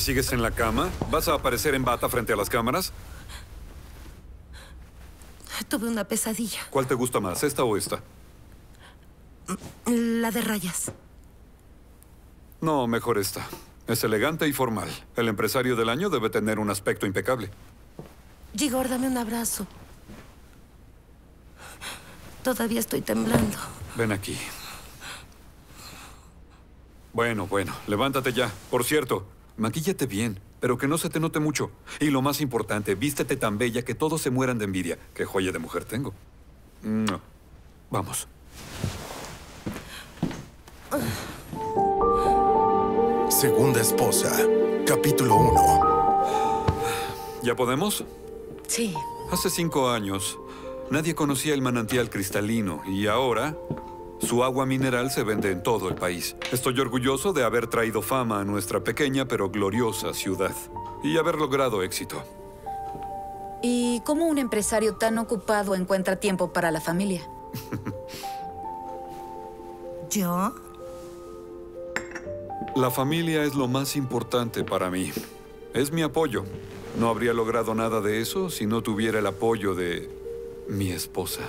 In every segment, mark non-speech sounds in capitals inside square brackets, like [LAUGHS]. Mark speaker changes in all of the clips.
Speaker 1: ¿sigues en la cama? ¿Vas a aparecer en bata frente a las cámaras?
Speaker 2: Tuve una pesadilla.
Speaker 1: ¿Cuál te gusta más, esta o esta?
Speaker 2: La de rayas.
Speaker 1: No, mejor esta. Es elegante y formal. El empresario del año debe tener un aspecto impecable.
Speaker 2: Gigor, dame un abrazo. Todavía estoy temblando.
Speaker 1: Ven aquí. Bueno, bueno, levántate ya. Por cierto, maquíllate bien, pero que no se te note mucho. Y lo más importante, vístete tan bella que todos se mueran de envidia. Qué joya de mujer tengo. No. Vamos.
Speaker 3: Segunda esposa, capítulo 1.
Speaker 1: ¿Ya podemos?
Speaker 2: Sí.
Speaker 1: Hace cinco años, nadie conocía el manantial cristalino y ahora su agua mineral se vende en todo el país. Estoy orgulloso de haber traído fama a nuestra pequeña pero gloriosa ciudad y haber logrado éxito.
Speaker 4: ¿Y cómo un empresario tan ocupado encuentra tiempo para la familia? [LAUGHS]
Speaker 2: ¿Yo?
Speaker 1: La familia es lo más importante para mí. Es mi apoyo. No habría logrado nada de eso si no tuviera el apoyo de mi esposa.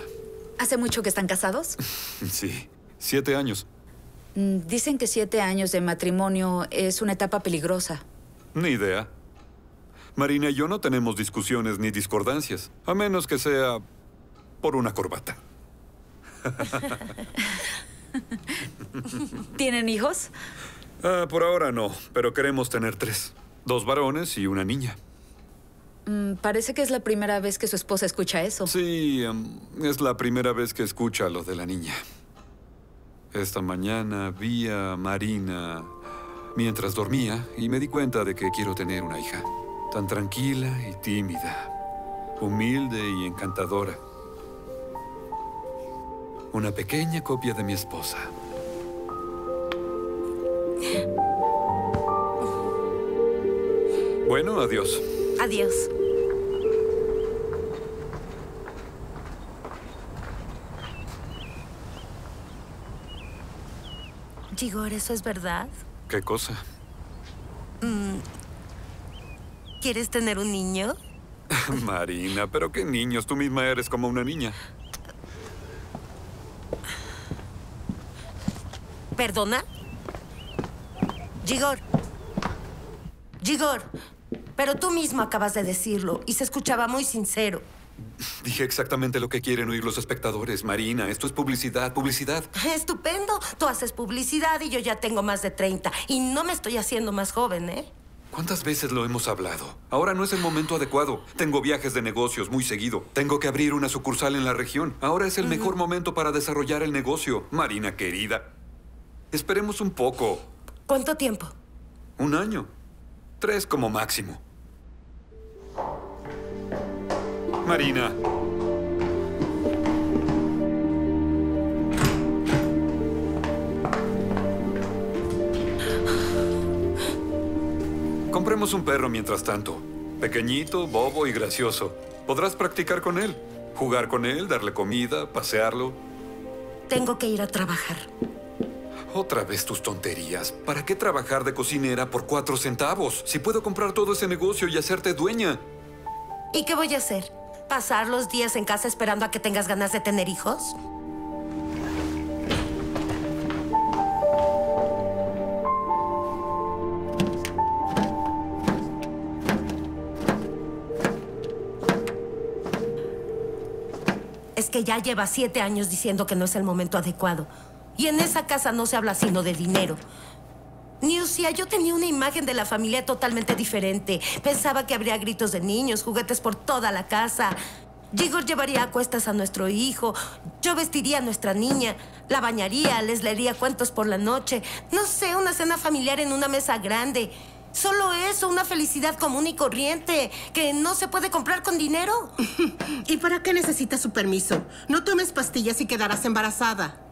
Speaker 4: ¿Hace mucho que están casados? [LAUGHS]
Speaker 1: Sí, siete años.
Speaker 4: Mm, Dicen que siete años de matrimonio es una etapa peligrosa.
Speaker 1: Ni idea. Marina y yo no tenemos discusiones ni discordancias, a menos que sea por una corbata. [LAUGHS]
Speaker 4: ¿Tienen hijos?
Speaker 1: Ah, por ahora no, pero queremos tener tres. Dos varones y una niña.
Speaker 4: Mm, Parece que es la primera vez que su esposa escucha eso.
Speaker 1: Sí, em, es la primera vez que escucha lo de la niña. Esta mañana vi a Marina mientras dormía y me di cuenta de que quiero tener una hija. Tan tranquila y tímida, humilde y encantadora. Una pequeña copia de mi esposa. [LAUGHS] Bueno, adiós.
Speaker 2: Adiós. Gigor, ¿eso es verdad?
Speaker 1: ¿Qué cosa?
Speaker 2: ¿Quieres tener un niño? [LAUGHS]
Speaker 1: Marina, pero qué niños, tú misma eres como una niña.
Speaker 2: ¿Perdona? Gigor. Gigor. Pero tú mismo acabas de decirlo y se escuchaba muy sincero.
Speaker 1: Dije exactamente lo que quieren oír los espectadores, Marina. Esto es publicidad, publicidad.
Speaker 2: Estupendo. Tú haces publicidad y yo ya tengo más de 30. Y no me estoy haciendo más joven, ¿eh?
Speaker 1: ¿Cuántas veces lo hemos hablado? Ahora no es el momento adecuado. Tengo viajes de negocios muy seguido. Tengo que abrir una sucursal en la región. Ahora es el mejor momento para desarrollar el negocio. Marina, querida. Esperemos un poco.
Speaker 2: ¿Cuánto tiempo?
Speaker 1: Un año. Tres como máximo. Marina. Compremos un perro mientras tanto. Pequeñito, bobo y gracioso. Podrás practicar con él. Jugar con él, darle comida, pasearlo.
Speaker 2: Tengo que ir a trabajar.
Speaker 1: Otra vez tus tonterías. ¿Para qué trabajar de cocinera por cuatro centavos? Si puedo comprar todo ese negocio y hacerte dueña.
Speaker 2: ¿Y qué voy a hacer? ¿Pasar los días en casa esperando a que tengas ganas de tener hijos? Es que ya lleva siete años diciendo que no es el momento adecuado. Y en esa casa no se habla sino de dinero. Niusia, yo tenía una imagen de la familia totalmente diferente. Pensaba que habría gritos de niños, juguetes por toda la casa. Igor llevaría a cuestas a nuestro hijo. Yo vestiría a nuestra niña. La bañaría, les leería cuentos por la noche. No sé, una cena familiar en una mesa grande. Solo eso, una felicidad común y corriente que no se puede comprar con dinero. [LAUGHS]
Speaker 5: ¿Y para qué necesitas su permiso? No tomes pastillas y quedarás embarazada.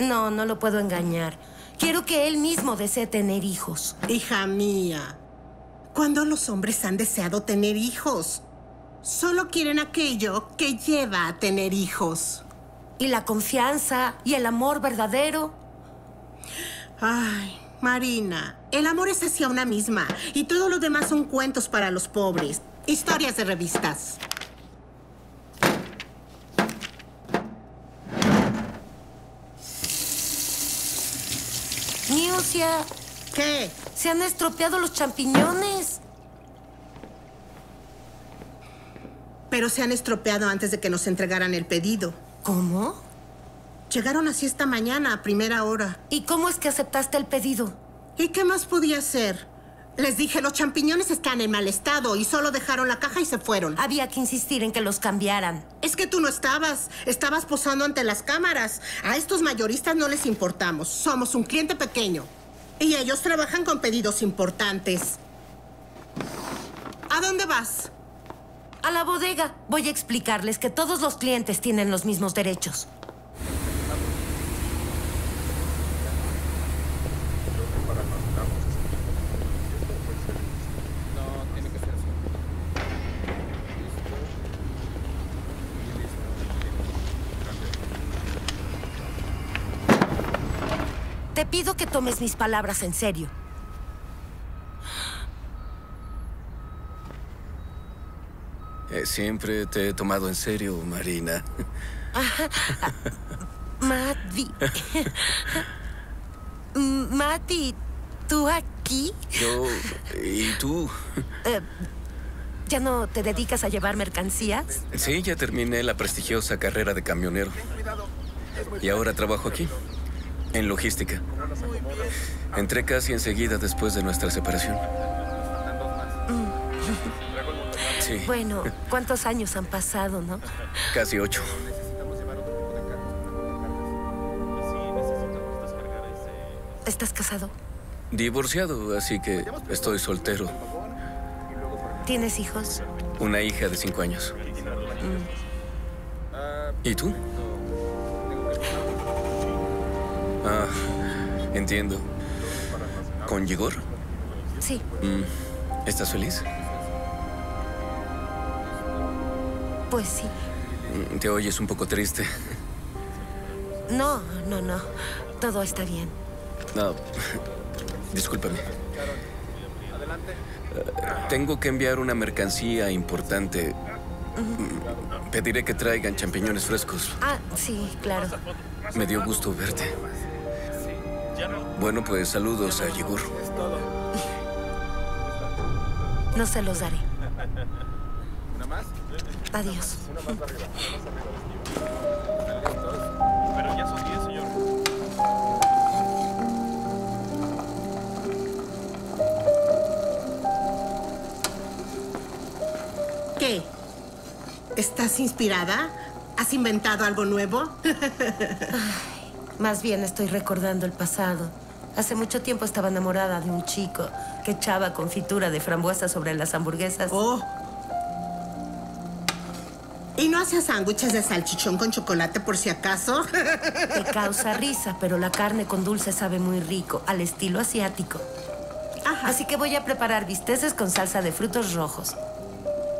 Speaker 2: No, no lo puedo engañar. Quiero que él mismo desee tener hijos.
Speaker 5: Hija mía, ¿cuándo los hombres han deseado tener hijos? Solo quieren aquello que lleva a tener hijos.
Speaker 2: Y la confianza y el amor verdadero.
Speaker 5: Ay, Marina, el amor es hacia una misma y todo lo demás son cuentos para los pobres. Historias de revistas. ¿Qué?
Speaker 2: se han estropeado los champiñones.
Speaker 5: Pero se han estropeado antes de que nos entregaran el pedido.
Speaker 2: ¿Cómo?
Speaker 5: Llegaron así esta mañana, a primera hora.
Speaker 2: ¿Y cómo es que aceptaste el pedido?
Speaker 5: ¿Y qué más podía hacer? Les dije, los champiñones están en mal estado y solo dejaron la caja y se fueron.
Speaker 2: Había que insistir en que los cambiaran.
Speaker 5: Es que tú no estabas. Estabas posando ante las cámaras. A estos mayoristas no les importamos. Somos un cliente pequeño. Y ellos trabajan con pedidos importantes. ¿A dónde vas?
Speaker 2: A la bodega. Voy a explicarles que todos los clientes tienen los mismos derechos. Pido que tomes mis palabras en serio.
Speaker 6: Eh, siempre te he tomado en serio, Marina. [LAUGHS]
Speaker 2: Mati. [LAUGHS] Mati, ¿tú aquí?
Speaker 6: Yo y tú.
Speaker 2: Eh, ¿Ya no te dedicas a llevar mercancías?
Speaker 6: Sí, ya terminé la prestigiosa carrera de camionero. Y ahora trabajo aquí, en logística. Entré casi enseguida después de nuestra separación. Sí,
Speaker 2: Bueno, [LAUGHS] ¿cuántos años han pasado, no?
Speaker 6: casi ocho.
Speaker 2: ¿Estás casado?
Speaker 6: Divorciado, así que estoy soltero.
Speaker 2: ¿Tienes hijos?
Speaker 6: Una hija de cinco años. ¿Y tú? Ah, entiendo. ¿Con Yegor?
Speaker 2: Sí.
Speaker 6: Mm, ¿Estás feliz?
Speaker 2: Pues sí.
Speaker 6: Mm, Te oyes un poco triste.
Speaker 2: No, no, no. Todo está bien.
Speaker 6: No, discúlpame. Eh, Tengo que enviar una mercancía importante. Pediré que traigan champiñones frescos.
Speaker 2: Ah, sí, claro.
Speaker 6: Me dio gusto verte. Bueno, pues saludos a Yegor.
Speaker 2: No se los daré. Adiós.
Speaker 5: ¿Qué? ¿Estás inspirada? ¿Has inventado algo nuevo? [LAUGHS]
Speaker 2: Más bien estoy recordando el pasado. Hace mucho tiempo estaba enamorada de un chico que echaba confitura de frambuesa sobre las hamburguesas.
Speaker 5: oh. ¿Y no haces sándwiches de salchichón con chocolate por si acaso? [LAUGHS]
Speaker 2: Te causa risa, pero la carne con dulce sabe muy rico, al estilo asiático.
Speaker 5: Ajá.
Speaker 2: Así que voy a preparar bisteces con salsa de frutos rojos.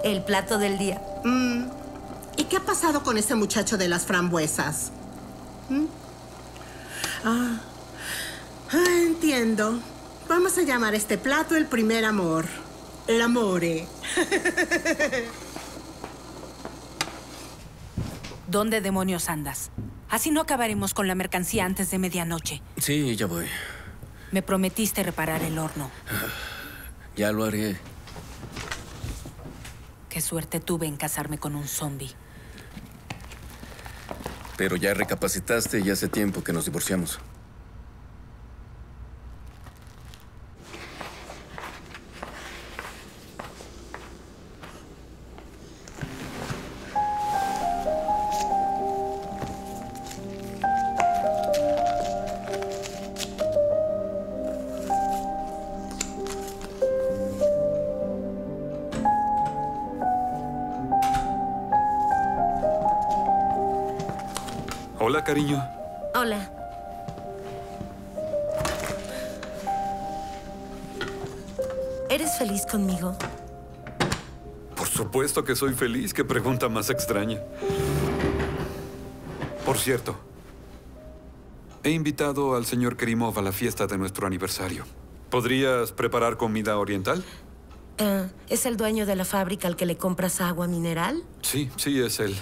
Speaker 2: El plato del día.
Speaker 5: ¿Y qué ha pasado con ese muchacho de las frambuesas? ¿Mm? Ah. Ah, entiendo. Vamos a llamar a este plato el primer amor. El amore. [LAUGHS]
Speaker 7: ¿Dónde demonios andas? Así no acabaremos con la mercancía antes de medianoche.
Speaker 6: Sí, ya voy.
Speaker 7: Me prometiste reparar el horno.
Speaker 6: Ya lo haré.
Speaker 7: Qué suerte tuve en casarme con un zombie.
Speaker 6: Pero ya recapacitaste y hace tiempo que nos divorciamos.
Speaker 8: Cariño.
Speaker 2: Hola. ¿Eres feliz conmigo?
Speaker 8: Por supuesto que soy feliz. Qué pregunta más extraña. Por cierto, He invitado al señor Kerimov a la fiesta de nuestro aniversario. ¿Podrías preparar comida oriental?
Speaker 2: Ah, ¿Es el dueño de la fábrica al que le compras agua mineral?
Speaker 8: Sí, sí, es él.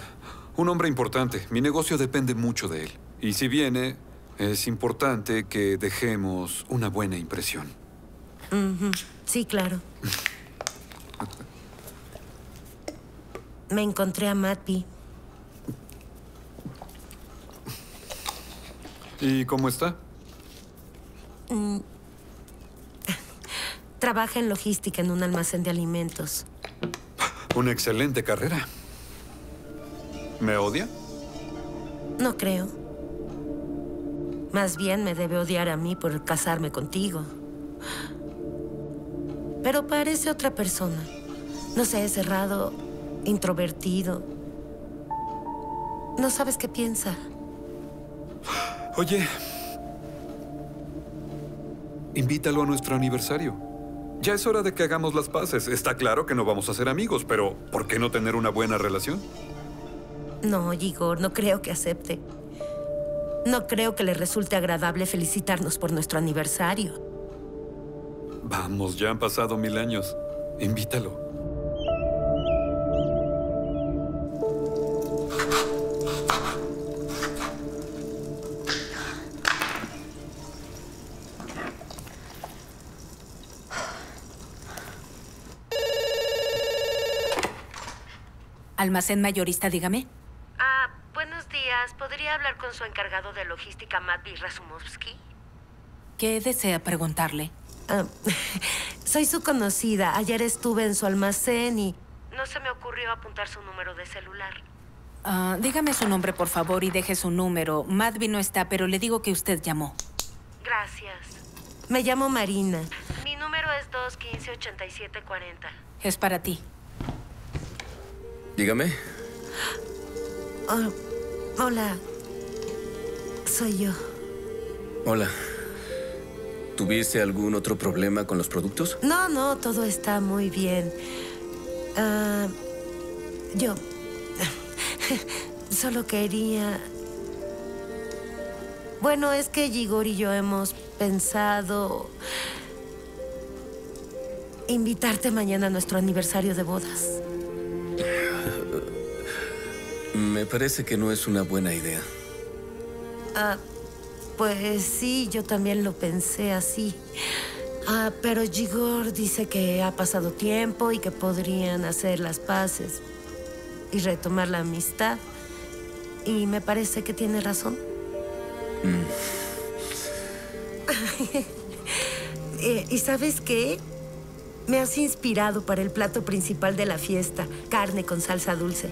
Speaker 8: Un hombre importante. Mi negocio depende mucho de él. Y si viene, es importante que dejemos una buena impresión.
Speaker 2: Sí, claro. Me encontré a Matby.
Speaker 8: ¿Y cómo está?
Speaker 2: Trabaja en logística en un almacén de alimentos.
Speaker 8: Una excelente carrera. ¿Me odia?
Speaker 2: No creo. Más bien me debe odiar a mí por casarme contigo. Pero parece otra persona. No sé, es cerrado, introvertido. No sabes qué piensa.
Speaker 8: Oye, invítalo a nuestro aniversario. Ya es hora de que hagamos las paces. Está claro que no vamos a ser amigos, pero ¿por qué no tener una buena relación?
Speaker 2: No, Igor, no creo que acepte. No creo que le resulte agradable felicitarnos por nuestro aniversario.
Speaker 8: Vamos, ya han pasado mil años. Invítalo.
Speaker 7: Almacén mayorista, dígame.
Speaker 2: Buenos días. ¿Podría hablar con su encargado de logística, Matvey Rasumovsky?
Speaker 7: ¿Qué desea preguntarle?
Speaker 2: Ah, [LAUGHS] soy su conocida. Ayer estuve en su almacén y no se me ocurrió apuntar su número de celular.
Speaker 7: Ah, dígame su nombre, por favor, y deje su número. Madby no está, pero le digo que usted llamó.
Speaker 2: Gracias. Me llamo Marina. Mi número es 215-8740.
Speaker 7: Es para ti.
Speaker 6: Dígame.
Speaker 2: Oh, hola. Soy yo.
Speaker 6: Hola. ¿Tuviste algún otro problema con los productos?
Speaker 2: No, no, todo está muy bien. Ah, yo [LAUGHS] solo quería... Bueno, es que Igor y yo hemos pensado invitarte mañana a nuestro aniversario de bodas.
Speaker 6: Me parece que no es una buena idea.
Speaker 2: Ah, pues sí, yo también lo pensé así. Ah, pero Igor dice que ha pasado tiempo y que podrían hacer las paces y retomar la amistad. Y me parece que tiene razón. [LAUGHS] Eh, ¿Y sabes qué? Me has inspirado para el plato principal de la fiesta, carne con salsa dulce.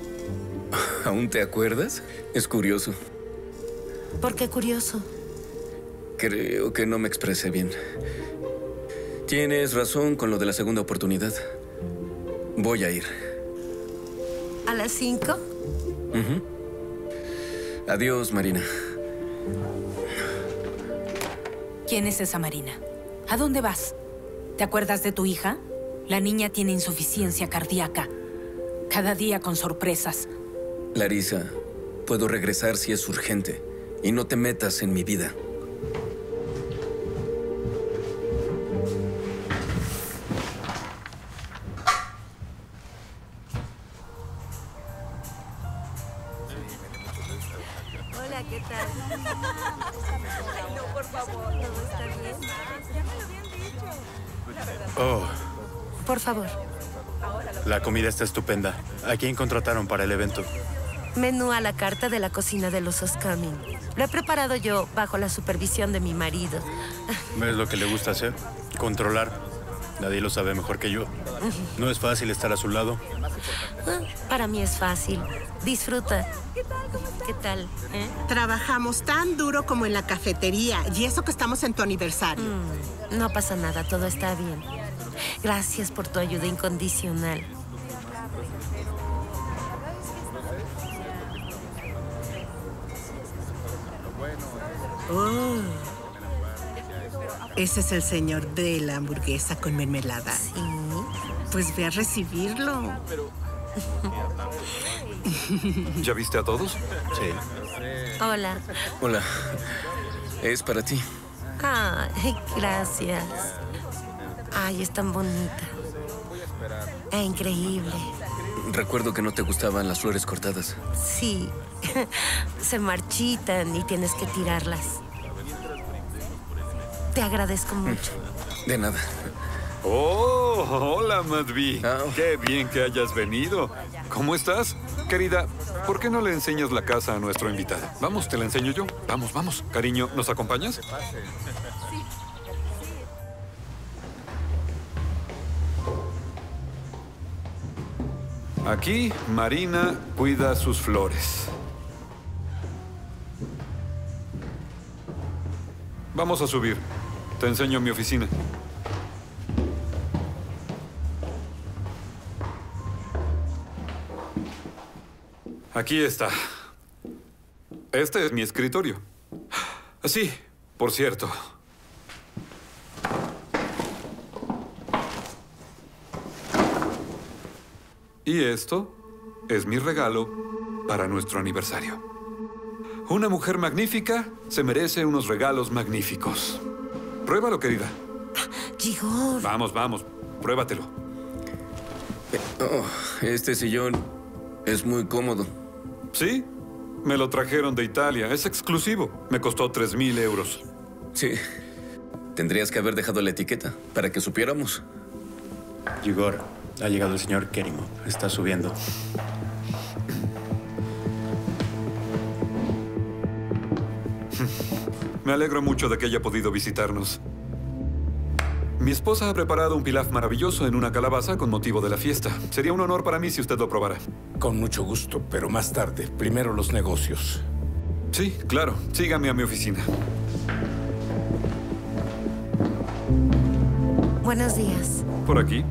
Speaker 6: ¿Aún te acuerdas? Es curioso.
Speaker 2: ¿Por qué curioso?
Speaker 6: Creo que no me expresé bien. Tienes razón con lo de la segunda oportunidad. Voy a ir.
Speaker 2: ¿A las cinco?
Speaker 6: Adiós, Marina.
Speaker 7: ¿Quién es esa Marina? ¿A dónde vas? ¿Te acuerdas de tu hija? La niña tiene insuficiencia cardíaca. Cada día con sorpresas.
Speaker 6: Larisa, puedo regresar si es urgente. Y no te metas en mi vida.
Speaker 2: Hola, ¿qué tal? [LAUGHS] no, por favor, ¿todo está bien?
Speaker 9: Oh,
Speaker 2: Por favor,
Speaker 9: la comida está estupenda. ¿A quién contrataron para el evento?
Speaker 2: Menú a la carta de la cocina de los Oscamin. Lo he preparado yo bajo la supervisión de mi marido.
Speaker 9: ¿Ves lo que le gusta hacer? Controlar. Nadie lo sabe mejor que yo. No es fácil estar a su lado.
Speaker 2: Ah, Para mí es fácil. Disfruta. ¿Qué tal? eh?
Speaker 5: Trabajamos tan duro como en la cafetería y eso que estamos en tu aniversario.
Speaker 2: No pasa nada, todo está bien. Gracias por tu ayuda incondicional.
Speaker 5: Oh. Ese es el señor de la hamburguesa con mermelada.
Speaker 2: Sí.
Speaker 5: Pues ve a recibirlo. [LAUGHS]
Speaker 8: ¿Ya viste a todos?
Speaker 9: Sí.
Speaker 2: Hola.
Speaker 6: Hola. Es para ti.
Speaker 2: Ay, gracias. Ay, es tan bonita. Es increíble.
Speaker 6: Recuerdo que no te gustaban las flores cortadas.
Speaker 2: Sí, [LAUGHS] se marchitan y tienes que tirarlas. Te agradezco mucho.
Speaker 6: De nada.
Speaker 1: Oh, hola, Madvi.
Speaker 6: Ah.
Speaker 1: Qué bien que hayas venido. ¿Cómo estás? Querida, ¿por qué no le enseñas la casa a nuestro invitado? Vamos, te la enseño yo. Vamos, vamos. Cariño, ¿nos acompañas? Aquí, Marina cuida sus flores. Vamos a subir. Te enseño mi oficina. Aquí está. Este es mi escritorio. Sí, por cierto. Y esto es mi regalo para nuestro aniversario. Una mujer magnífica se merece unos regalos magníficos. Pruébalo, querida.
Speaker 2: Igor,
Speaker 1: Vamos, vamos, pruébatelo.
Speaker 6: Oh, este sillón es muy cómodo.
Speaker 1: ¿Sí? Me lo trajeron de Italia. Es exclusivo. Me costó 3 mil euros.
Speaker 6: Sí. Tendrías que haber dejado la etiqueta para que supiéramos.
Speaker 9: Igor, ha llegado el señor Kerimov. Está subiendo. [LAUGHS]
Speaker 1: Me alegro mucho de que haya podido visitarnos. Mi esposa ha preparado un pilaf maravilloso en una calabaza con motivo de la fiesta. Sería un honor para mí si usted lo probara.
Speaker 10: Con mucho gusto, pero más tarde. Primero los negocios.
Speaker 1: Sí, claro. Sígame a mi oficina.
Speaker 2: buenos días.
Speaker 1: ¿Por aquí?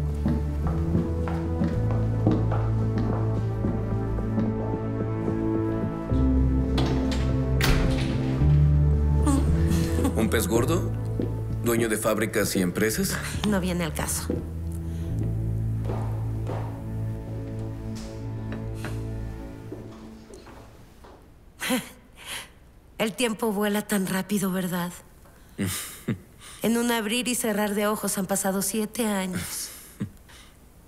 Speaker 6: ¿Un pez gordo? ¿Dueño de fábricas y empresas?
Speaker 2: No viene al caso. [LAUGHS] El tiempo vuela tan rápido, ¿verdad? [LAUGHS] En un abrir y cerrar de ojos han pasado siete años.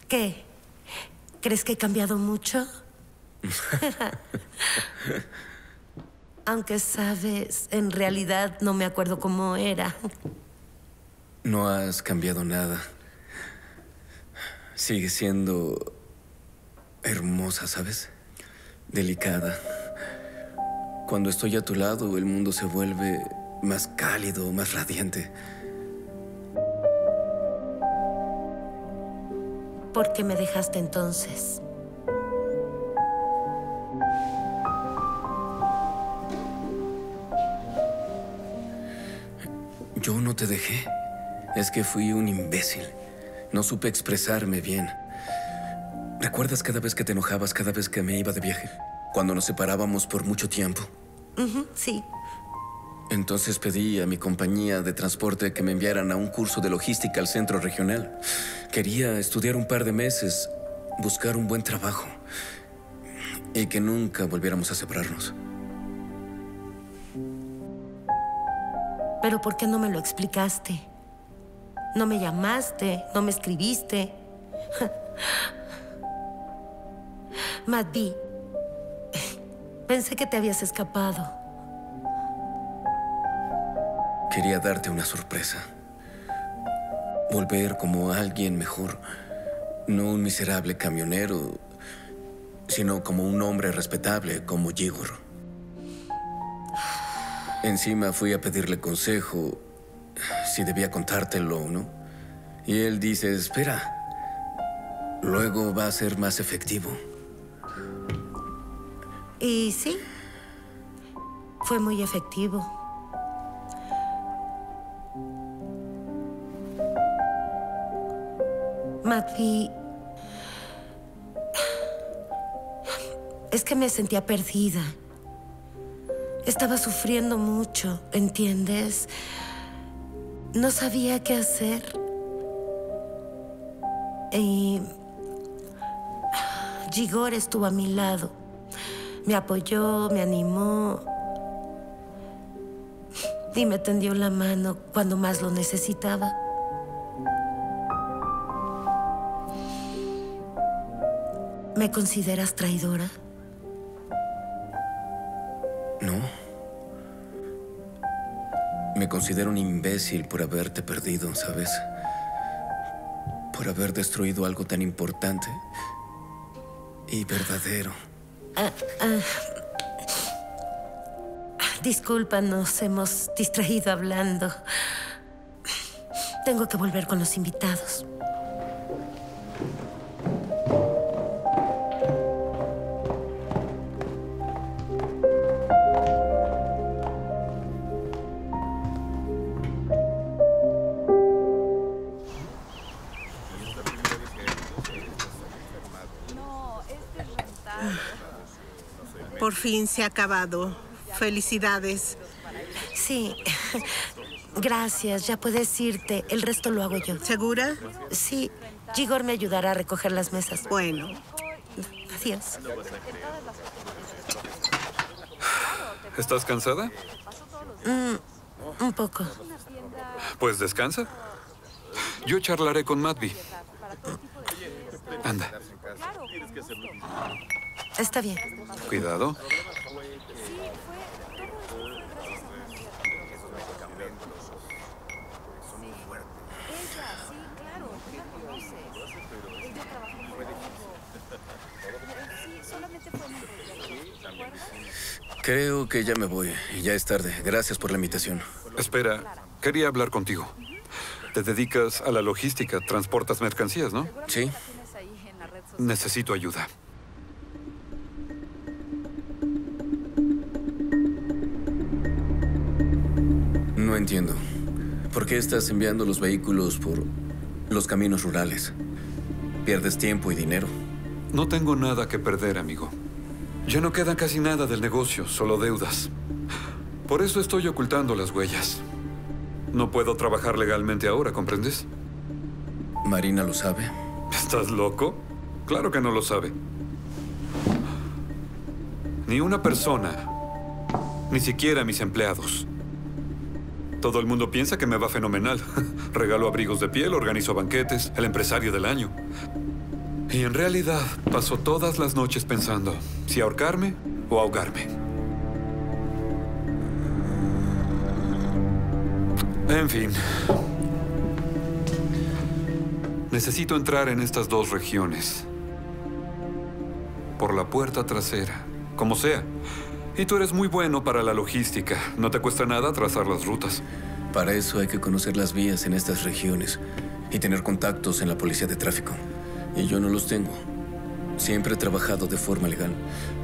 Speaker 2: ¿Qué? ¿Crees que he cambiado mucho? [LAUGHS] Aunque sabes, en realidad no me acuerdo cómo era.
Speaker 6: No has cambiado nada. Sigue siendo hermosa, ¿sabes? Delicada. Cuando estoy a tu lado, el mundo se vuelve más cálido, más radiante.
Speaker 2: ¿Por qué me dejaste entonces?
Speaker 6: Te dejé. Es que fui un imbécil. No supe expresarme bien. ¿Recuerdas cada vez que te enojabas, cada vez que me iba de viaje? Cuando nos separábamos por mucho tiempo.
Speaker 2: Sí.
Speaker 6: Entonces pedí a mi compañía de transporte que me enviaran a un curso de logística al centro regional. Quería estudiar un par de meses, buscar un buen trabajo y que nunca volviéramos a separarnos.
Speaker 2: ¿Por qué no me lo explicaste? No me llamaste, no me escribiste. [LAUGHS] B. Pensé que te habías escapado.
Speaker 6: Quería darte una sorpresa. Volver como alguien mejor. No un miserable camionero, sino como un hombre respetable como Igor. Encima fui a pedirle consejo si debía contártelo o no. Y él dice, espera, luego va a ser más efectivo.
Speaker 2: Y sí, fue muy efectivo. Matthew, es que me sentía perdida. Estaba sufriendo mucho, ¿entiendes? No sabía qué hacer. Y Gigor estuvo a mi lado. Me apoyó, me animó. y me tendió la mano cuando más lo necesitaba. ¿Me consideras traidora?
Speaker 6: Considero un imbécil por haberte perdido, ¿sabes? Por haber destruido algo tan importante y verdadero.
Speaker 2: Ah, ah. Disculpa, nos hemos distraído hablando. Tengo que volver con los invitados.
Speaker 5: Fin se ha acabado. Felicidades.
Speaker 2: Sí. [LAUGHS] Gracias, ya puedes irte. El resto lo hago yo.
Speaker 5: ¿Segura?
Speaker 2: Sí. Gigor me ayudará a recoger las mesas.
Speaker 5: Bueno.
Speaker 2: Adiós.
Speaker 1: ¿Estás cansada?
Speaker 2: Mm, un poco.
Speaker 1: Pues descansa. Yo charlaré con Madby. Anda.
Speaker 2: Está bien.
Speaker 1: Cuidado.
Speaker 6: Creo que ya me voy. Ya es tarde. Gracias por la invitación.
Speaker 1: Espera, quería hablar contigo. Te dedicas a la logística, transportas mercancías, ¿no?
Speaker 6: Sí.
Speaker 1: Necesito ayuda.
Speaker 6: No entiendo. ¿Por qué estás enviando los vehículos por los caminos rurales? ¿Pierdes tiempo y dinero?
Speaker 1: No tengo nada que perder, amigo. Ya no queda casi nada del negocio, solo deudas. Por eso estoy ocultando las huellas. No puedo trabajar legalmente ahora, ¿comprendes?
Speaker 6: ¿Marina lo sabe?
Speaker 1: ¿Estás loco? Claro que no lo sabe. Ni una persona, ni siquiera mis empleados. Todo el mundo piensa que me va fenomenal. [LAUGHS] Regalo abrigos de piel, organizo banquetes, el empresario del año. Y en realidad paso todas las noches pensando si ahorcarme o ahogarme. En fin. Necesito entrar en estas dos regiones. Por la puerta trasera, como sea. Y tú eres muy bueno para la logística. No te cuesta nada trazar las rutas.
Speaker 6: Para eso hay que conocer las vías en estas regiones y tener contactos en la policía de tráfico. Y yo no los tengo. Siempre he trabajado de forma legal.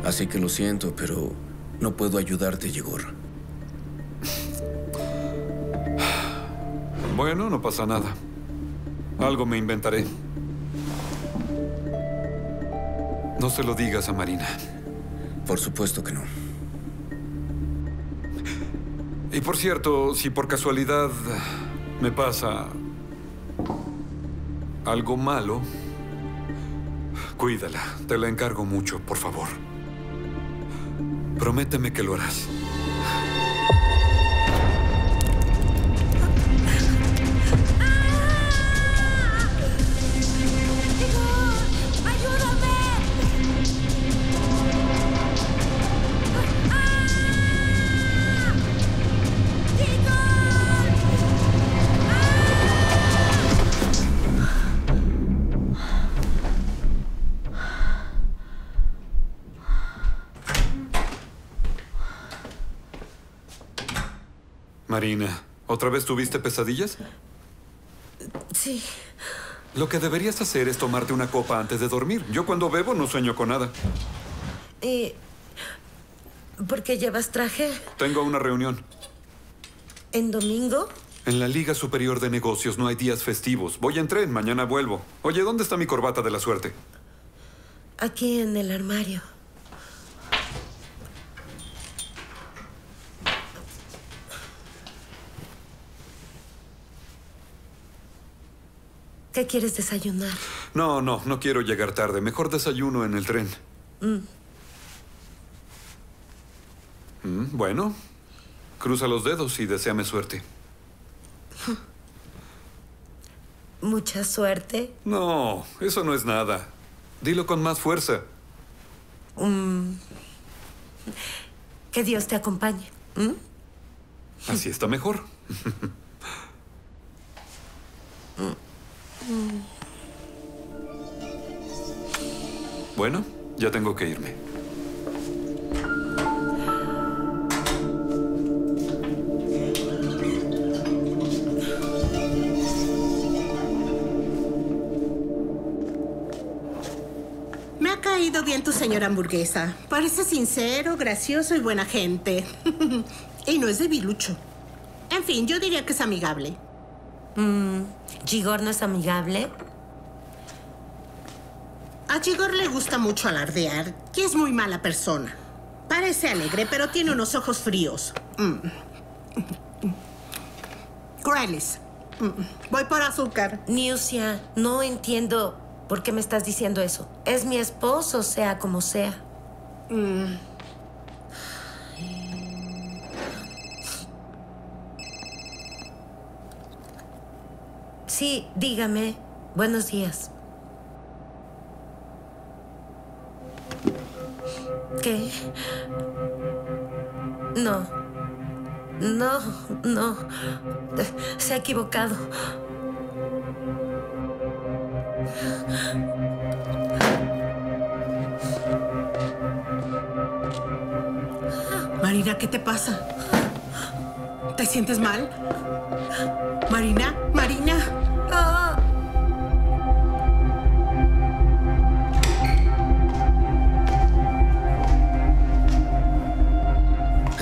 Speaker 6: Así que lo siento, pero no puedo ayudarte, Yegor.
Speaker 1: Bueno, no pasa nada. Algo me inventaré. No se lo digas a Marina.
Speaker 6: Por supuesto que no.
Speaker 1: Y por cierto, si por casualidad me pasa algo malo, cuídala. Te la encargo mucho, por favor. Prométeme que lo harás. Marina, ¿otra vez tuviste pesadillas?
Speaker 2: Sí.
Speaker 1: Lo que deberías hacer es tomarte una copa antes de dormir. Yo cuando bebo no sueño con nada.
Speaker 2: ¿Y por qué llevas traje?
Speaker 1: Tengo una reunión.
Speaker 2: ¿En domingo?
Speaker 1: En la Liga Superior de Negocios no hay días festivos. Voy en tren, mañana vuelvo. Oye, ¿dónde está mi corbata de la suerte?
Speaker 2: Aquí en el armario. ¿Qué quieres desayunar?
Speaker 1: No, no, no quiero llegar tarde. Mejor desayuno en el tren.
Speaker 2: Mm.
Speaker 1: Mm, bueno,
Speaker 8: Cruza los dedos y deséame suerte. [LAUGHS]
Speaker 2: Mucha suerte.
Speaker 8: No, eso no es nada. Dilo con más fuerza.
Speaker 2: Mm. Que Dios te acompañe.
Speaker 8: Así está mejor. [LAUGHS] Bueno, ya tengo que irme.
Speaker 5: Me ha caído bien tu señora hamburguesa. Parece sincero, gracioso y buena gente. [LAUGHS] y no es de bilucho. En fin, yo diría que es amigable.
Speaker 2: Mm, ¿Gigor no es amigable?
Speaker 5: A Gigor le gusta mucho alardear y es muy mala persona. Parece alegre, pero tiene unos ojos fríos. Mm. Crueles. Mm. Voy por azúcar.
Speaker 2: Niusia, no entiendo por qué me estás diciendo eso. Es mi esposo, sea como sea. Sí, dígame. Buenos días. ¿Qué? No. No, no. Se ha equivocado.
Speaker 5: Marina, ¿qué te pasa? ¿Te sientes mal? Marina, Marina.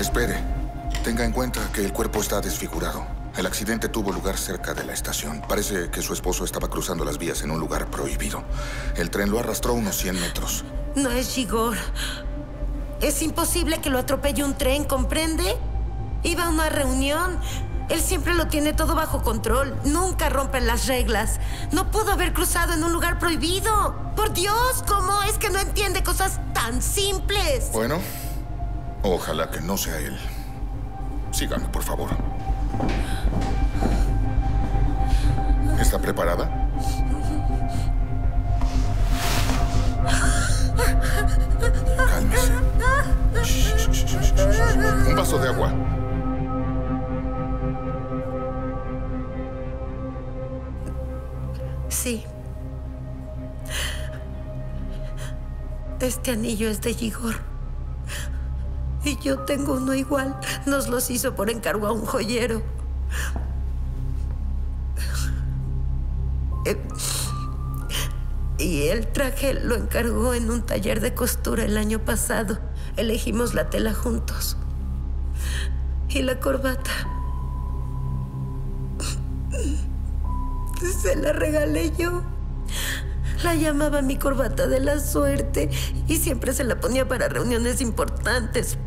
Speaker 11: Espere. Tenga en cuenta que el cuerpo está desfigurado. El accidente tuvo lugar cerca de la estación. Parece que su esposo estaba cruzando las vías en un lugar prohibido. El tren lo arrastró unos 100 metros.
Speaker 2: No es Gigor. Es imposible que lo atropelle un tren, ¿comprende? Iba a una reunión. Él siempre lo tiene todo bajo control. Nunca rompe las reglas. No pudo haber cruzado en un lugar prohibido. Por Dios, ¿cómo es que no entiende cosas tan simples?
Speaker 11: Bueno, ojalá que no sea él. Sígame, por favor. ¿Está preparada? Cálmese. Un vaso de agua.
Speaker 2: Sí. Este anillo es de Gigor. Y yo tengo uno igual. Nos los hizo por encargo a un joyero. Eh, Y el traje lo encargó en un taller de costura el año pasado. Elegimos la tela juntos. Y la corbata. Se la regalé yo. La llamaba mi corbata de la suerte y siempre se la ponía para reuniones importantes.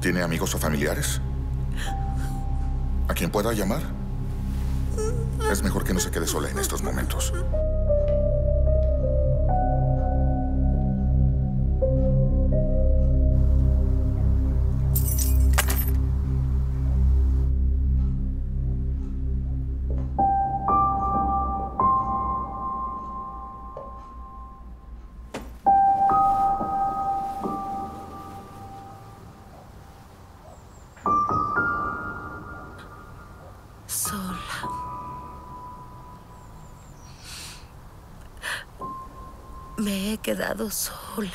Speaker 11: ¿Tiene amigos o familiares? ¿A quien pueda llamar? Es mejor que no se quede sola en estos momentos.
Speaker 2: Sola.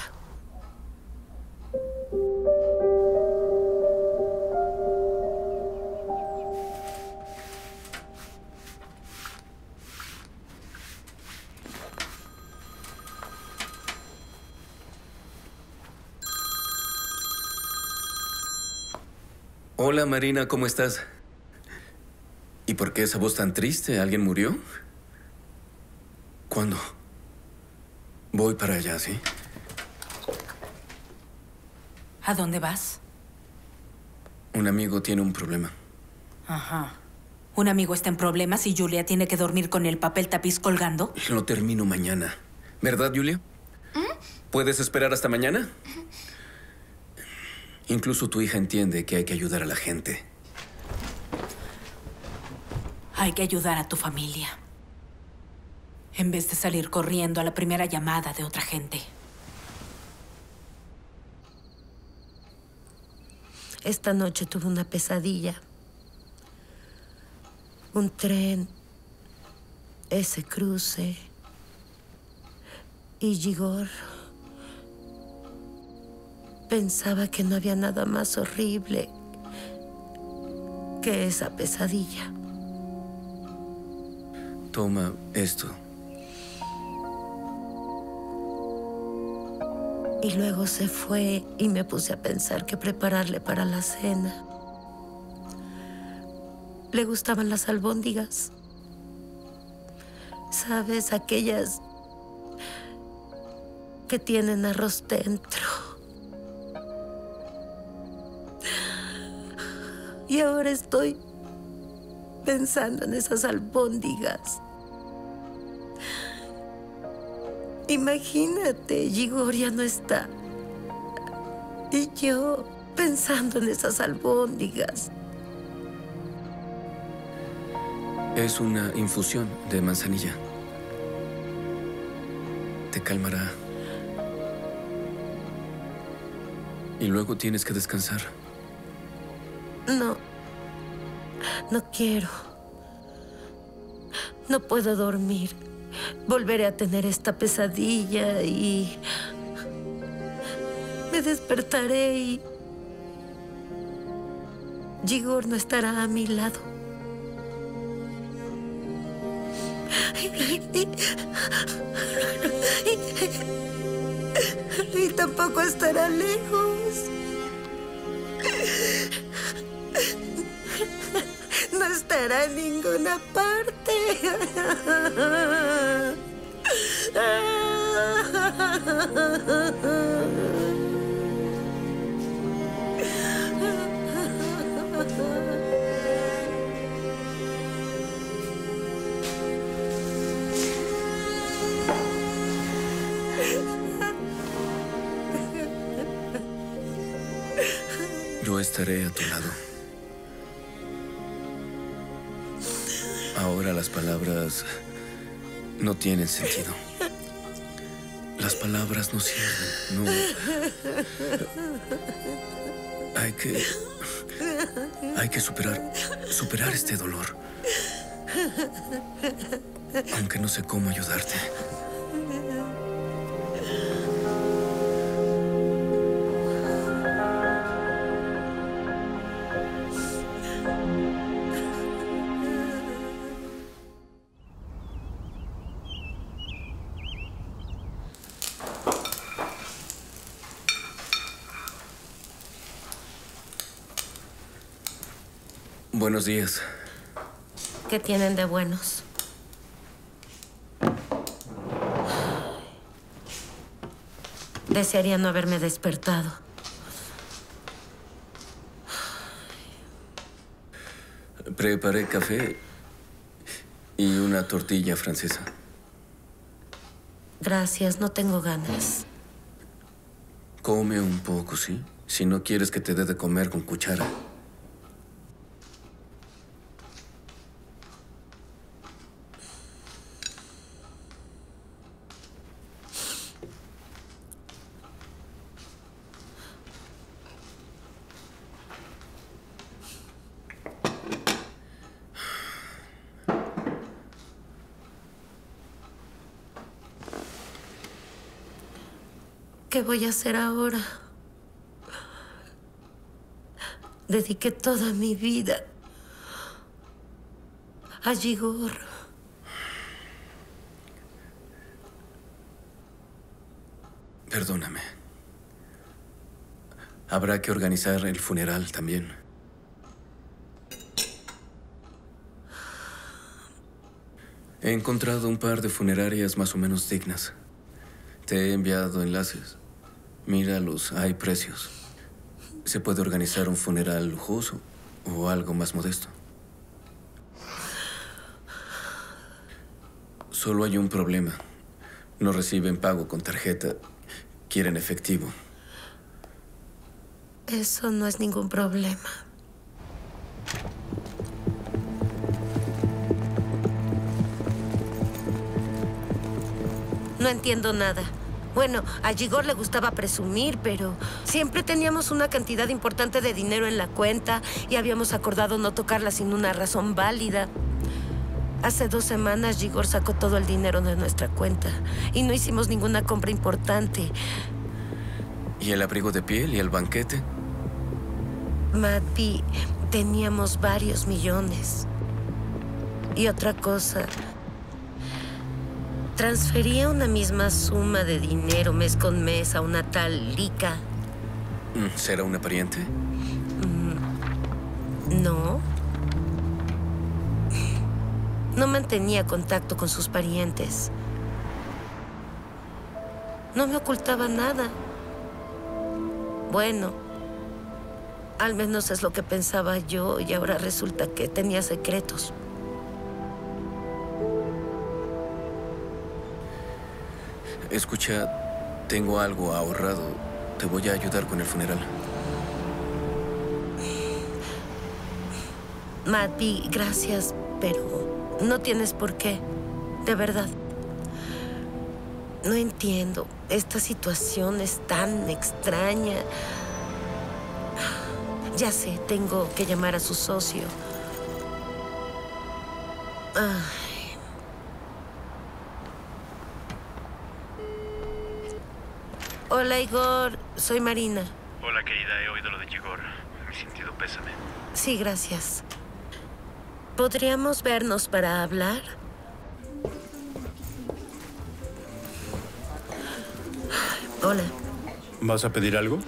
Speaker 6: Hola Marina, ¿cómo estás? ¿Y por qué esa voz tan triste? ¿Alguien murió? ¿Cuándo? Voy para allá, ¿sí?
Speaker 7: ¿A dónde vas?
Speaker 6: Un amigo tiene un problema.
Speaker 7: Ajá. Un amigo está en problemas y Julia tiene que dormir con el papel tapiz colgando.
Speaker 6: Lo termino mañana. ¿Verdad, Julia? ¿Puedes esperar hasta mañana? Incluso tu hija entiende que hay que ayudar a la gente.
Speaker 7: Hay que ayudar a tu familia. En vez de salir corriendo a la primera llamada de otra gente.
Speaker 2: Esta noche tuve una pesadilla. Un tren, ese cruce y Gigor. Pensaba que no había nada más horrible que esa pesadilla.
Speaker 6: Toma esto.
Speaker 2: Y luego se fue y me puse a pensar qué prepararle para la cena. Le gustaban las albóndigas. ¿Sabes? Aquellas que tienen arroz dentro. Y ahora estoy pensando en esas albóndigas. Imagínate, Igor ya no está. Y yo pensando en esas albóndigas.
Speaker 6: Es una infusión de manzanilla. Te calmará. Y luego tienes que descansar.
Speaker 2: No. No quiero. No puedo dormir. Volveré a tener esta pesadilla y... Me despertaré y... Igor no estará a mi lado. Y tampoco estará lejos. No estará en ninguna parte.
Speaker 6: Yo estaré a tu lado. Ahora las palabras no tienen sentido. Las palabras no sirven. No. Hay que. Hay que superar. Superar este dolor. Aunque no sé cómo ayudarte. Buenos días.
Speaker 2: ¿Qué tienen de buenos? Desearía no haberme despertado.
Speaker 6: Preparé café y una tortilla francesa.
Speaker 2: Gracias, no tengo ganas.
Speaker 6: Come un poco, ¿sí? Si no quieres que te dé de comer con cuchara.
Speaker 2: Voy a hacer ahora? Dediqué toda mi vida a Igor.
Speaker 6: Perdóname. Habrá que organizar el funeral también. He encontrado un par de funerarias más o menos dignas. Te he enviado enlaces. Míralos, hay precios. Se puede organizar un funeral lujoso o algo más modesto. Solo hay un problema. No reciben pago con tarjeta quieren efectivo.
Speaker 2: Eso no es ningún problema. No entiendo nada. Bueno, a Gigor le gustaba presumir, pero siempre teníamos una cantidad importante de dinero en la cuenta y habíamos acordado no tocarla sin una razón válida. Hace dos semanas Gigor sacó todo el dinero de nuestra cuenta y no hicimos ninguna compra importante.
Speaker 6: ¿Y el abrigo de piel y el banquete?
Speaker 2: Matty, teníamos varios millones. Y otra cosa, transfería una misma suma de dinero mes con mes a una tal Lika.
Speaker 6: Mm, ¿Será una pariente?
Speaker 2: No. No mantenía contacto con sus parientes. No me ocultaba nada. Bueno, al menos es lo que pensaba yo y ahora resulta que tenía secretos.
Speaker 6: Escucha, tengo algo ahorrado. Te voy a ayudar con el funeral.
Speaker 2: Matty, gracias, pero no tienes por qué. De verdad. No entiendo. Esta situación es tan extraña. Ya sé, tengo que llamar a su socio. Ay. Hola, Igor. Soy Marina.
Speaker 9: Hola, querida. He oído lo de Igor. Mi sentido pésame.
Speaker 2: Sí, gracias. ¿Podríamos vernos para hablar? Hola.
Speaker 9: ¿Vas a pedir algo?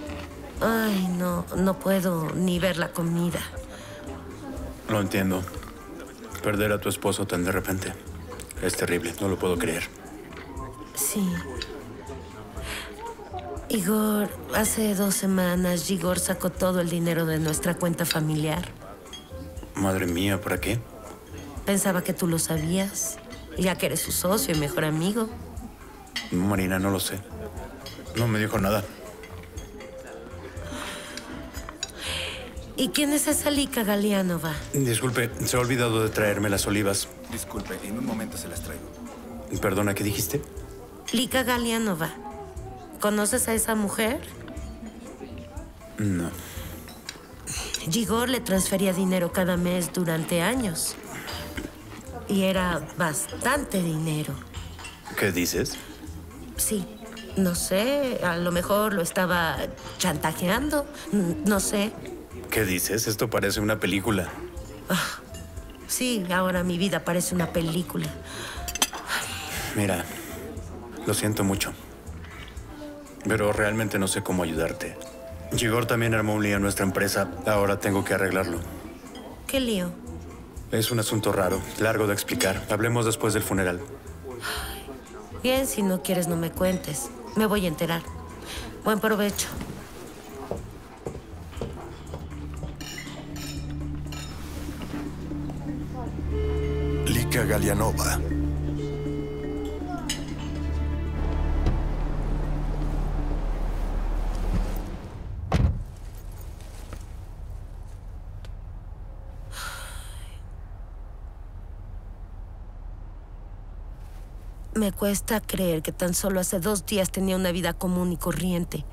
Speaker 2: Ay, no, no puedo ni ver la comida.
Speaker 9: Lo entiendo. Perder a tu esposo tan de repente. Es terrible, no lo puedo creer.
Speaker 2: Sí. Igor, hace dos semanas Igor sacó todo el dinero de nuestra cuenta familiar.
Speaker 9: Madre mía, ¿para qué?
Speaker 2: Pensaba que tú lo sabías, ya que eres su socio y mejor amigo.
Speaker 9: Marina, no lo sé. No me dijo nada.
Speaker 2: ¿Y quién es esa Lika Galianova?
Speaker 9: Disculpe, se ha olvidado de traerme las olivas.
Speaker 12: Disculpe, en un momento se las traigo.
Speaker 9: Perdona, ¿qué dijiste?
Speaker 2: Lika Galianova. ¿Conoces a esa mujer?
Speaker 9: No.
Speaker 2: Igor le transfería dinero cada mes durante años. Y era bastante dinero.
Speaker 9: ¿Qué dices?
Speaker 2: Sí, no sé, a lo mejor lo estaba chantajeando, no sé.
Speaker 9: ¿Qué dices? Esto parece una película.
Speaker 2: Sí, ahora mi vida parece una película.
Speaker 9: Mira, lo siento mucho. Pero realmente no sé cómo ayudarte. Igor también armó un lío en nuestra empresa. Ahora tengo que arreglarlo.
Speaker 2: ¿Qué lío?
Speaker 9: Es un asunto raro, largo de explicar. Hablemos después del funeral.
Speaker 2: Bien, si no quieres no me cuentes. Me voy a enterar. Buen provecho.
Speaker 13: Lika Galianova.
Speaker 2: Me cuesta creer que tan solo hace dos días tenía una vida común y corriente.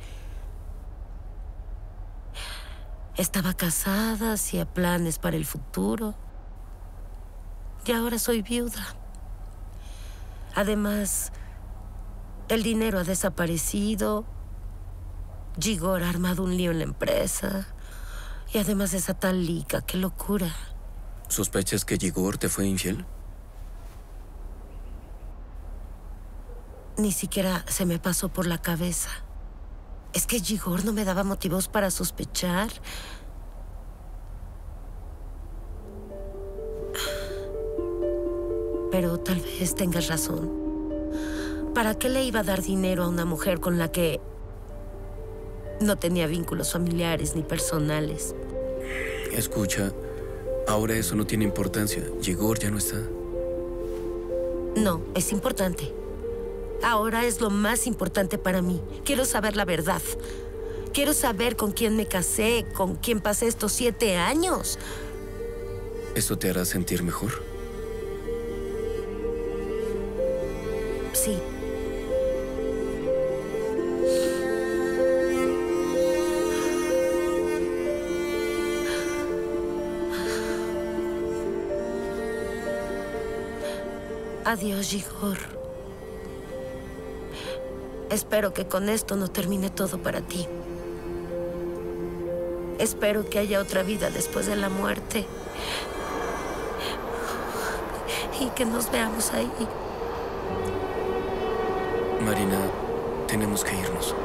Speaker 2: Estaba casada, hacía planes para el futuro. Y ahora soy viuda. Además, el dinero ha desaparecido. Gigor ha armado un lío en la empresa. Y además esa tal Lika, qué locura.
Speaker 6: ¿Sospechas que Igor te fue infiel?
Speaker 2: Ni siquiera se me pasó por la cabeza. Es que Gigor no me daba motivos para sospechar. Pero tal vez tengas razón. ¿Para qué le iba a dar dinero a una mujer con la que no tenía vínculos familiares ni personales?
Speaker 6: Escucha, ahora eso no tiene importancia. Igor ya no está.
Speaker 2: No, es importante. Ahora es lo más importante para mí. Quiero saber la verdad. Quiero saber con quién me casé, con quién pasé estos siete años.
Speaker 6: ¿Eso te hará sentir mejor?
Speaker 2: Sí. Adiós, Igor. Espero que con esto no termine todo para ti. Espero que haya otra vida después de la muerte. Y que nos veamos ahí.
Speaker 6: Marina, tenemos que irnos.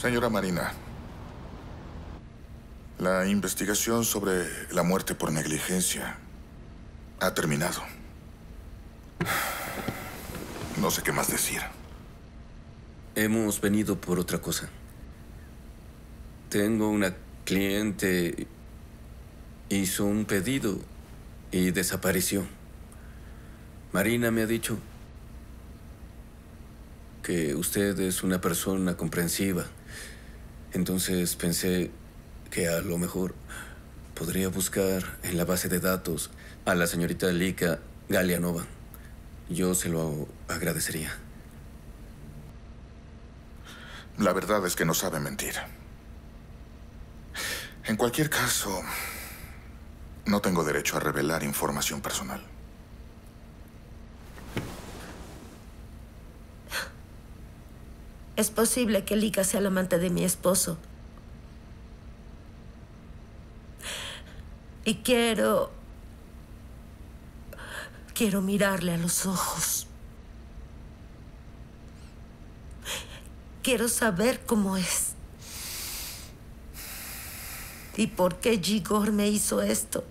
Speaker 11: Señora Marina, la investigación sobre la muerte por negligencia ha terminado. No sé qué más decir.
Speaker 6: Hemos venido por otra cosa. Tengo una cliente. Hizo un pedido y desapareció. Marina me ha dicho que usted es una persona comprensiva. Entonces pensé que a lo mejor podría buscar en la base de datos a la señorita Lika Galianova. Yo se lo agradecería.
Speaker 11: La verdad es que no sabe mentir. En cualquier caso, no tengo derecho a revelar información personal.
Speaker 2: Es posible que Lika sea el amante de mi esposo. Y quiero... Quiero mirarle a los ojos. Quiero saber cómo es. ¿Y por qué Gigor me hizo esto?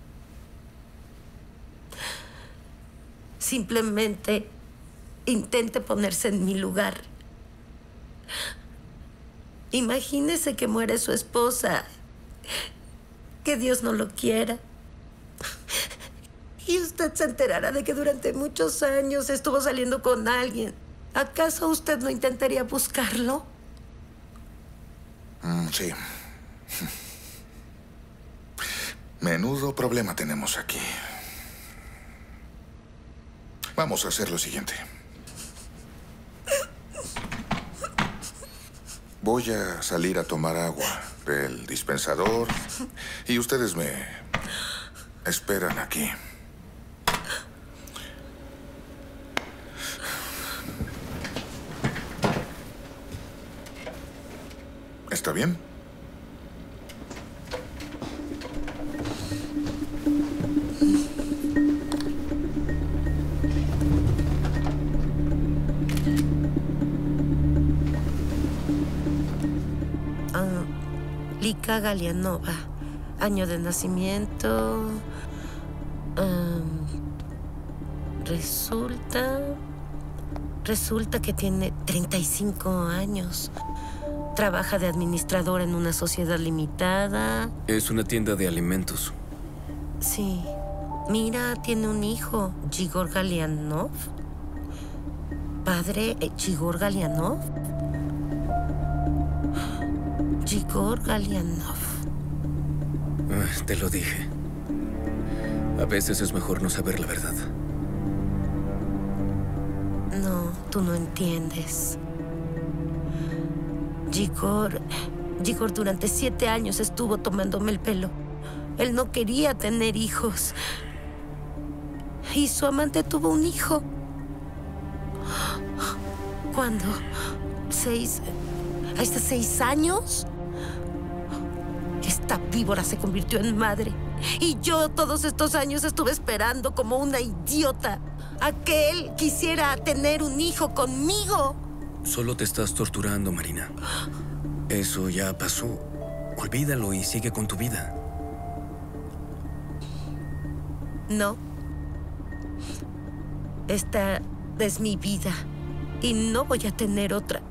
Speaker 2: Simplemente intente ponerse en mi lugar. Imagínese que muere su esposa. Que Dios no lo quiera. Y usted se enterará de que durante muchos años estuvo saliendo con alguien. ¿Acaso usted no intentaría buscarlo?
Speaker 11: Mm, sí. Menudo problema tenemos aquí. Vamos a hacer lo siguiente. Voy a salir a tomar agua del dispensador y ustedes me esperan aquí. ¿Está bien?
Speaker 2: Ah, Lika Galianova. Año de nacimiento. Resulta. Resulta que tiene 35 años. Trabaja de administrador en una sociedad limitada.
Speaker 6: Es una tienda de alimentos.
Speaker 2: Sí. Mira, tiene un hijo, Jigor Galianov. Padre, eh, Jigor Galianov. Jigor Galianov.
Speaker 6: Ah, Te lo dije. A veces es mejor no saber la verdad.
Speaker 2: No, tú no entiendes. Jigor. Jigor durante siete años estuvo tomándome el pelo. Él no quería tener hijos. Y su amante tuvo un hijo. ¿Cuándo? ¿Seis? ¿Hasta seis años? Esta víbora se convirtió en madre. Y yo todos estos años estuve esperando como una idiota a que él quisiera tener un hijo conmigo.
Speaker 6: Solo te estás torturando, Marina. Eso ya pasó. Olvídalo y sigue con tu vida.
Speaker 2: No. Esta es mi vida. Y no voy a tener otra.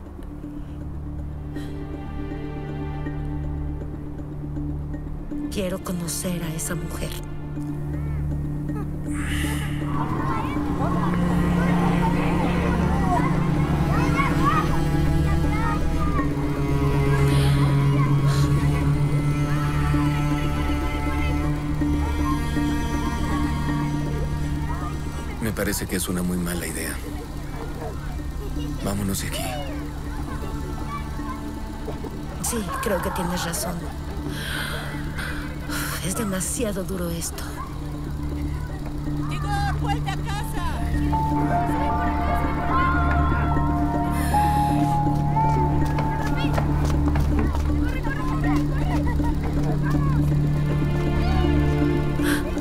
Speaker 2: Quiero conocer a esa mujer.
Speaker 6: Parece que es una muy mala idea. Vámonos de aquí.
Speaker 2: Sí, creo que tienes razón. Es demasiado duro esto.
Speaker 14: Igor, vuelve a casa.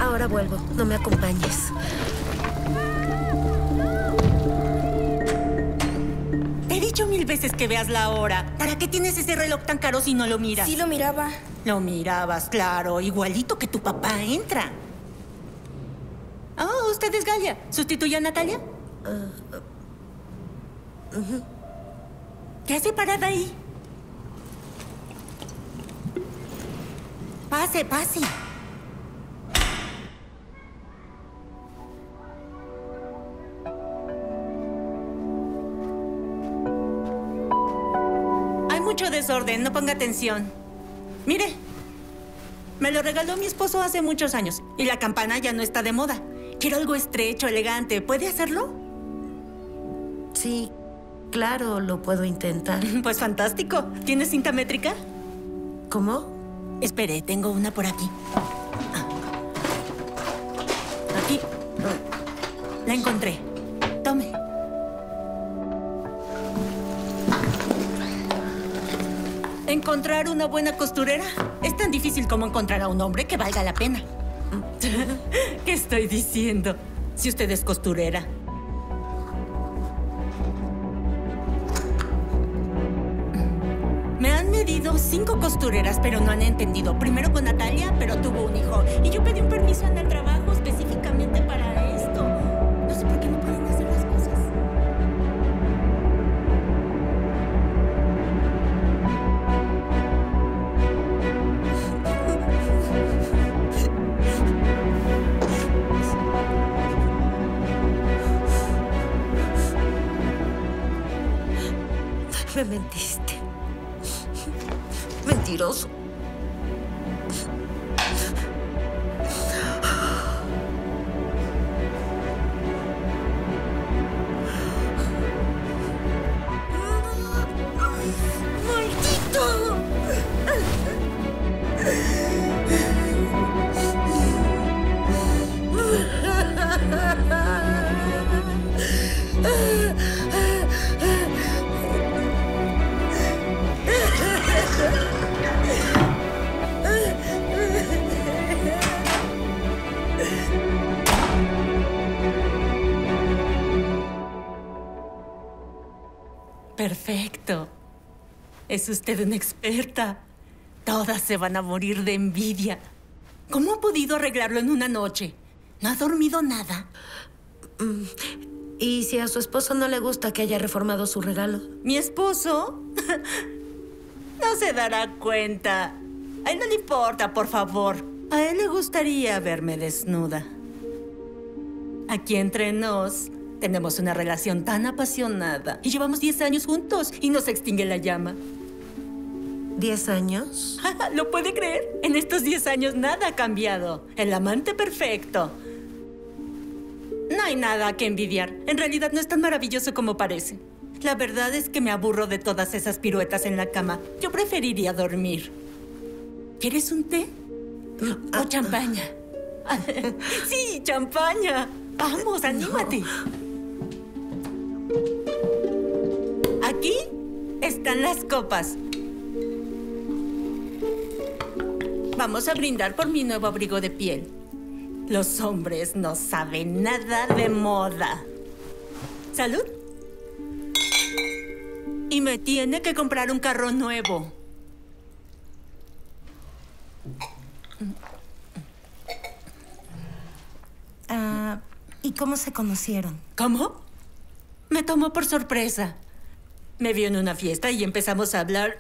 Speaker 2: Ahora vuelvo. No me acompañes.
Speaker 14: Veces que veas la hora. ¿Para qué tienes ese reloj tan caro si no lo miras?
Speaker 15: Sí lo miraba.
Speaker 14: Lo mirabas, claro. Igualito que tu papá entra. Oh, usted es Galia. ¿Sustituye a Natalia? ¿Qué hace parada ahí? Pase, pase. Desorden, no ponga atención. Mire, me lo regaló mi esposo hace muchos años y la campana ya no está de moda. Quiero algo estrecho, elegante. ¿Puede hacerlo?
Speaker 2: Sí, claro, lo puedo intentar. [LAUGHS]
Speaker 14: Pues fantástico. ¿Tienes cinta métrica?
Speaker 2: ¿Cómo?
Speaker 14: Espere, tengo una por aquí. Aquí. La encontré. Tome. Encontrar una buena costurera es tan difícil como encontrar a un hombre que valga la pena. [LAUGHS] ¿Qué estoy diciendo? Si usted es costurera. Me han medido cinco costureras, pero no han entendido. Primero con Natalia, pero tuvo un hijo. Y yo pedí un permiso en el trabajo Perfecto. Es usted una experta. Todas se van a morir de envidia. ¿Cómo ha podido arreglarlo en una noche? ¿No ha dormido nada?
Speaker 2: Mm, ¿Y si a su esposo no le gusta que haya reformado su regalo?
Speaker 14: ¿Mi esposo? [LAUGHS] no se dará cuenta. A él no le importa, por favor. A él le gustaría verme desnuda. Aquí entre nos, tenemos una relación tan apasionada. Y llevamos 10 años juntos y no se extingue la llama.
Speaker 2: ¿Diez años? [LAUGHS]
Speaker 14: ¿Lo puede creer? En estos 10 años nada ha cambiado. El amante perfecto. No hay nada que envidiar. En realidad no es tan maravilloso como parece. La verdad es que me aburro de todas esas piruetas en la cama. Yo preferiría dormir. ¿Quieres un té? ¿O champaña? [LAUGHS] sí, champaña. Vamos, anímate. Aquí están las copas. Vamos a brindar por mi nuevo abrigo de piel. Los hombres no saben nada de moda. Salud. Y me tiene que comprar un carro nuevo.
Speaker 2: Ah, ¿Y cómo se conocieron?
Speaker 14: ¿Cómo? Me tomó por sorpresa. Me vio en una fiesta y empezamos a hablar.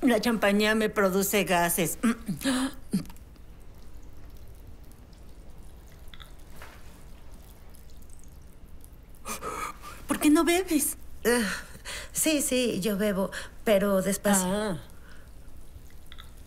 Speaker 14: La champaña me produce gases. ¿Por qué no bebes?
Speaker 2: Sí, sí, yo bebo, pero despacio.
Speaker 14: Ah.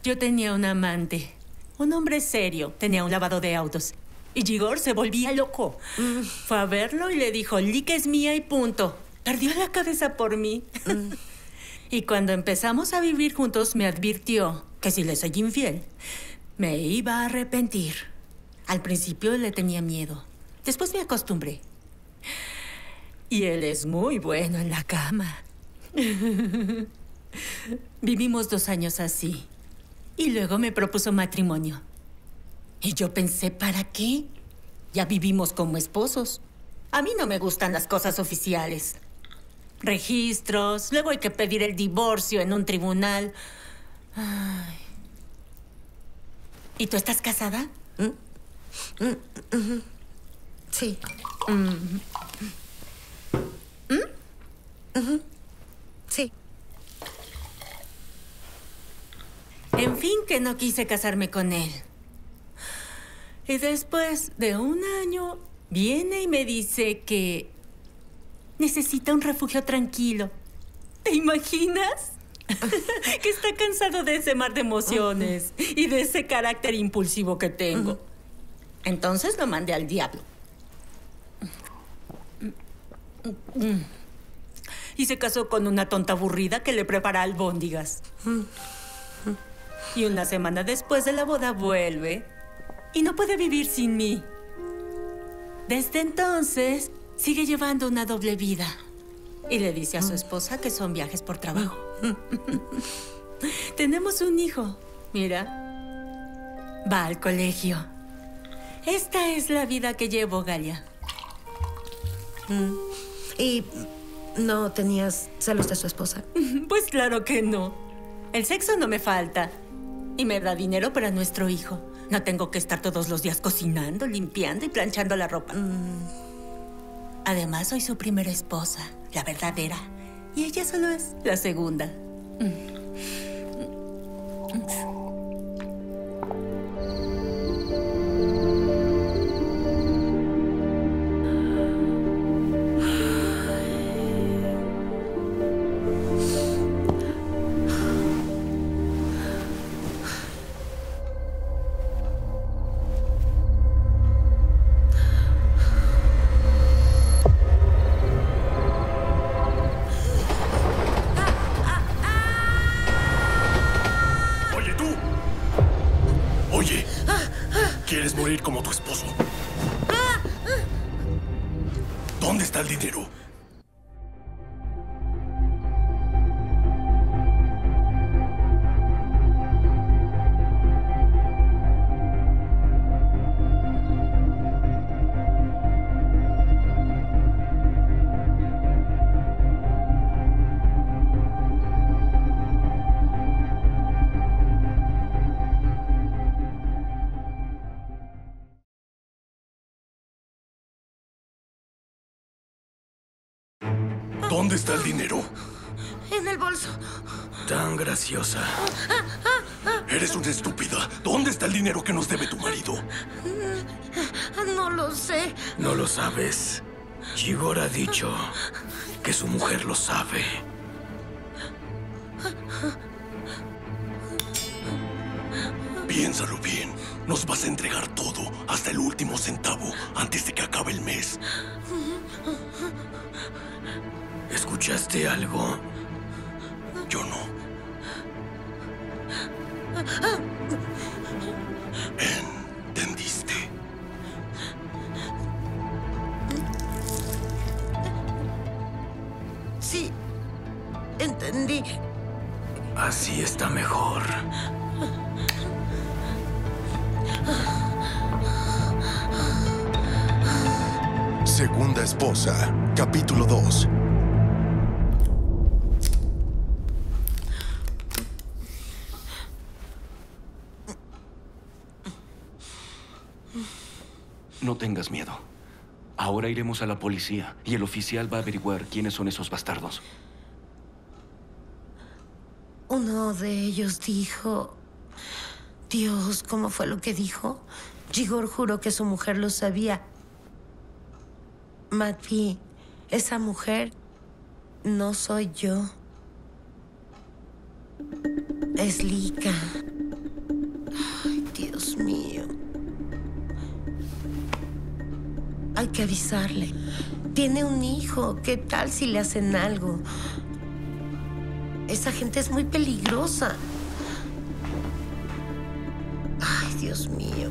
Speaker 14: Yo tenía un amante un hombre serio, tenía un lavado de autos. Y Igor se volvía loco.
Speaker 2: Mm.
Speaker 14: Fue a verlo y le dijo, Lick es mía y punto. Perdió la cabeza por mí.
Speaker 2: Mm. [LAUGHS]
Speaker 14: y cuando empezamos a vivir juntos me advirtió que si le soy infiel, me iba a arrepentir. Al principio le tenía miedo. Después me acostumbré. Y él es muy bueno en la cama. [LAUGHS] Vivimos dos años así. Y luego me propuso matrimonio. Y yo pensé, ¿para qué? Ya vivimos como esposos. A mí no me gustan las cosas oficiales. Registros, luego hay que pedir el divorcio en un tribunal. ¿Y tú estás casada?
Speaker 2: Mm. Sí.
Speaker 14: Mm.
Speaker 2: Ujú.
Speaker 14: En fin, que no quise casarme con él. Y después de un año, viene y me dice que necesita un refugio tranquilo. ¿Te imaginas? [LAUGHS] que está cansado de ese mar de emociones y de ese carácter impulsivo que tengo. Entonces lo mandé al diablo. Y se casó con una tonta aburrida que le prepara albóndigas. Y una semana después de la boda vuelve y no puede vivir sin mí. Desde entonces sigue llevando una doble vida. Y le dice a su esposa que son viajes por trabajo. [LAUGHS] Tenemos un hijo. Mira. Va al colegio. Esta es la vida que llevo, Galia.
Speaker 2: Mm. ¿Y no tenías celos de su esposa? [LAUGHS]
Speaker 14: Pues claro que no. El sexo no me falta. Y me da dinero para nuestro hijo. No tengo que estar todos los días cocinando, limpiando y planchando la ropa. Además, soy su primera esposa, la verdadera. Y ella solo es la segunda.
Speaker 13: Oye, graciosa. Eres una estúpida. ¿Dónde está el dinero que nos debe tu marido?
Speaker 2: No lo sé.
Speaker 13: No lo sabes. Igor ha dicho que su mujer lo sabe. Piénsalo bien. Nos vas a entregar todo, hasta el último centavo, antes de que acabe el mes. ¿Escuchaste algo? Yo no. ¿Entendiste?
Speaker 2: Sí. Entendí.
Speaker 13: Así está mejor.
Speaker 15: Segunda esposa, capítulo 2.
Speaker 6: No tengas miedo. Ahora iremos a la policía y el oficial va a averiguar quiénes son esos bastardos.
Speaker 2: Uno de ellos dijo... Dios, ¿cómo fue lo que dijo? Igor juró que su mujer lo sabía. Matvi, esa mujer No soy yo. Es Lika. Hay que avisarle. Tiene un hijo. ¿Qué tal si le hacen algo? Esa gente es muy peligrosa. Ay, Dios mío.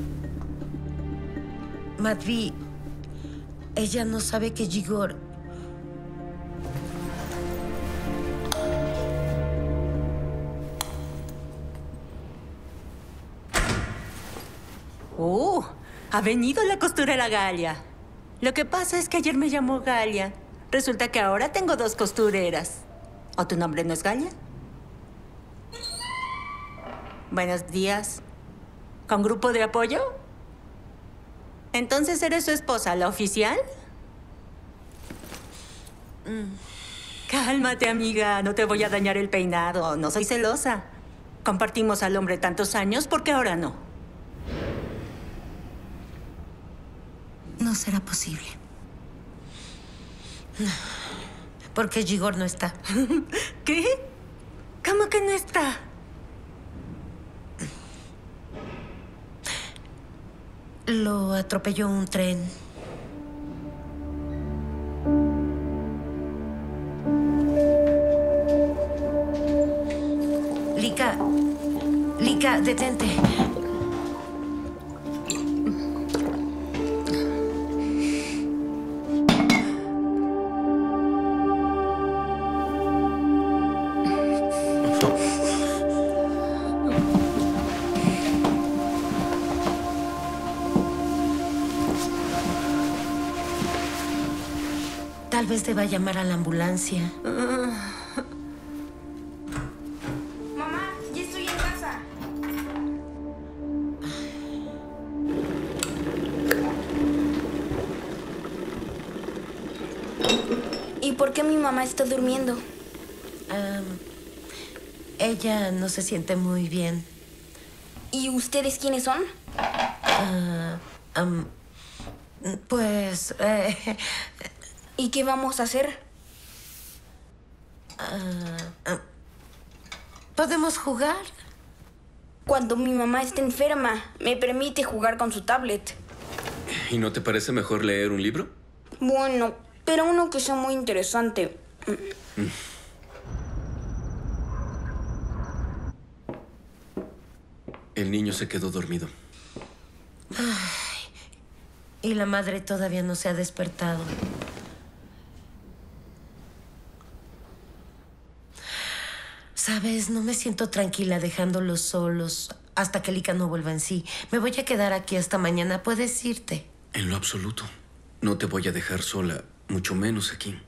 Speaker 2: Madvi, ella no sabe que Gigor...
Speaker 14: ¡Uh! Ha venido la costurera Galia. Lo que pasa es que ayer me llamó Galia. Resulta que ahora tengo dos costureras. ¿O tu nombre no es Galia? Buenos días. ¿Con grupo de apoyo? Entonces eres su esposa, la oficial? Mm. Cálmate, amiga. No te voy a dañar el peinado. No soy celosa. Compartimos al hombre tantos años, porque ahora no?
Speaker 2: No será posible. Porque Gigor no está. [LAUGHS]
Speaker 14: ¿Qué? ¿Cómo que no está?
Speaker 2: Lo atropelló un tren. Lika. Lika, detente. Vez deba llamar a la ambulancia.
Speaker 16: Mamá, ya estoy en casa. ¿Y por qué mi mamá está durmiendo?
Speaker 2: Am, ella no se siente muy bien.
Speaker 16: ¿Y ustedes quiénes son?
Speaker 2: Ah, am, pues... eh,
Speaker 16: ¿Y qué vamos a hacer?
Speaker 2: ah, ah, ¿Podemos jugar?
Speaker 16: Cuando mi mamá está enferma, me permite jugar con su tablet.
Speaker 6: ¿Y no te parece mejor leer un libro?
Speaker 16: Bueno, pero uno que sea muy interesante.
Speaker 6: El niño se quedó dormido.
Speaker 2: Ay, y la madre todavía no se ha despertado. Sabes, no me siento tranquila dejándolos solos hasta que Lika no vuelva en sí. Me voy a quedar aquí hasta mañana. Puedes irte.
Speaker 6: En lo absoluto. No te voy a dejar sola, mucho menos aquí.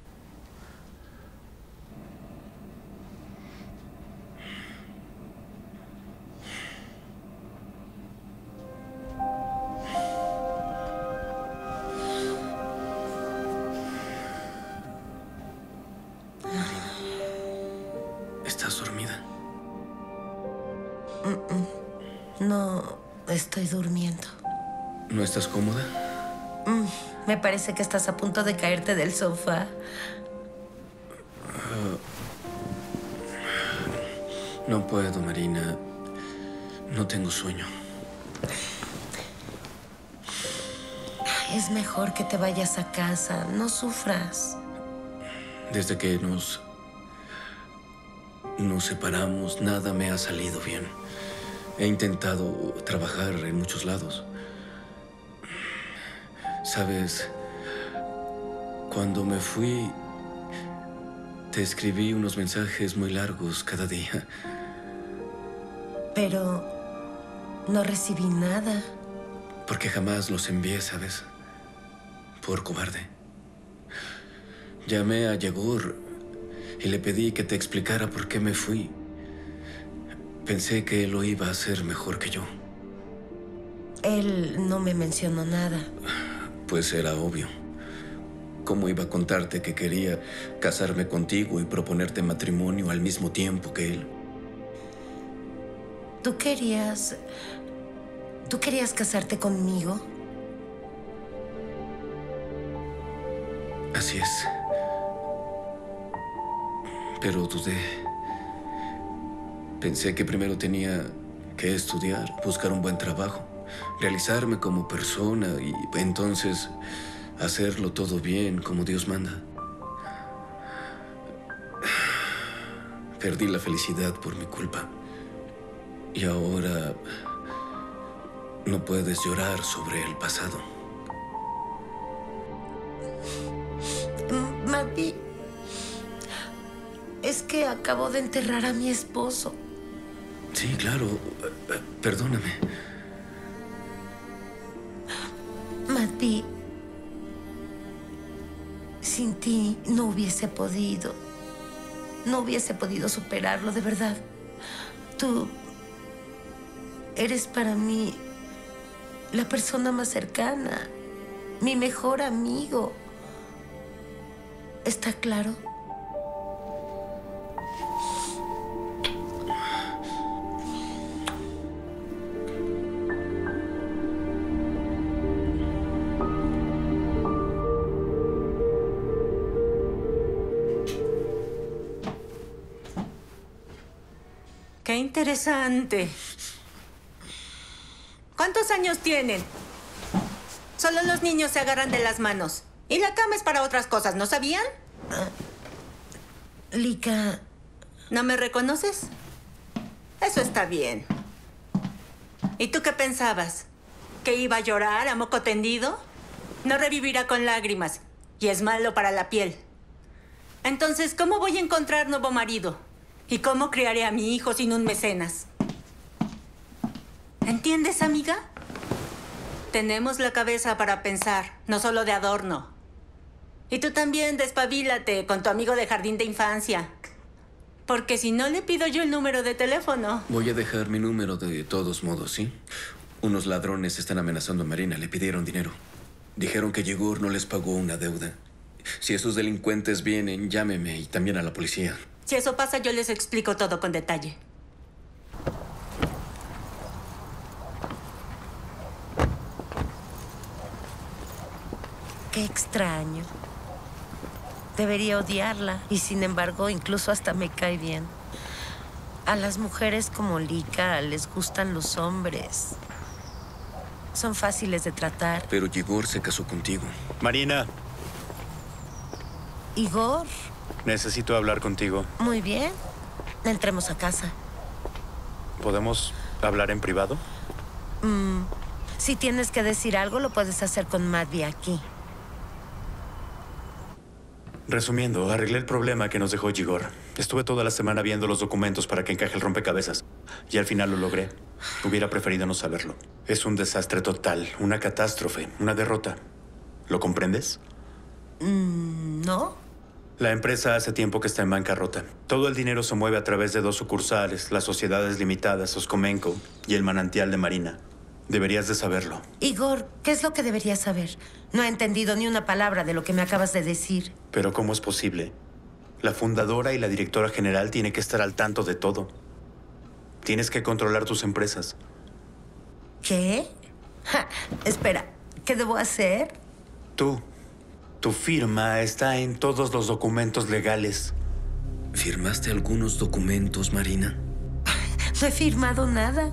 Speaker 2: Estoy durmiendo.
Speaker 6: ¿No estás cómoda?
Speaker 2: Mm, me parece que estás a punto de caerte del sofá.
Speaker 6: Ah, no puedo, Marina. No tengo sueño.
Speaker 2: Es mejor que te vayas a casa. No sufras.
Speaker 6: Desde que nos... nos separamos, nada me ha salido bien. He intentado trabajar en muchos lados. Sabes, cuando me fui, te escribí unos mensajes muy largos cada día.
Speaker 2: Pero no recibí nada.
Speaker 6: Porque jamás los envié, ¿sabes? Por cobarde. Llamé a Yagor y le pedí que te explicara por qué me fui. Pensé que él lo iba a hacer mejor que yo.
Speaker 2: Él no me mencionó nada.
Speaker 6: Pues era obvio. ¿Cómo iba a contarte que quería casarme contigo y proponerte matrimonio al mismo tiempo que él?
Speaker 2: ¿Tú querías... ¿Tú querías casarte conmigo?
Speaker 6: Así es. pero dudé. Pensé que primero tenía que estudiar, buscar un buen trabajo, realizarme como persona y entonces hacerlo todo bien como Dios manda. Perdí la felicidad por mi culpa. Y ahora no puedes llorar sobre el pasado.
Speaker 2: Mati, es que acabo de enterrar a mi esposo.
Speaker 6: Sí, claro. Eh, eh, Perdóname.
Speaker 2: Mati, sin ti no hubiese podido. No hubiese podido superarlo, de verdad. Tú eres para mí la persona más cercana, mi mejor amigo. ¿Está claro?
Speaker 14: Interesante. ¿Cuántos años tienen? Solo los niños se agarran de las manos. Y la cama es para otras cosas, ¿no sabían?
Speaker 2: Lika.
Speaker 14: ¿No me reconoces? Eso está bien. ¿Y tú qué pensabas? ¿Que iba a llorar a moco tendido? No revivirá con lágrimas. Y es malo para la piel. Entonces, ¿cómo voy a encontrar nuevo marido? ¿Y cómo criaré a mi hijo sin un mecenas? ¿Entiendes, amiga? Tenemos la cabeza para pensar, no solo de adorno. Y tú también despabilate con tu amigo de jardín de infancia. Porque si no le pido yo el número de teléfono.
Speaker 6: Voy a dejar mi número de todos modos, ¿sí? Unos ladrones están amenazando a Marina. Le pidieron dinero. Dijeron que Yegor no les pagó una deuda. Si esos delincuentes vienen, llámeme y también a la policía.
Speaker 14: Si eso pasa, yo les explico todo con detalle.
Speaker 2: Qué extraño. Debería odiarla y sin embargo incluso hasta me cae bien. A las mujeres como Lika les gustan los hombres. Son fáciles de tratar.
Speaker 6: Pero Yegor se casó contigo.
Speaker 9: Marina,
Speaker 2: Igor,
Speaker 9: necesito hablar contigo.
Speaker 2: muy bien. Entremos a casa.
Speaker 9: ¿Podemos hablar en privado?
Speaker 2: Mm, si tienes que decir algo, lo puedes hacer con Maddy aquí.
Speaker 9: Resumiendo, arreglé el problema que nos dejó Igor. Estuve toda la semana viendo los documentos para que encaje el rompecabezas. Y al final lo logré. Hubiera preferido no saberlo. Es un desastre total, una catástrofe, una derrota. ¿Lo comprendes?
Speaker 2: Mm, ¿No?
Speaker 9: La empresa hace tiempo que está en bancarrota. Todo el dinero se mueve a través de dos sucursales, las sociedades limitadas, Oscomenco y el manantial de Marina. Deberías de saberlo.
Speaker 2: Igor, ¿qué es lo que deberías saber? No he entendido ni una palabra de lo que me acabas de decir.
Speaker 9: Pero ¿cómo es posible? La fundadora y la directora general tienen que estar al tanto de todo. Tienes que controlar tus empresas.
Speaker 2: ¿Qué? Ja, espera, ¿qué debo hacer?
Speaker 9: Tú, tu firma está en todos los documentos legales.
Speaker 6: ¿Firmaste algunos documentos, Marina?
Speaker 2: No he firmado nada.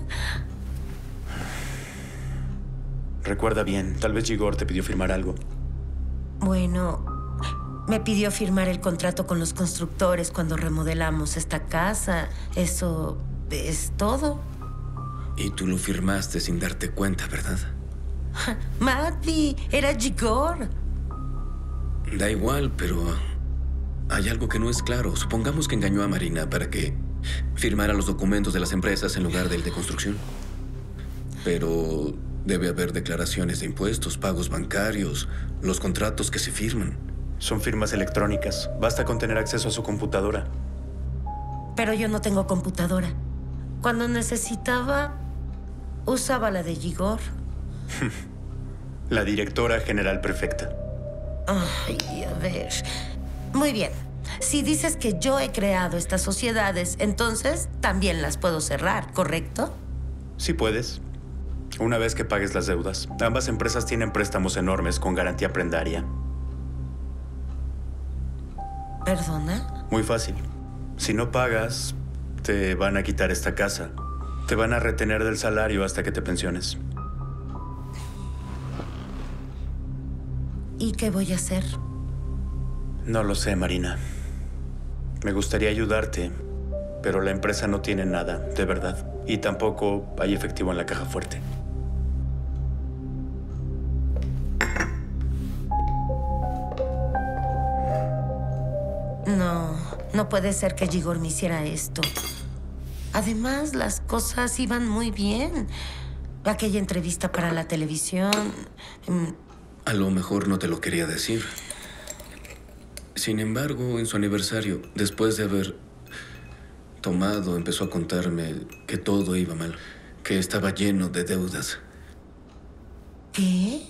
Speaker 9: Recuerda bien, tal vez Igor te pidió firmar algo.
Speaker 2: Bueno, me pidió firmar el contrato con los constructores cuando remodelamos esta casa. Eso es todo.
Speaker 6: Y tú lo firmaste sin darte cuenta, ¿verdad? [LAUGHS]
Speaker 2: Mati, era Igor.
Speaker 6: Da igual, pero hay algo que no es claro. Supongamos que engañó a Marina para que firmara los documentos de las empresas en lugar del de construcción. Pero debe haber declaraciones de impuestos, pagos bancarios, los contratos que se firman.
Speaker 9: Son firmas electrónicas. Basta con tener acceso a su computadora.
Speaker 2: Pero yo no tengo computadora. Cuando necesitaba, usaba la de Igor. [LAUGHS]
Speaker 9: La directora general perfecta.
Speaker 2: Ay, a ver. Muy bien. Si dices que yo he creado estas sociedades, entonces también las puedo cerrar, ¿correcto?
Speaker 9: Sí puedes. Una vez que pagues las deudas. Ambas empresas tienen préstamos enormes con garantía prendaria.
Speaker 2: ¿Perdona?
Speaker 9: Muy fácil. Si no pagas, te van a quitar esta casa. Te van a retener del salario hasta que te pensiones.
Speaker 2: ¿Y qué voy a hacer?
Speaker 9: No lo sé, Marina. Me gustaría ayudarte, pero la empresa no tiene nada, de verdad. Y tampoco hay efectivo en la caja fuerte.
Speaker 2: No, no puede ser que Gigor me hiciera esto. Además, las cosas iban muy bien. Aquella entrevista para la televisión.
Speaker 6: A lo mejor no te lo quería decir. Sin embargo, en su aniversario, después de haber tomado, empezó a contarme que todo iba mal, que estaba lleno de deudas.
Speaker 2: ¿Qué?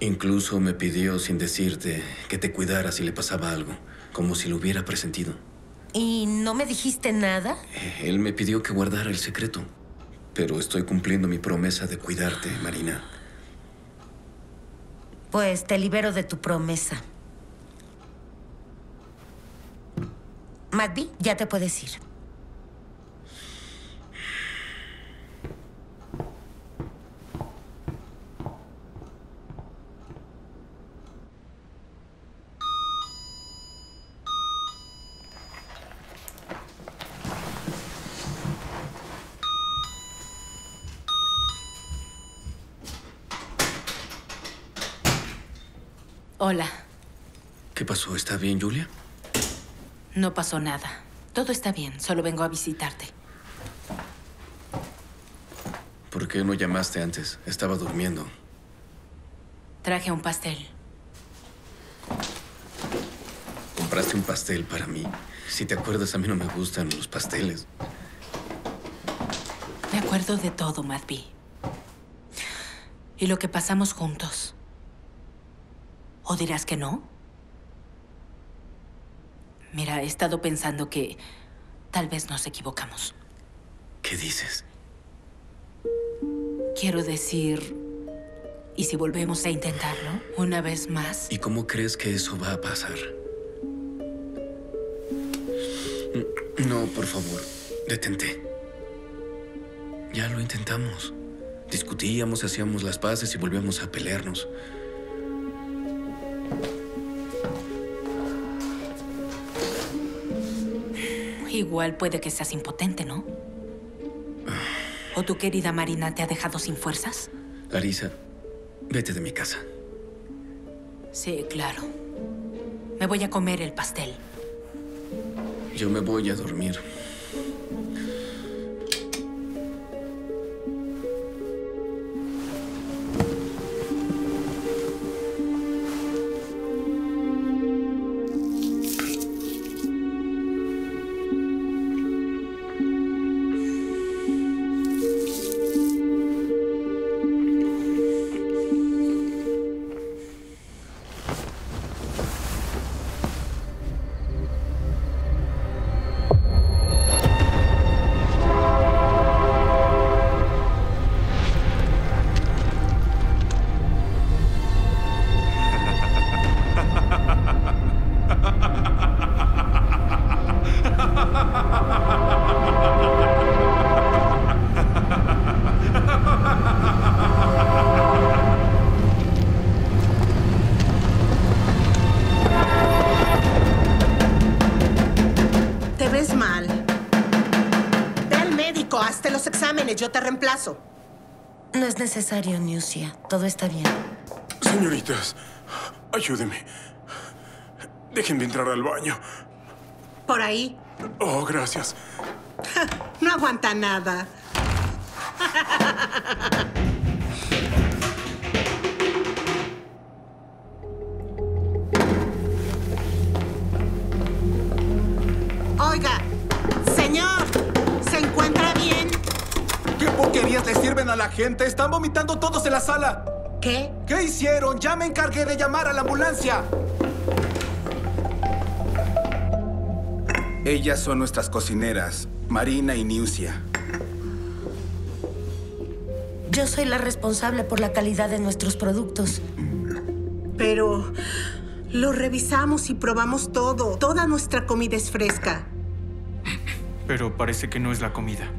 Speaker 6: Incluso me pidió sin decirte que te cuidara si le pasaba algo, como si lo hubiera presentido.
Speaker 2: ¿Y no me dijiste nada?
Speaker 6: Él me pidió que guardara el secreto, pero estoy cumpliendo mi promesa de cuidarte, Marina.
Speaker 2: Pues te libero de tu promesa. Magby, ya te puedes ir.
Speaker 7: Hola,
Speaker 6: ¿Qué pasó? ¿Está bien, Julia?
Speaker 7: no pasó nada. Todo está bien, solo vengo a visitarte.
Speaker 6: ¿Por qué no llamaste antes? Estaba durmiendo.
Speaker 7: Traje un pastel.
Speaker 6: ¿Compraste un pastel para mí? Si te acuerdas, a mí no me gustan los pasteles.
Speaker 7: Me acuerdo de todo, Madby. Y lo que pasamos juntos. ¿O dirás que no? Mira, he estado pensando que tal vez nos equivocamos.
Speaker 6: ¿Qué dices?
Speaker 7: Quiero decir, ¿y si volvemos a intentarlo una vez más?
Speaker 6: ¿Y cómo crees que eso va a pasar? No, por favor, detente. Ya lo intentamos. Discutíamos, hacíamos las paces y volvíamos a pelearnos.
Speaker 7: Igual puede que seas impotente, ¿no? ¿O tu querida Marina te ha dejado sin fuerzas?
Speaker 6: Larisa, vete de mi casa.
Speaker 7: Sí, claro. Me voy a comer el pastel.
Speaker 6: Yo me voy a dormir.
Speaker 2: Necesario. Todo está bien.
Speaker 10: Señoritas, ayúdeme. Déjenme entrar al baño.
Speaker 5: Por ahí.
Speaker 10: Oh, gracias. [LAUGHS]
Speaker 5: No aguanta nada. [LAUGHS]
Speaker 12: gente? Están vomitando todos en la sala.
Speaker 5: ¿Qué?
Speaker 12: ¿Qué hicieron? Ya me encargué de llamar a la ambulancia. Ellas son nuestras cocineras, Marina y Niusia.
Speaker 2: Yo soy la responsable por la calidad de nuestros productos.
Speaker 5: Pero lo revisamos y probamos todo. Toda nuestra comida es fresca.
Speaker 17: Pero parece que no es la comida.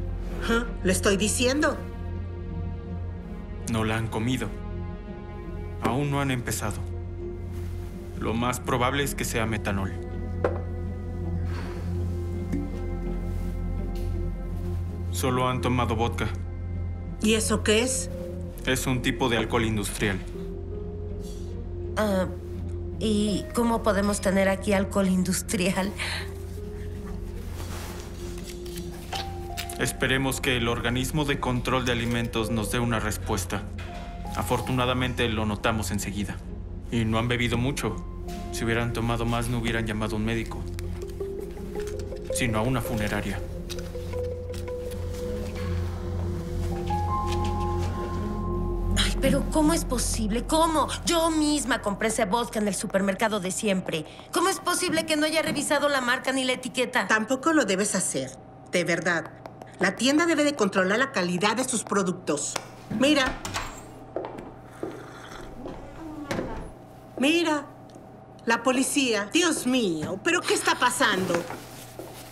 Speaker 5: ¿Ah? Le estoy diciendo.
Speaker 17: No la han comido. Aún no han empezado. Lo más probable es que sea metanol. Solo han tomado vodka.
Speaker 5: ¿Y eso qué es?
Speaker 17: Es un tipo de alcohol industrial.
Speaker 2: Ah, ¿Y cómo podemos tener aquí alcohol industrial?
Speaker 17: Esperemos que el organismo de control de alimentos nos dé una respuesta. Afortunadamente lo notamos enseguida. Y no han bebido mucho. Si hubieran tomado más no hubieran llamado a un médico, sino a una funeraria.
Speaker 2: Ay, pero ¿cómo es posible? ¿Cómo? Yo misma compré ese vodka en el supermercado de siempre. ¿Cómo es posible que no haya revisado la marca ni la etiqueta?
Speaker 5: Tampoco lo debes hacer, de verdad. La tienda debe de controlar la calidad de sus productos. Mira. Mira. La policía. Dios mío, ¿pero qué está pasando?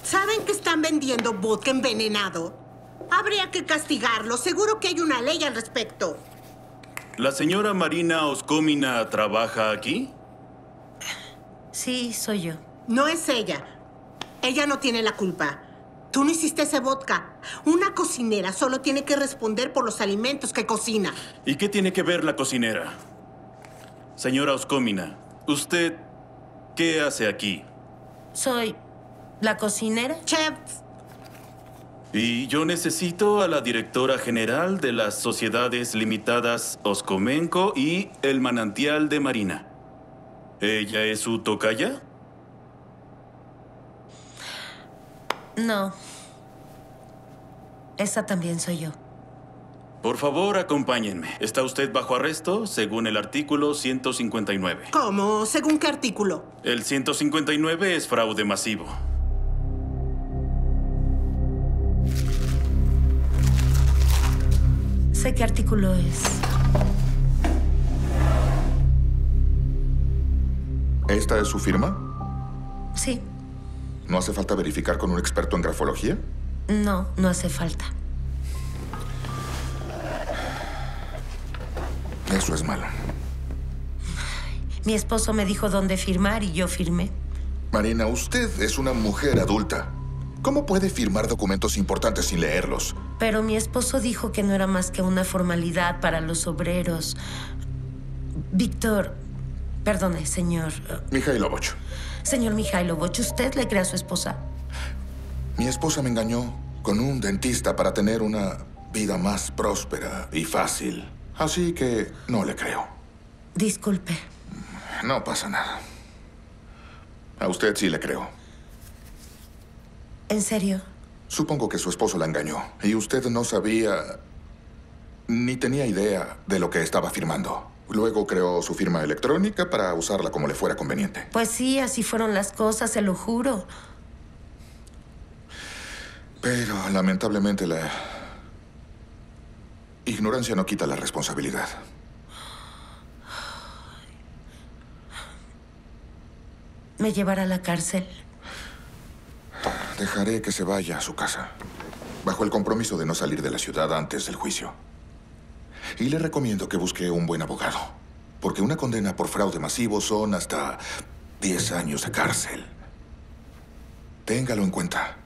Speaker 5: ¿Saben que están vendiendo vodka envenenado? Habría que castigarlo. Seguro que hay una ley al respecto.
Speaker 18: ¿La señora Marina Oscomina trabaja aquí?
Speaker 2: Sí, soy yo.
Speaker 5: No es ella. Ella no tiene la culpa. Tú no hiciste ese vodka. Una cocinera solo tiene que responder por los alimentos que cocina.
Speaker 18: ¿Y qué tiene que ver la cocinera? Señora Oscomina, ¿usted qué hace aquí?
Speaker 2: Soy la cocinera.
Speaker 5: Chef.
Speaker 18: Y yo necesito a la directora general de las sociedades limitadas Oscomenco y el manantial de Marina. ¿Ella es su tocaya?
Speaker 2: No. Esa también soy yo.
Speaker 18: Por favor, acompáñenme. Está usted bajo arresto según el artículo 159.
Speaker 5: ¿Cómo? ¿Según qué artículo?
Speaker 18: El 159 es fraude masivo.
Speaker 2: Sé qué artículo es.
Speaker 11: ¿Esta es su firma?
Speaker 2: Sí.
Speaker 11: ¿No hace falta verificar con un experto en grafología?
Speaker 2: No, no hace falta.
Speaker 11: Eso es malo.
Speaker 2: Mi esposo me dijo dónde firmar y yo firmé.
Speaker 11: Marina, usted es una mujer adulta. ¿Cómo puede firmar documentos importantes sin leerlos?
Speaker 2: Pero mi esposo dijo que no era más que una formalidad para los obreros. Víctor, perdone, señor.
Speaker 11: Mikhailovich.
Speaker 2: Señor Mikhailovich, ¿usted le cree a su esposa?
Speaker 11: Mi esposa me engañó con un dentista para tener una vida más próspera y fácil. Así que no le creo.
Speaker 2: Disculpe.
Speaker 11: No pasa nada. A usted sí le creo.
Speaker 2: ¿En serio?
Speaker 11: Supongo que su esposo la engañó y usted no sabía ni tenía idea de lo que estaba firmando. Luego creó su firma electrónica para usarla como le fuera conveniente.
Speaker 2: Pues sí, así fueron las cosas, se lo juro.
Speaker 11: Pero lamentablemente la ignorancia no quita la responsabilidad.
Speaker 2: ¿Me llevará a la cárcel?
Speaker 11: Dejaré que se vaya a su casa, bajo el compromiso de no salir de la ciudad antes del juicio. Y le recomiendo que busque un buen abogado, porque una condena por fraude masivo son hasta 10 años de cárcel. Téngalo en cuenta.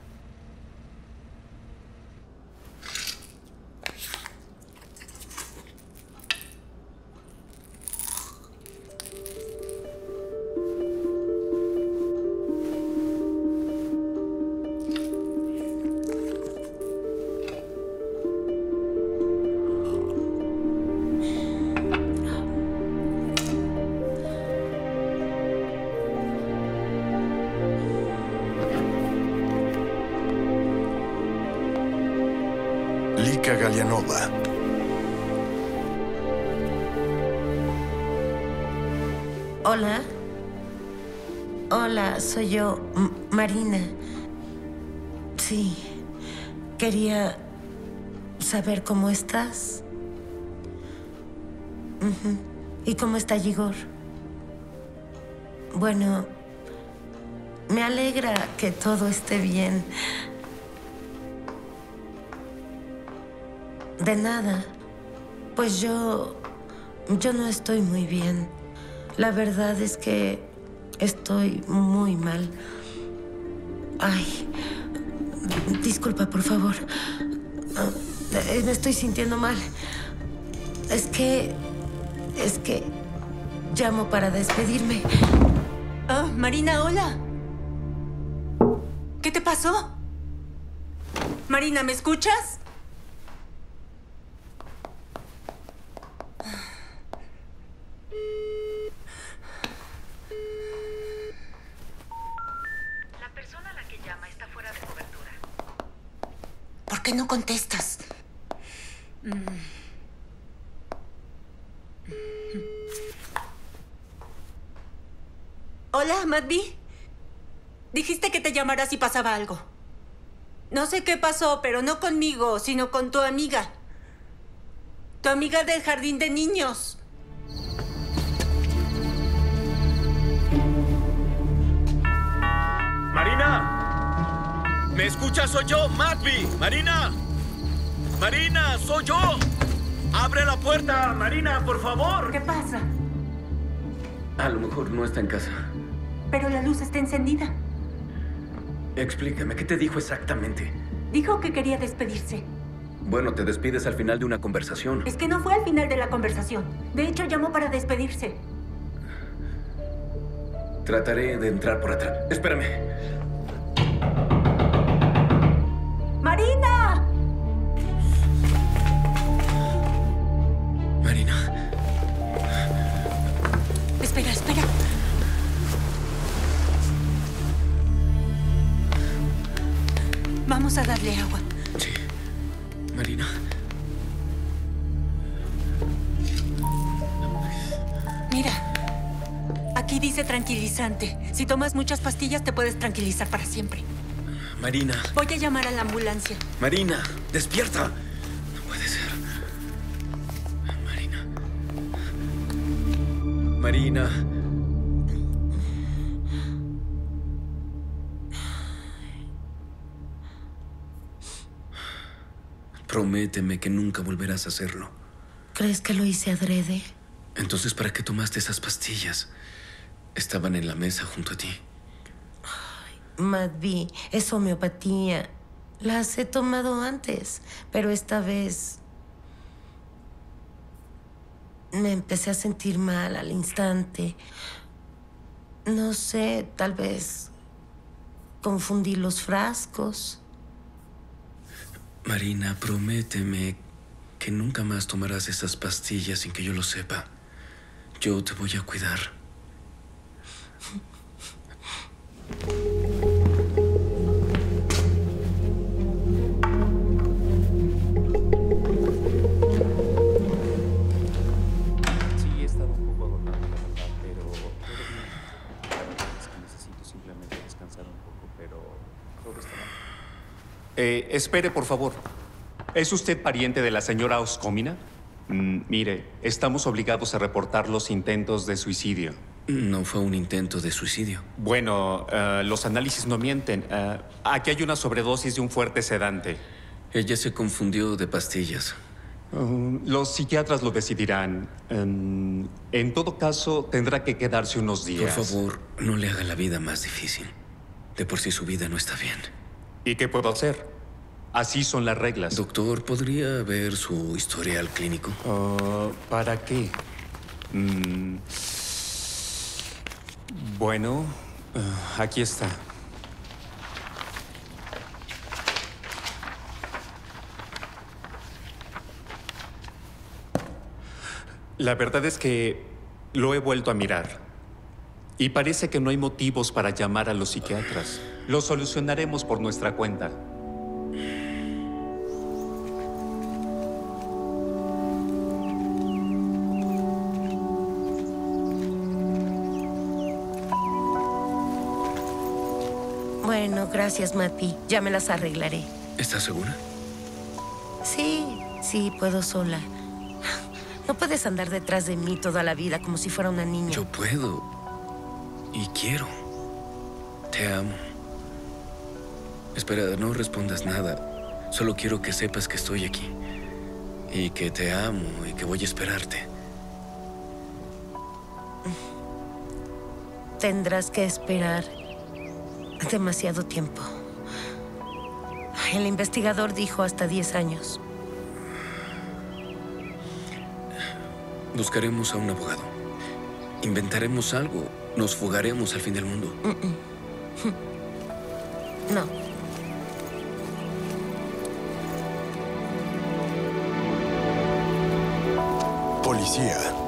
Speaker 2: saber cómo estás. ¿Y cómo está Igor? Bueno, me alegra que todo esté bien. De nada. Pues yo... Yo no estoy muy bien. La verdad es que estoy muy mal. Ay, disculpa, por favor. Eh, Me estoy sintiendo mal. Es que... Es que... Llamo para despedirme.
Speaker 14: Oh, Marina, hola. ¿Qué te pasó? Marina, ¿me escuchas?
Speaker 2: La persona a la que llama está fuera de cobertura.
Speaker 14: ¿Por qué no contestas? Mm. Hola, Madby. Dijiste que te llamara si pasaba algo. No sé qué pasó, pero no conmigo, sino con tu amiga. Tu amiga del jardín de niños.
Speaker 19: ¡Marina! ¿Me escuchas? Soy yo, Matby. ¡Marina! ¡Marina! ¡Soy yo! ¡Abre la puerta! ¡Marina, por favor!
Speaker 14: ¿Qué pasa?
Speaker 6: A lo mejor no está en casa.
Speaker 14: Pero la luz está encendida.
Speaker 6: Explícame, ¿qué te dijo exactamente?
Speaker 14: Dijo que quería despedirse.
Speaker 6: Bueno, te despides al final de una conversación.
Speaker 14: Es que no fue al final de la conversación. De hecho, llamó para despedirse.
Speaker 6: Trataré de entrar por atrás. Espérame.
Speaker 14: ¡Marina!
Speaker 6: Marina.
Speaker 14: Espera, espera. Vamos a darle agua.
Speaker 6: Marina.
Speaker 14: Mira, aquí dice tranquilizante. Si tomas muchas pastillas te puedes tranquilizar para siempre.
Speaker 6: Marina.
Speaker 14: Voy a llamar a la ambulancia.
Speaker 6: Marina, despierta. No puede ser. Marina. Prométeme que nunca volverás a hacerlo.
Speaker 2: ¿Crees que lo hice adrede?
Speaker 6: Entonces, ¿para qué tomaste esas pastillas? Estaban en la mesa junto a ti.
Speaker 2: Madby, es homeopatía. Las he tomado antes, pero esta vez me empecé a sentir mal al instante. No sé, tal vez confundí los frascos.
Speaker 6: Marina, prométeme que nunca más tomarás esas pastillas sin que yo lo sepa. Yo te voy a cuidar. [LAUGHS]
Speaker 20: Eh, espere, por favor. ¿Es usted pariente de la señora Oscomina? Mm, mire, estamos obligados a reportar los intentos de suicidio.
Speaker 6: No fue un intento de suicidio.
Speaker 20: Bueno, eh, los análisis no mienten. Eh, aquí hay una sobredosis de un fuerte sedante.
Speaker 6: Ella se confundió de pastillas.
Speaker 20: Um, los psiquiatras lo decidirán. Um, en todo caso, tendrá que quedarse unos
Speaker 6: Por
Speaker 20: días.
Speaker 6: favor, no le haga la vida más difícil. De por sí su vida no está bien.
Speaker 20: ¿Y qué puedo hacer? Así son las reglas.
Speaker 6: Doctor, ¿podría ver su historial clínico?
Speaker 20: Ah, ¿Para qué? Mm, bueno, ah, aquí está. La verdad es que lo he vuelto a mirar. Y parece que no hay motivos para llamar a los psiquiatras. Lo solucionaremos por nuestra cuenta.
Speaker 2: Bueno, gracias, Mati. Ya me las arreglaré.
Speaker 6: ¿Estás segura?
Speaker 2: Sí, sí, puedo sola. No puedes andar detrás de mí toda la vida como si fuera una niña.
Speaker 6: Yo puedo. Y quiero. Te amo. Espera, no respondas nada. Solo quiero que sepas que estoy aquí. Y que te amo y que voy a esperarte.
Speaker 2: Tendrás que esperar demasiado tiempo. El investigador dijo hasta 10 años.
Speaker 6: Buscaremos a un abogado. Inventaremos algo. Nos fugaremos al fin del mundo. [LAUGHS]
Speaker 2: No.
Speaker 15: Policía.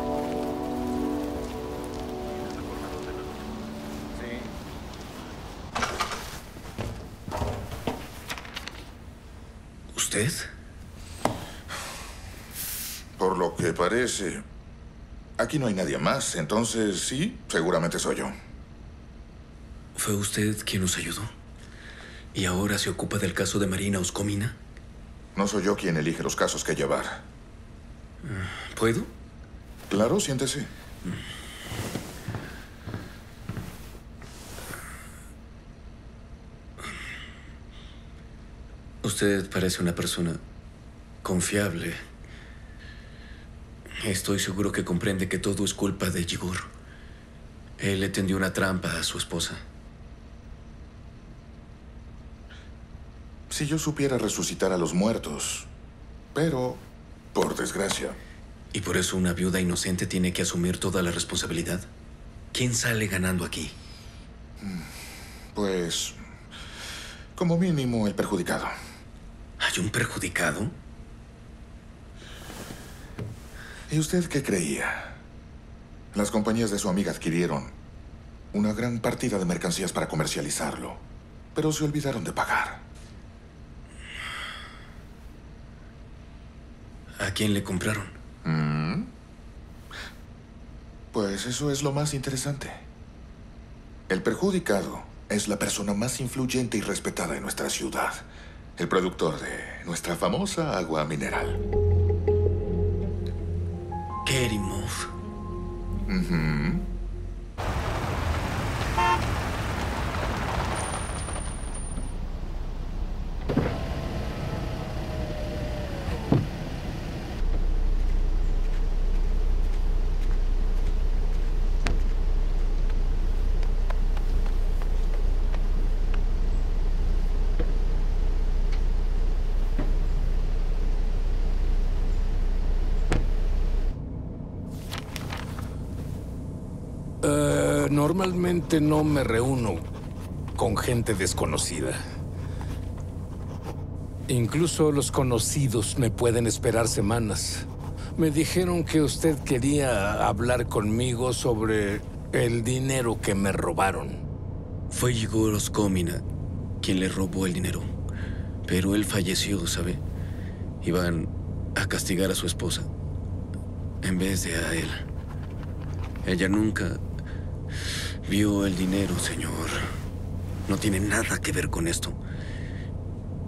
Speaker 6: ¿Usted?
Speaker 11: Por lo que parece, aquí no hay nadie más. Entonces, sí, seguramente soy yo.
Speaker 6: ¿Fue usted quien nos ayudó? ¿Y ahora se ocupa del caso de Marina Oscomina?
Speaker 11: No soy yo quien elige los casos que llevar.
Speaker 6: ¿Puedo?
Speaker 11: Claro, siéntese.
Speaker 6: Usted parece una persona confiable. Estoy seguro que comprende que todo es culpa de Yigor. Él le tendió una trampa a su esposa.
Speaker 11: Si yo supiera resucitar a los muertos. Pero, por desgracia,
Speaker 6: ¿Y por eso una viuda inocente tiene que asumir toda la responsabilidad? ¿Quién sale ganando aquí?
Speaker 11: pues, como mínimo el perjudicado.
Speaker 6: ¿Hay un perjudicado?
Speaker 11: ¿Y usted qué creía? Las compañías de su amiga adquirieron una gran partida de mercancías para comercializarlo, pero se olvidaron de pagar.
Speaker 6: ¿A quién le compraron?
Speaker 11: Mm. Pues eso es lo más interesante. El perjudicado es la persona más influyente y respetada en nuestra ciudad. El productor de nuestra famosa agua mineral.
Speaker 6: Kerimov.
Speaker 10: Eh, normalmente no me reúno con gente desconocida. Incluso los conocidos me pueden esperar semanas. Me dijeron que usted quería hablar conmigo sobre el dinero que me robaron.
Speaker 6: Fue Igor Oskomina quien le robó el dinero. Pero él falleció, ¿sabe? Iban a castigar a su esposa en vez de a él. Ella nunca vio el dinero, señor. No tiene nada que ver con esto.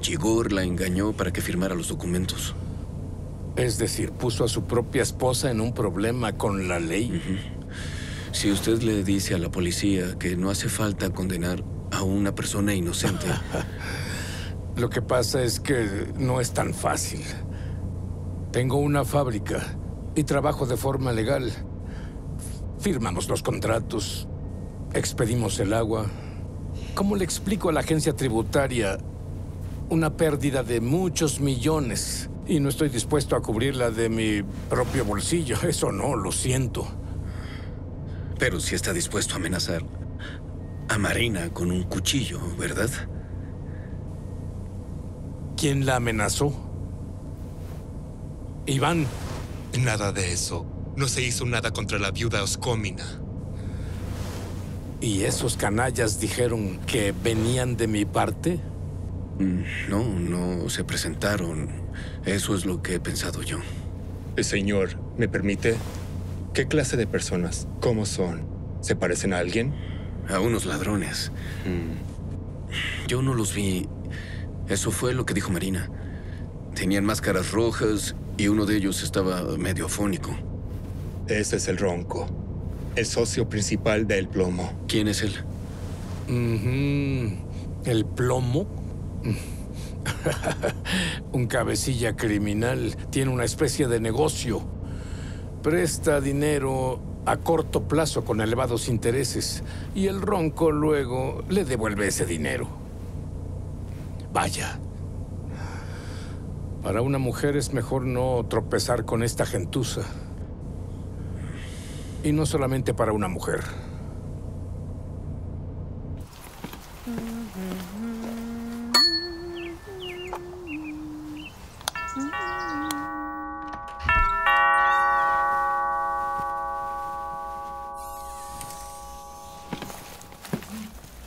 Speaker 6: Igor la engañó para que firmara los documentos.
Speaker 10: Es decir, puso a su propia esposa en un problema con la ley.
Speaker 6: Si usted le dice a la policía que no hace falta condenar a una persona inocente, [LAUGHS]
Speaker 10: Lo que pasa es que no es tan fácil. Tengo una fábrica y trabajo de forma legal. Firmamos los contratos, expedimos el agua. ¿Cómo le explico a la agencia tributaria una pérdida de muchos millones? Y no estoy dispuesto a cubrirla de mi propio bolsillo. [LAUGHS] Eso no, lo siento.
Speaker 6: pero sí está dispuesto a amenazar a Marina con un cuchillo, ¿verdad?
Speaker 10: ¿Quién la amenazó? Iván.
Speaker 21: Nada de eso. No se hizo nada contra la viuda Oscomina.
Speaker 10: ¿Y esos canallas dijeron que venían de mi parte?
Speaker 6: Mm, No, no se presentaron. Eso es lo que he pensado yo.
Speaker 21: Señor, ¿me permite? ¿Qué clase de personas? ¿Cómo son? ¿Se parecen a alguien?
Speaker 6: A unos ladrones. Yo no los vi. Eso fue lo que dijo Marina. Tenían máscaras rojas y uno de ellos estaba medio afónico.
Speaker 21: Ese es el ronco. El socio principal del plomo.
Speaker 6: ¿Quién es él?
Speaker 10: ¿El plomo? [LAUGHS] Un cabecilla criminal tiene una especie de negocio. Presta dinero a corto plazo con elevados intereses y el ronco luego le devuelve ese dinero. Vaya. Para una mujer es mejor no tropezar con esta gentuza. Y no solamente para una mujer.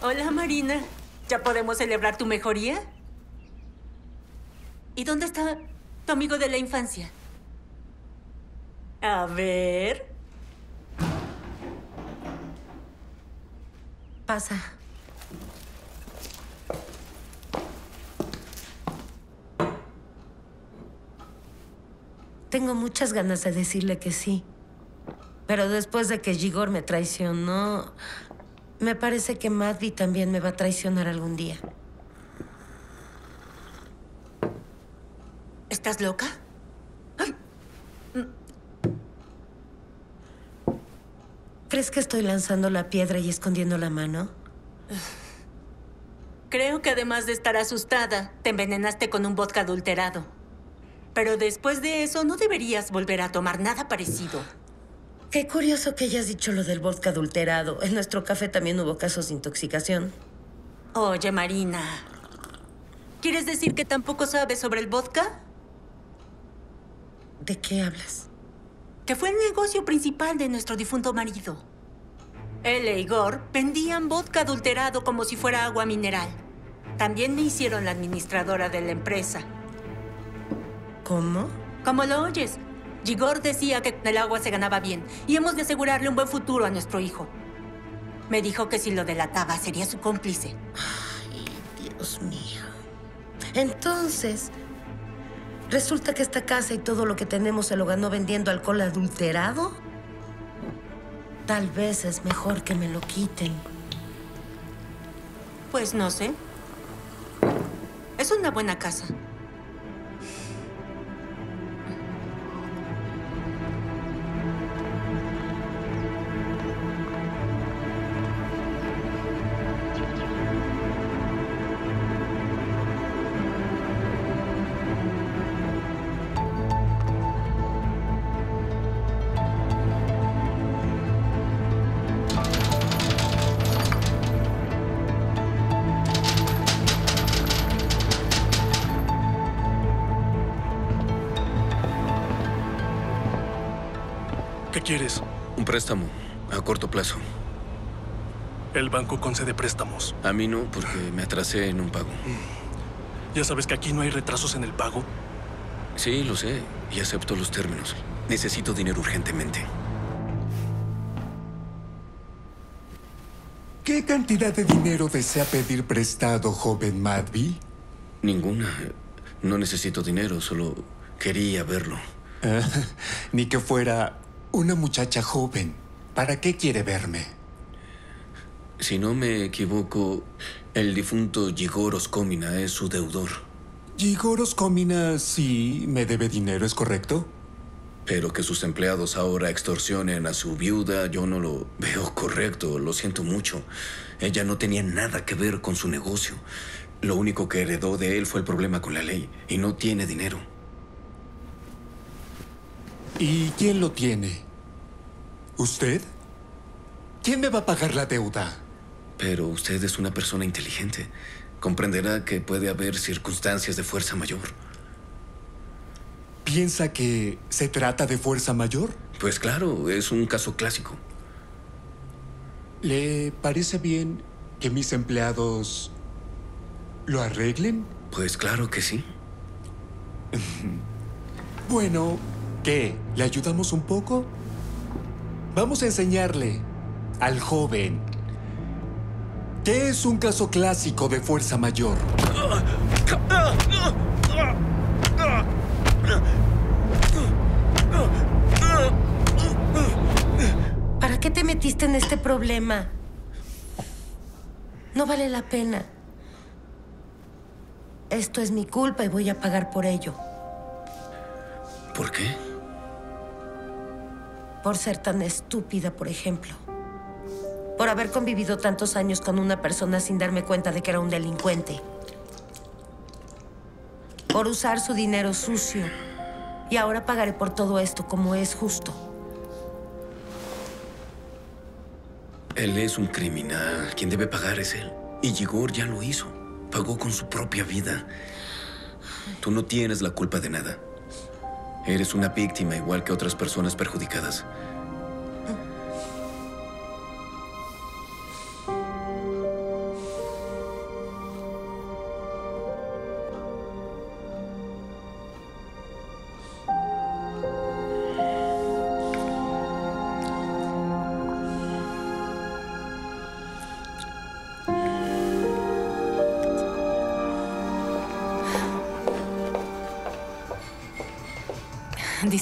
Speaker 14: Hola, Marina. ¿Ya podemos celebrar tu mejoría? ¿Y dónde está tu amigo de la infancia? A ver.
Speaker 2: Pasa. Tengo muchas ganas de decirle que sí. Pero después de que Gigor me traicionó, me parece que Madvi también me va a traicionar algún día.
Speaker 14: ¿Estás loca?
Speaker 2: ¿Crees que estoy lanzando la piedra y escondiendo la mano?
Speaker 14: Creo que además de estar asustada, te envenenaste con un vodka adulterado. Pero después de eso no deberías volver a tomar nada parecido.
Speaker 2: Qué curioso que hayas dicho lo del vodka adulterado. En nuestro café también hubo casos de intoxicación.
Speaker 14: Oye, Marina. ¿Quieres decir que tampoco sabes sobre el vodka?
Speaker 2: ¿De qué hablas?
Speaker 14: Que fue el negocio principal de nuestro difunto marido. Él e Igor vendían vodka adulterado como si fuera agua mineral. También me hicieron la administradora de la empresa.
Speaker 2: ¿Cómo?
Speaker 14: Como lo oyes. Igor decía que el agua se ganaba bien y hemos de asegurarle un buen futuro a nuestro hijo. Me dijo que si lo delataba sería su cómplice.
Speaker 2: Ay, Dios mío. Entonces, resulta que esta casa y todo lo que tenemos se lo ganó vendiendo alcohol adulterado. Tal vez es mejor que me lo quiten.
Speaker 14: Pues no sé. Es una buena casa.
Speaker 13: El banco concede préstamos.
Speaker 6: A mí no, porque me atrasé en un pago.
Speaker 13: ¿Ya sabes que aquí no hay retrasos en el pago?
Speaker 6: Sí, lo sé, y acepto los términos. Necesito dinero urgentemente.
Speaker 15: ¿Qué cantidad de dinero desea pedir prestado, joven Madby?
Speaker 6: Ninguna. No necesito dinero, solo quería verlo.
Speaker 15: Ah, [LAUGHS] ni que fuera una muchacha joven. ¿Para qué quiere verme?
Speaker 6: Si no me equivoco, el difunto Yigor Oscomina es su deudor.
Speaker 15: Yigoros Comina sí me debe dinero, ¿es correcto?
Speaker 6: Pero que sus empleados ahora extorsionen a su viuda, yo no lo veo correcto, lo siento mucho. Ella no tenía nada que ver con su negocio. Lo único que heredó de él fue el problema con la ley, y no tiene dinero.
Speaker 15: ¿Y quién lo tiene? ¿Usted? ¿Quién me va a pagar la deuda?
Speaker 6: Pero usted es una persona inteligente. Comprenderá que puede haber circunstancias de fuerza mayor.
Speaker 15: ¿Piensa que se trata de fuerza mayor?
Speaker 6: Pues claro, es un caso clásico.
Speaker 15: ¿Le parece bien que mis empleados lo arreglen?
Speaker 6: Pues claro que sí. [LAUGHS]
Speaker 15: Bueno, ¿qué? ¿Le ayudamos un poco? Vamos a enseñarle al joven qué es un caso clásico de fuerza mayor.
Speaker 2: ¿Para qué te metiste en este problema? No vale la pena. Esto es mi culpa y voy a pagar por ello.
Speaker 6: ¿Por qué?
Speaker 2: Por ser tan estúpida, por ejemplo. Por haber convivido tantos años con una persona sin darme cuenta de que era un delincuente. Por usar su dinero sucio. Y ahora pagaré por todo esto como es justo.
Speaker 6: Él es un criminal. Quien debe pagar es él. Y Igor ya lo hizo. Pagó con su propia vida. Tú no tienes la culpa de nada. Eres una víctima igual que otras personas perjudicadas.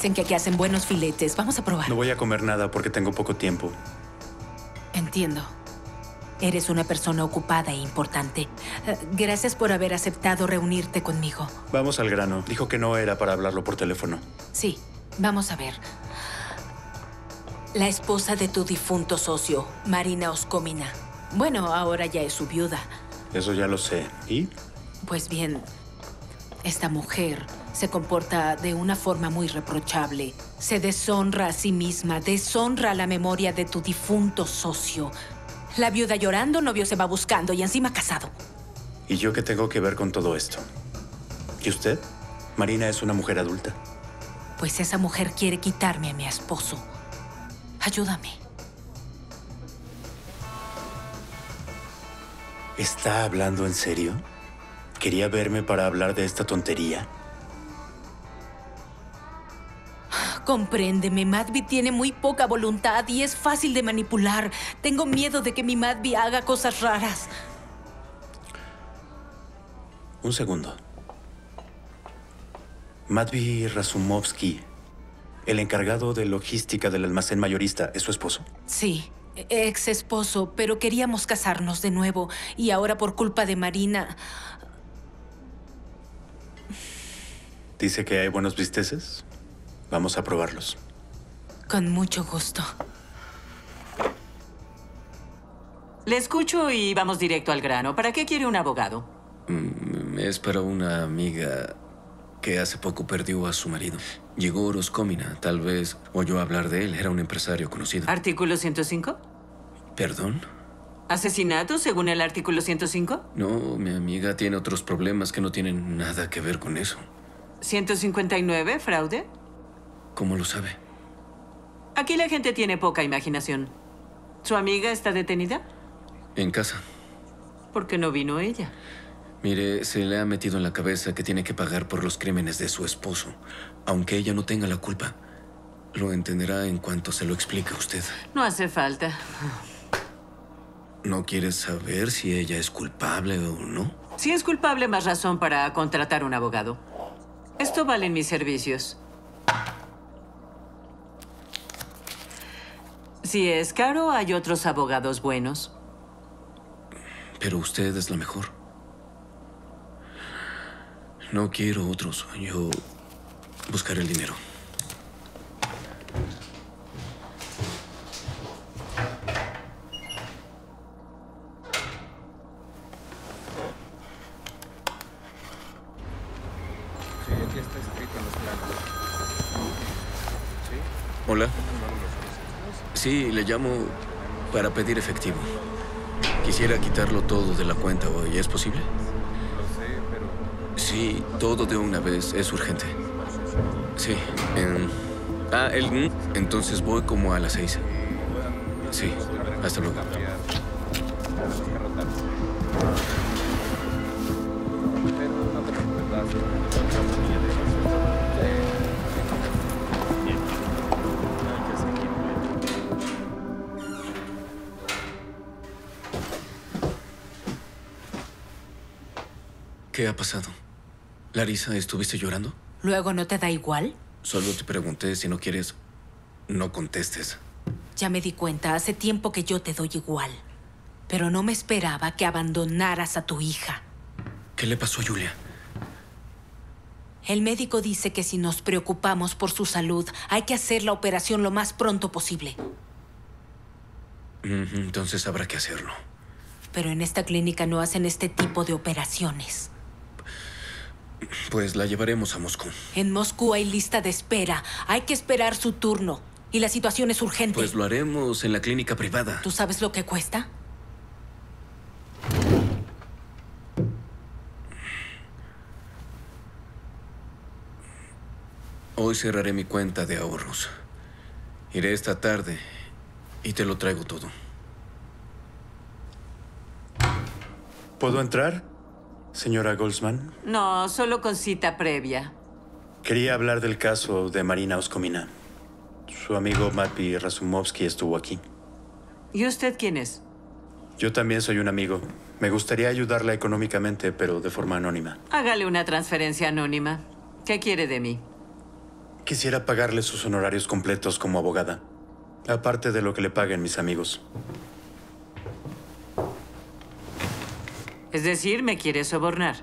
Speaker 7: Dicen que aquí hacen buenos filetes. Vamos a probar.
Speaker 9: No voy a comer nada porque tengo poco tiempo.
Speaker 7: Entiendo. Eres una persona ocupada e importante. Eh, Gracias por haber aceptado reunirte conmigo.
Speaker 9: Vamos al grano. Dijo que no era para hablarlo por teléfono.
Speaker 7: Sí, vamos a ver. La esposa de tu difunto socio, Marina Oscomina. Bueno, ahora ya es su viuda.
Speaker 9: Eso ya lo sé. ¿Y?
Speaker 7: Pues bien, esta mujer se comporta de una forma muy reprochable. Se deshonra a sí misma, deshonra la memoria de tu difunto socio. La viuda llorando, novio se va buscando y encima casado.
Speaker 9: ¿Y yo qué tengo que ver con todo esto? ¿Y usted? Marina es una mujer adulta.
Speaker 7: Pues esa mujer quiere quitarme a mi esposo. Ayúdame.
Speaker 9: ¿Está hablando en serio? ¿Quería verme para hablar de esta tontería?
Speaker 7: Compréndeme, Madby tiene muy poca voluntad y es fácil de manipular. Tengo miedo de que mi Madby haga cosas raras.
Speaker 9: Un segundo. Matvey Razumovsky, el encargado de logística del almacén mayorista, ¿es su esposo?
Speaker 7: Sí, ex esposo, pero queríamos casarnos de nuevo y ahora por culpa de Marina.
Speaker 9: Dice que hay buenos bisteces. Vamos a probarlos.
Speaker 7: Con mucho gusto.
Speaker 22: Le escucho y vamos directo al grano. ¿Para qué quiere un abogado?
Speaker 6: Mm, Es para una amiga que hace poco perdió a su marido. Llegó Roscomina, tal vez oyó hablar de él. Era un empresario conocido.
Speaker 22: ¿Artículo 105?
Speaker 6: ¿Perdón?
Speaker 22: ¿Asesinato según el artículo 105?
Speaker 6: No, mi amiga tiene otros problemas que no tienen nada que ver con eso.
Speaker 22: ¿159? ¿Fraude?
Speaker 6: ¿Cómo lo sabe?
Speaker 22: Aquí la gente tiene poca imaginación. ¿Su amiga está detenida?
Speaker 6: En casa.
Speaker 22: ¿Por qué no vino ella?
Speaker 6: Mire, se le ha metido en la cabeza que tiene que pagar por los crímenes de su esposo, aunque ella no tenga la culpa. Lo entenderá en cuanto se lo explique a usted.
Speaker 22: No hace falta.
Speaker 6: ¿No quiere saber si ella es culpable o no?
Speaker 22: Si es culpable, más razón para contratar un abogado. Esto valen mis servicios. Si es caro, hay otros abogados buenos.
Speaker 6: Pero usted es la mejor. No quiero otros. Yo buscaré el dinero.
Speaker 23: Sí, aquí está escrito en los planos. ¿Sí?
Speaker 6: Hola. Sí, le llamo para pedir efectivo. Quisiera quitarlo todo de la cuenta hoy. ¿Es posible?
Speaker 23: Lo sé, pero
Speaker 6: Sí, todo de una vez. Es urgente. Sí. ah, el... Entonces voy como a las seis. Sí. Hasta luego. ¿Qué ha pasado? Larisa, ¿estuviste llorando?
Speaker 7: ¿Luego no te da igual?
Speaker 6: Solo te pregunté si no quieres, no contestes.
Speaker 7: Ya me di cuenta, hace tiempo que yo te doy igual. Pero no me esperaba que abandonaras a tu hija.
Speaker 6: ¿Qué le pasó a Julia?
Speaker 7: El médico dice que si nos preocupamos por su salud, hay que hacer la operación lo más pronto posible.
Speaker 6: Entonces habrá que hacerlo.
Speaker 7: Pero en esta clínica no hacen este tipo de operaciones.
Speaker 6: Pues la llevaremos a Moscú.
Speaker 7: En Moscú hay lista de espera. Hay que esperar su turno. Y la situación es urgente.
Speaker 6: Pues lo haremos en la clínica privada.
Speaker 7: ¿Tú sabes lo que cuesta?
Speaker 6: Hoy cerraré mi cuenta de ahorros. Iré esta tarde y te lo traigo todo.
Speaker 9: ¿Puedo entrar, señora Goldsman?
Speaker 22: No, solo con cita previa.
Speaker 9: Quería hablar del caso de Marina Oskomina. Su amigo Matpi Rasumovsky estuvo aquí.
Speaker 22: ¿Y usted quién es?
Speaker 9: Yo también soy un amigo. Me gustaría ayudarla económicamente, pero de forma anónima.
Speaker 22: Hágale una transferencia anónima. ¿Qué quiere de mí?
Speaker 9: Quisiera pagarle sus honorarios completos como abogada, aparte de lo que le paguen mis amigos.
Speaker 22: Es decir, me quiere sobornar.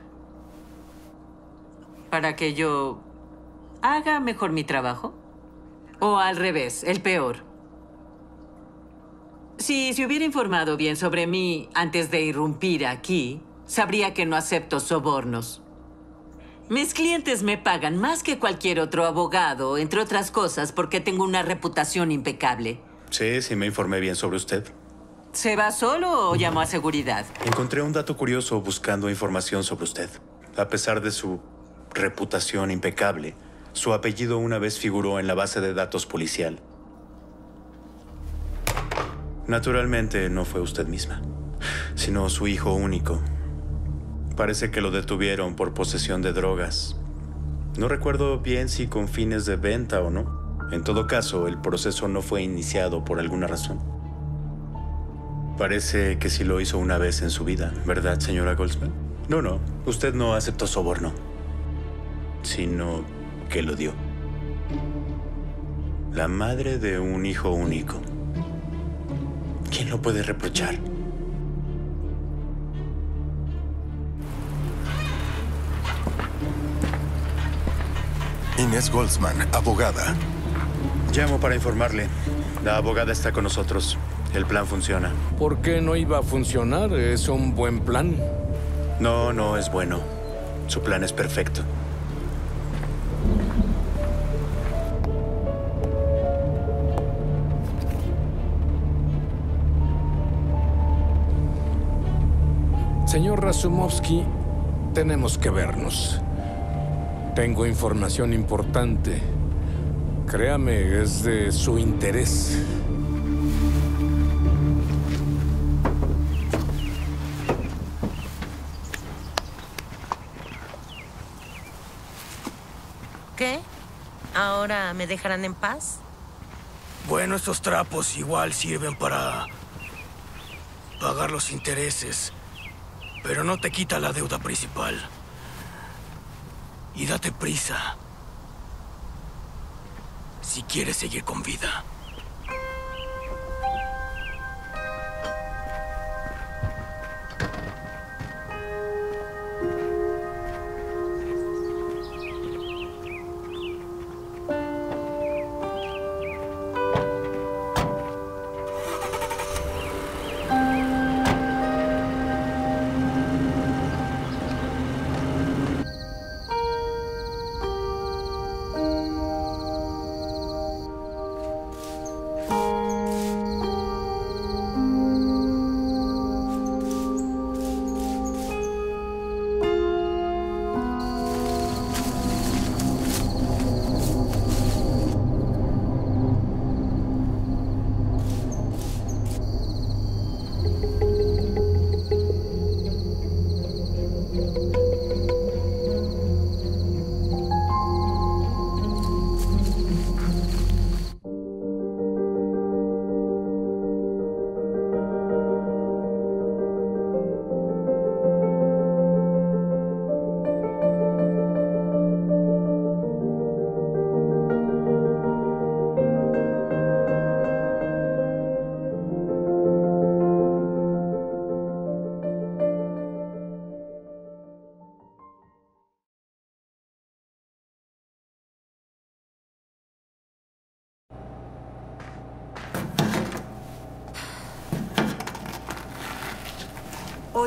Speaker 22: Para que yo haga mejor mi trabajo. O al revés, el peor. Si se hubiera informado bien sobre mí antes de irrumpir aquí, sabría que no acepto sobornos. Mis clientes me pagan más que cualquier otro abogado, entre otras cosas porque tengo una reputación impecable.
Speaker 9: Sí, sí me informé bien sobre usted.
Speaker 22: ¿Se va solo o llamo a seguridad?
Speaker 9: Encontré un dato curioso buscando información sobre usted. A pesar de su reputación impecable, su apellido una vez figuró en la base de datos policial. Naturalmente no fue usted misma, sino su hijo único. Parece que lo detuvieron por posesión de drogas. No recuerdo bien si con fines de venta o no. En todo caso, el proceso no fue iniciado por alguna razón. Parece que sí lo hizo una vez en su vida, ¿verdad, señora Goldsman? No, no, usted no aceptó soborno, sino que lo dio. La madre de un hijo único. ¿Quién lo puede reprochar?
Speaker 24: Inés Goldsman, abogada.
Speaker 9: Llamo para informarle. La abogada está con nosotros. El plan funciona.
Speaker 10: ¿Por qué no iba a funcionar? Es un buen plan.
Speaker 9: No, no es bueno. Su plan es perfecto.
Speaker 10: Señor Rasumovsky, tenemos que vernos. Tengo información importante. Créame, es de su interés.
Speaker 2: ¿Ahora me dejarán en paz?
Speaker 13: Bueno, estos trapos igual sirven para pagar los intereses, pero no te quita la deuda principal. Y date prisa si quieres seguir con vida.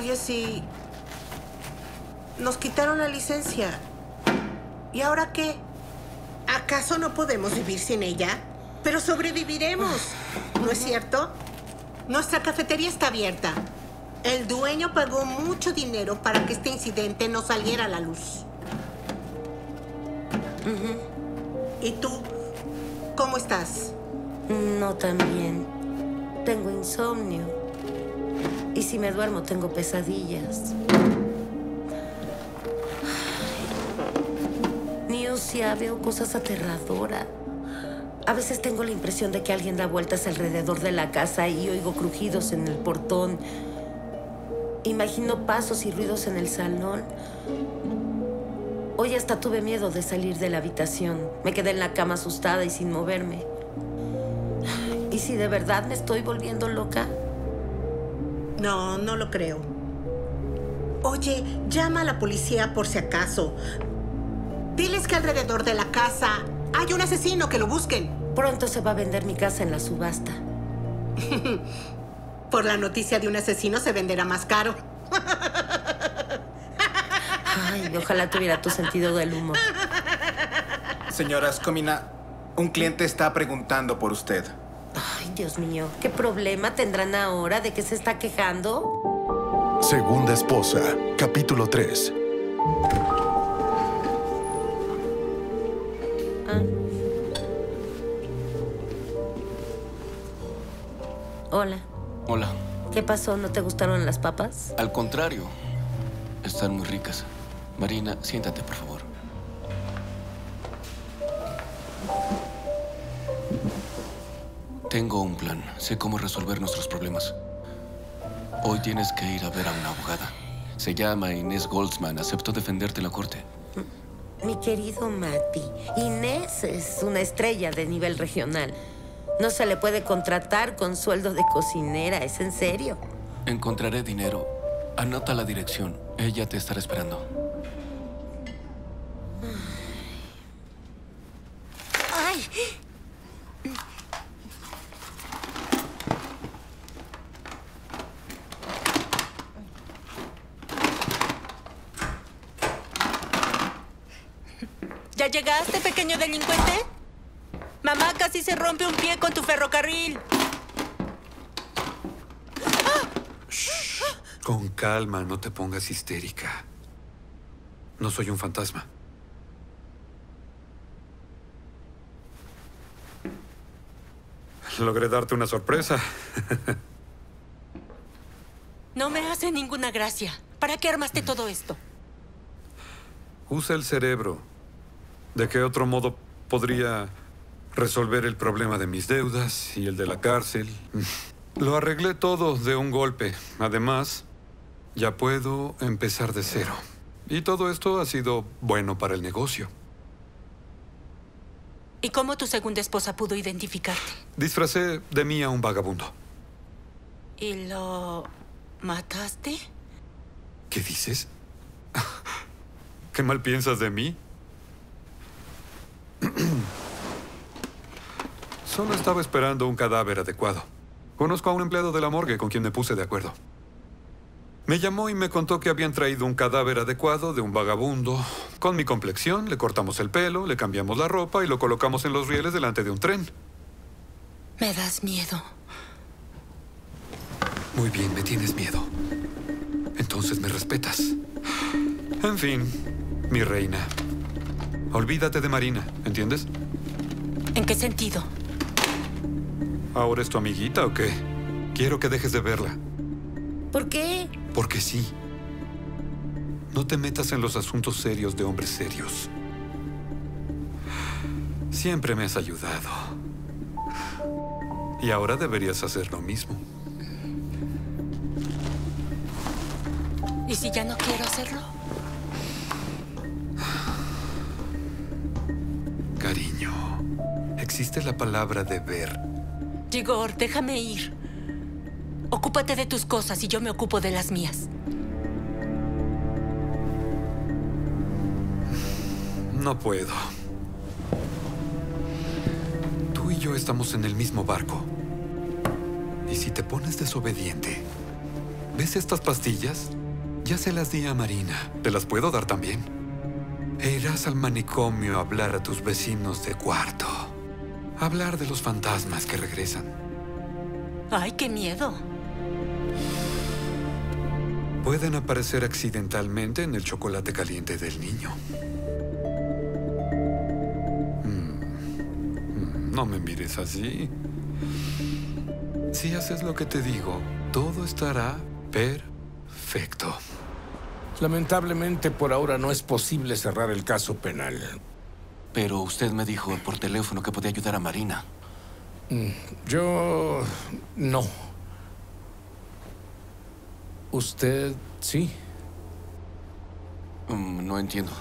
Speaker 5: Oye, sí. Nos quitaron la licencia. ¿Y ahora qué? ¿Acaso no podemos vivir sin ella? Pero sobreviviremos, ¿no es cierto? Nuestra cafetería está abierta. El dueño pagó mucho dinero para que este incidente no saliera a la luz. ¿Y tú? ¿Cómo estás?
Speaker 2: No tan bien. Tengo insomnio. Y si me duermo tengo pesadillas. Niusia, veo cosas aterradoras. A veces tengo la impresión de que alguien da vueltas alrededor de la casa y oigo crujidos en el portón. Imagino pasos y ruidos en el salón. Hoy hasta tuve miedo de salir de la habitación. Me quedé en la cama asustada y sin moverme. ¿Y si de verdad me estoy volviendo loca?
Speaker 5: No, no lo creo. Oye, llama a la policía por si acaso. Diles que alrededor de la casa hay un asesino, que lo busquen.
Speaker 2: Pronto se va a vender mi casa en la subasta. [LAUGHS]
Speaker 5: por la noticia de un asesino se venderá más caro.
Speaker 2: Ay, ojalá tuviera tu sentido del humor.
Speaker 24: Señora Scomina, un cliente está preguntando por usted.
Speaker 2: Dios mío, ¿qué problema tendrán ahora? ¿De qué se está quejando?
Speaker 25: Segunda esposa, capítulo 3.
Speaker 2: Hola.
Speaker 6: Hola.
Speaker 2: ¿Qué pasó? ¿No te gustaron las papas?
Speaker 6: Al contrario, están muy ricas. Marina, siéntate, por favor. Tengo un plan. Sé cómo resolver nuestros problemas. Hoy tienes que ir a ver a una abogada. Se llama Inés Goldsman. Aceptó defenderte en la corte.
Speaker 2: Mi querido Mati, Inés es una estrella de nivel regional. No se le puede contratar con sueldo de cocinera, ¿es en serio?
Speaker 6: Encontraré dinero. Anota la dirección. Ella te estará esperando.
Speaker 2: ¡Ay!
Speaker 14: ¿Ya llegaste, pequeño delincuente? Mamá casi se rompe un pie con tu ferrocarril.
Speaker 1: Con calma, no te pongas histérica. No soy un fantasma. Logré darte una sorpresa. [LAUGHS]
Speaker 14: No me hace ninguna gracia. ¿Para qué armaste todo esto?
Speaker 1: Usa el cerebro. ¿De qué otro modo podría resolver el problema de mis deudas y el de la cárcel? [LAUGHS] Lo arreglé todo de un golpe. Además, ya puedo empezar de cero. Y todo esto ha sido bueno para el negocio.
Speaker 14: ¿Y cómo tu segunda esposa pudo identificarte?
Speaker 1: Disfracé de mí a un vagabundo.
Speaker 14: ¿Y lo mataste?
Speaker 1: ¿Qué dices? [LAUGHS] ¿Qué mal piensas de mí? [CLEARS THROAT] Solo estaba esperando un cadáver adecuado. Conozco a un empleado de la morgue con quien me puse de acuerdo. Me llamó y me contó que habían traído un cadáver adecuado de un vagabundo. Con mi complexión, le cortamos el pelo, le cambiamos la ropa y lo colocamos en los rieles delante de un tren.
Speaker 14: Me das miedo.
Speaker 1: Muy bien, me tienes miedo. Entonces me respetas. En fin, mi reina. Olvídate de Marina, ¿entiendes?
Speaker 14: ¿En qué sentido?
Speaker 1: ¿Ahora es tu amiguita o qué? Quiero que dejes de verla.
Speaker 2: ¿Por qué?
Speaker 1: Porque sí. No te metas en los asuntos serios de hombres serios. Siempre me has ayudado. Y ahora deberías hacer lo mismo.
Speaker 14: ¿Y si ya no quiero hacerlo?
Speaker 1: Cariño, existe la palabra deber.
Speaker 14: Igor, déjame ir. Ocúpate de tus cosas y yo me ocupo de las mías.
Speaker 1: No puedo. Tú y yo estamos en el mismo barco. Y si te pones desobediente, ¿Ves estas pastillas? Ya se las di a Marina. Te las puedo dar también. E irás al manicomio a hablar a tus vecinos de cuarto. Hablar de los fantasmas que regresan.
Speaker 14: Ay, qué miedo.
Speaker 1: Pueden aparecer accidentalmente en el chocolate caliente del niño. Mm. Mm, No me mires así. Si haces lo que te digo, todo estará perfecto.
Speaker 10: Lamentablemente, por ahora no es posible cerrar el caso penal.
Speaker 6: Pero usted me dijo por teléfono que podía ayudar a Marina.
Speaker 10: Mm, Yo... no. ¿Usted sí?
Speaker 6: Mm, no entiendo.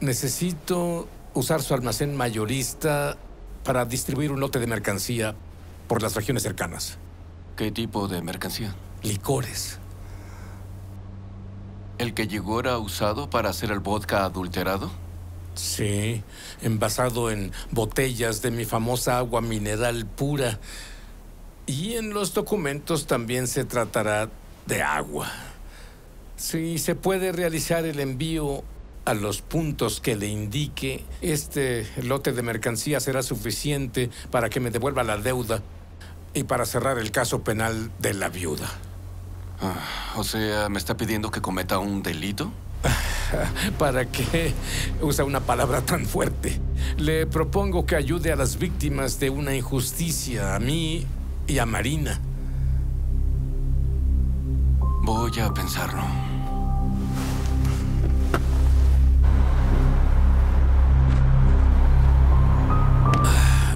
Speaker 10: Necesito usar su almacén mayorista para distribuir un lote de mercancía por las regiones cercanas.
Speaker 6: ¿Qué tipo de mercancía?
Speaker 10: Licores.
Speaker 6: ¿El que llegó era usado para hacer el vodka adulterado?
Speaker 10: Sí, envasado en botellas de mi famosa agua mineral pura. Y en los documentos también se tratará de agua. Si se puede realizar el envío a los puntos que le indique, este lote de mercancía será suficiente para que me devuelva la deuda y para cerrar el caso penal de la viuda.
Speaker 6: Ah, o sea, ¿me está pidiendo que cometa un delito? [LAUGHS]
Speaker 10: ¿Para qué usa una palabra tan fuerte? Le propongo que ayude a las víctimas de una injusticia, a mí y a Marina.
Speaker 6: Voy a pensarlo.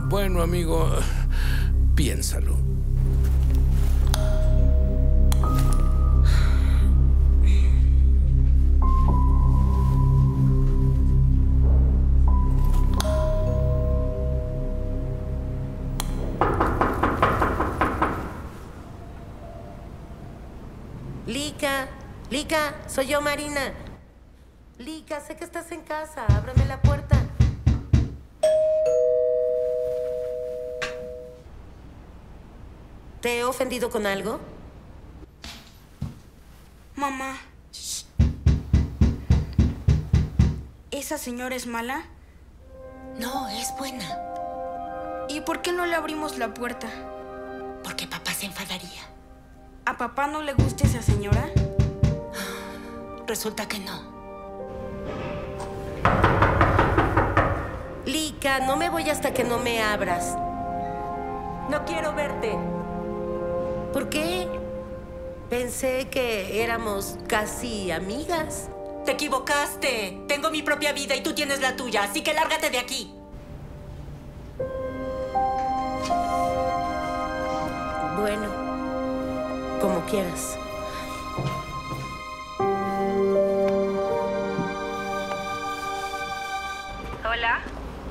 Speaker 10: Bueno, amigo, piénsalo.
Speaker 2: Lika, Lika, soy yo, Marina. Lika, sé que estás en casa. Ábreme la puerta. ¿Te he ofendido con algo?
Speaker 16: Mamá. ¿Esa señora es mala?
Speaker 2: No, es buena.
Speaker 16: ¿Y por qué no le abrimos la puerta?
Speaker 2: Porque papá se enfadaría.
Speaker 16: ¿A papá no le gusta esa señora?
Speaker 2: Resulta que no. Lika, no me voy hasta que no me abras. No quiero verte. ¿Por qué? Pensé que éramos casi amigas.
Speaker 14: Te equivocaste. Tengo mi propia vida y tú tienes la tuya, así que lárgate de aquí.
Speaker 2: Bueno, como quieras.
Speaker 16: Hola.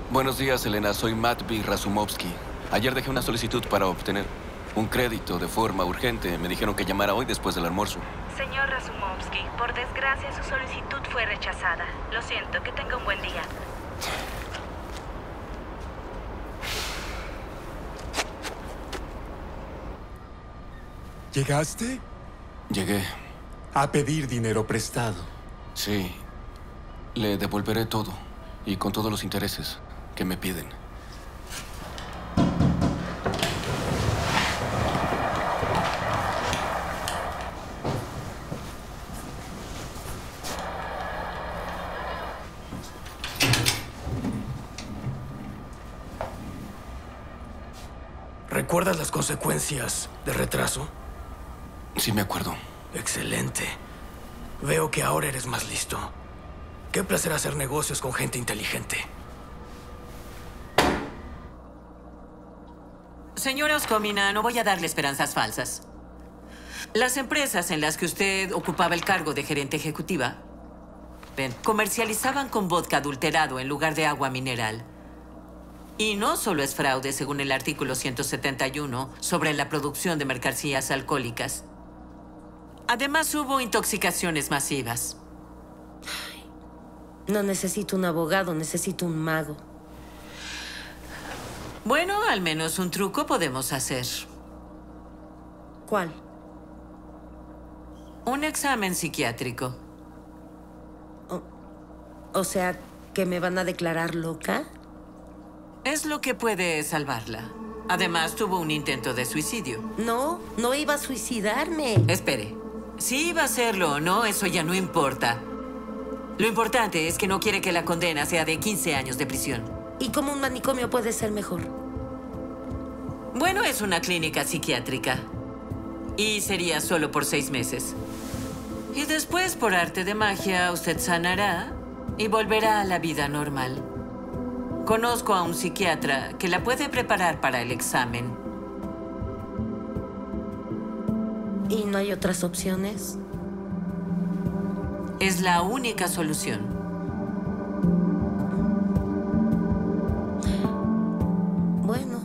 Speaker 6: Buenos días, Elena. Soy Matvey Razumovsky. Ayer dejé una solicitud para obtener un crédito de forma urgente. Me dijeron que llamara hoy después del almuerzo.
Speaker 26: Señor Razumovsky, por desgracia su solicitud fue rechazada. Lo siento, que tenga un buen día.
Speaker 15: ¿Llegaste?
Speaker 6: Llegué.
Speaker 15: A pedir dinero prestado.
Speaker 6: Sí. Le devolveré todo. Y con todos los intereses que me piden.
Speaker 13: ¿Recuerdas las consecuencias de retraso?
Speaker 6: Sí, me acuerdo.
Speaker 13: Excelente. Veo que ahora eres más listo. Qué placer hacer negocios con gente inteligente.
Speaker 22: Señora Oscomina, no voy a darle esperanzas falsas. Las empresas en las que usted ocupaba el cargo de gerente ejecutiva, ven, comercializaban con vodka adulterado en lugar de agua mineral. Y no solo es fraude, según el artículo 171 sobre la producción de mercancías alcohólicas. Además, hubo intoxicaciones masivas.
Speaker 2: No necesito un abogado, necesito un mago.
Speaker 22: Bueno, al menos un truco podemos hacer.
Speaker 2: ¿Cuál?
Speaker 22: Un examen psiquiátrico.
Speaker 2: O sea, ¿que me van a declarar loca?
Speaker 22: Es lo que puede salvarla. Además, tuvo un intento de suicidio.
Speaker 2: No, no iba a suicidarme.
Speaker 22: Espere. Si iba a hacerlo o no, eso ya no importa. Lo importante es que no quiere que la condena sea de 15 años de prisión.
Speaker 2: ¿Y cómo un manicomio puede ser mejor?
Speaker 22: Bueno, es una clínica psiquiátrica. Y sería solo por seis meses. Y después, por arte de magia, usted sanará y volverá a la vida normal. Conozco a un psiquiatra que la puede preparar para el examen.
Speaker 2: ¿Y no hay otras opciones?
Speaker 22: Es la única solución.
Speaker 2: Bueno,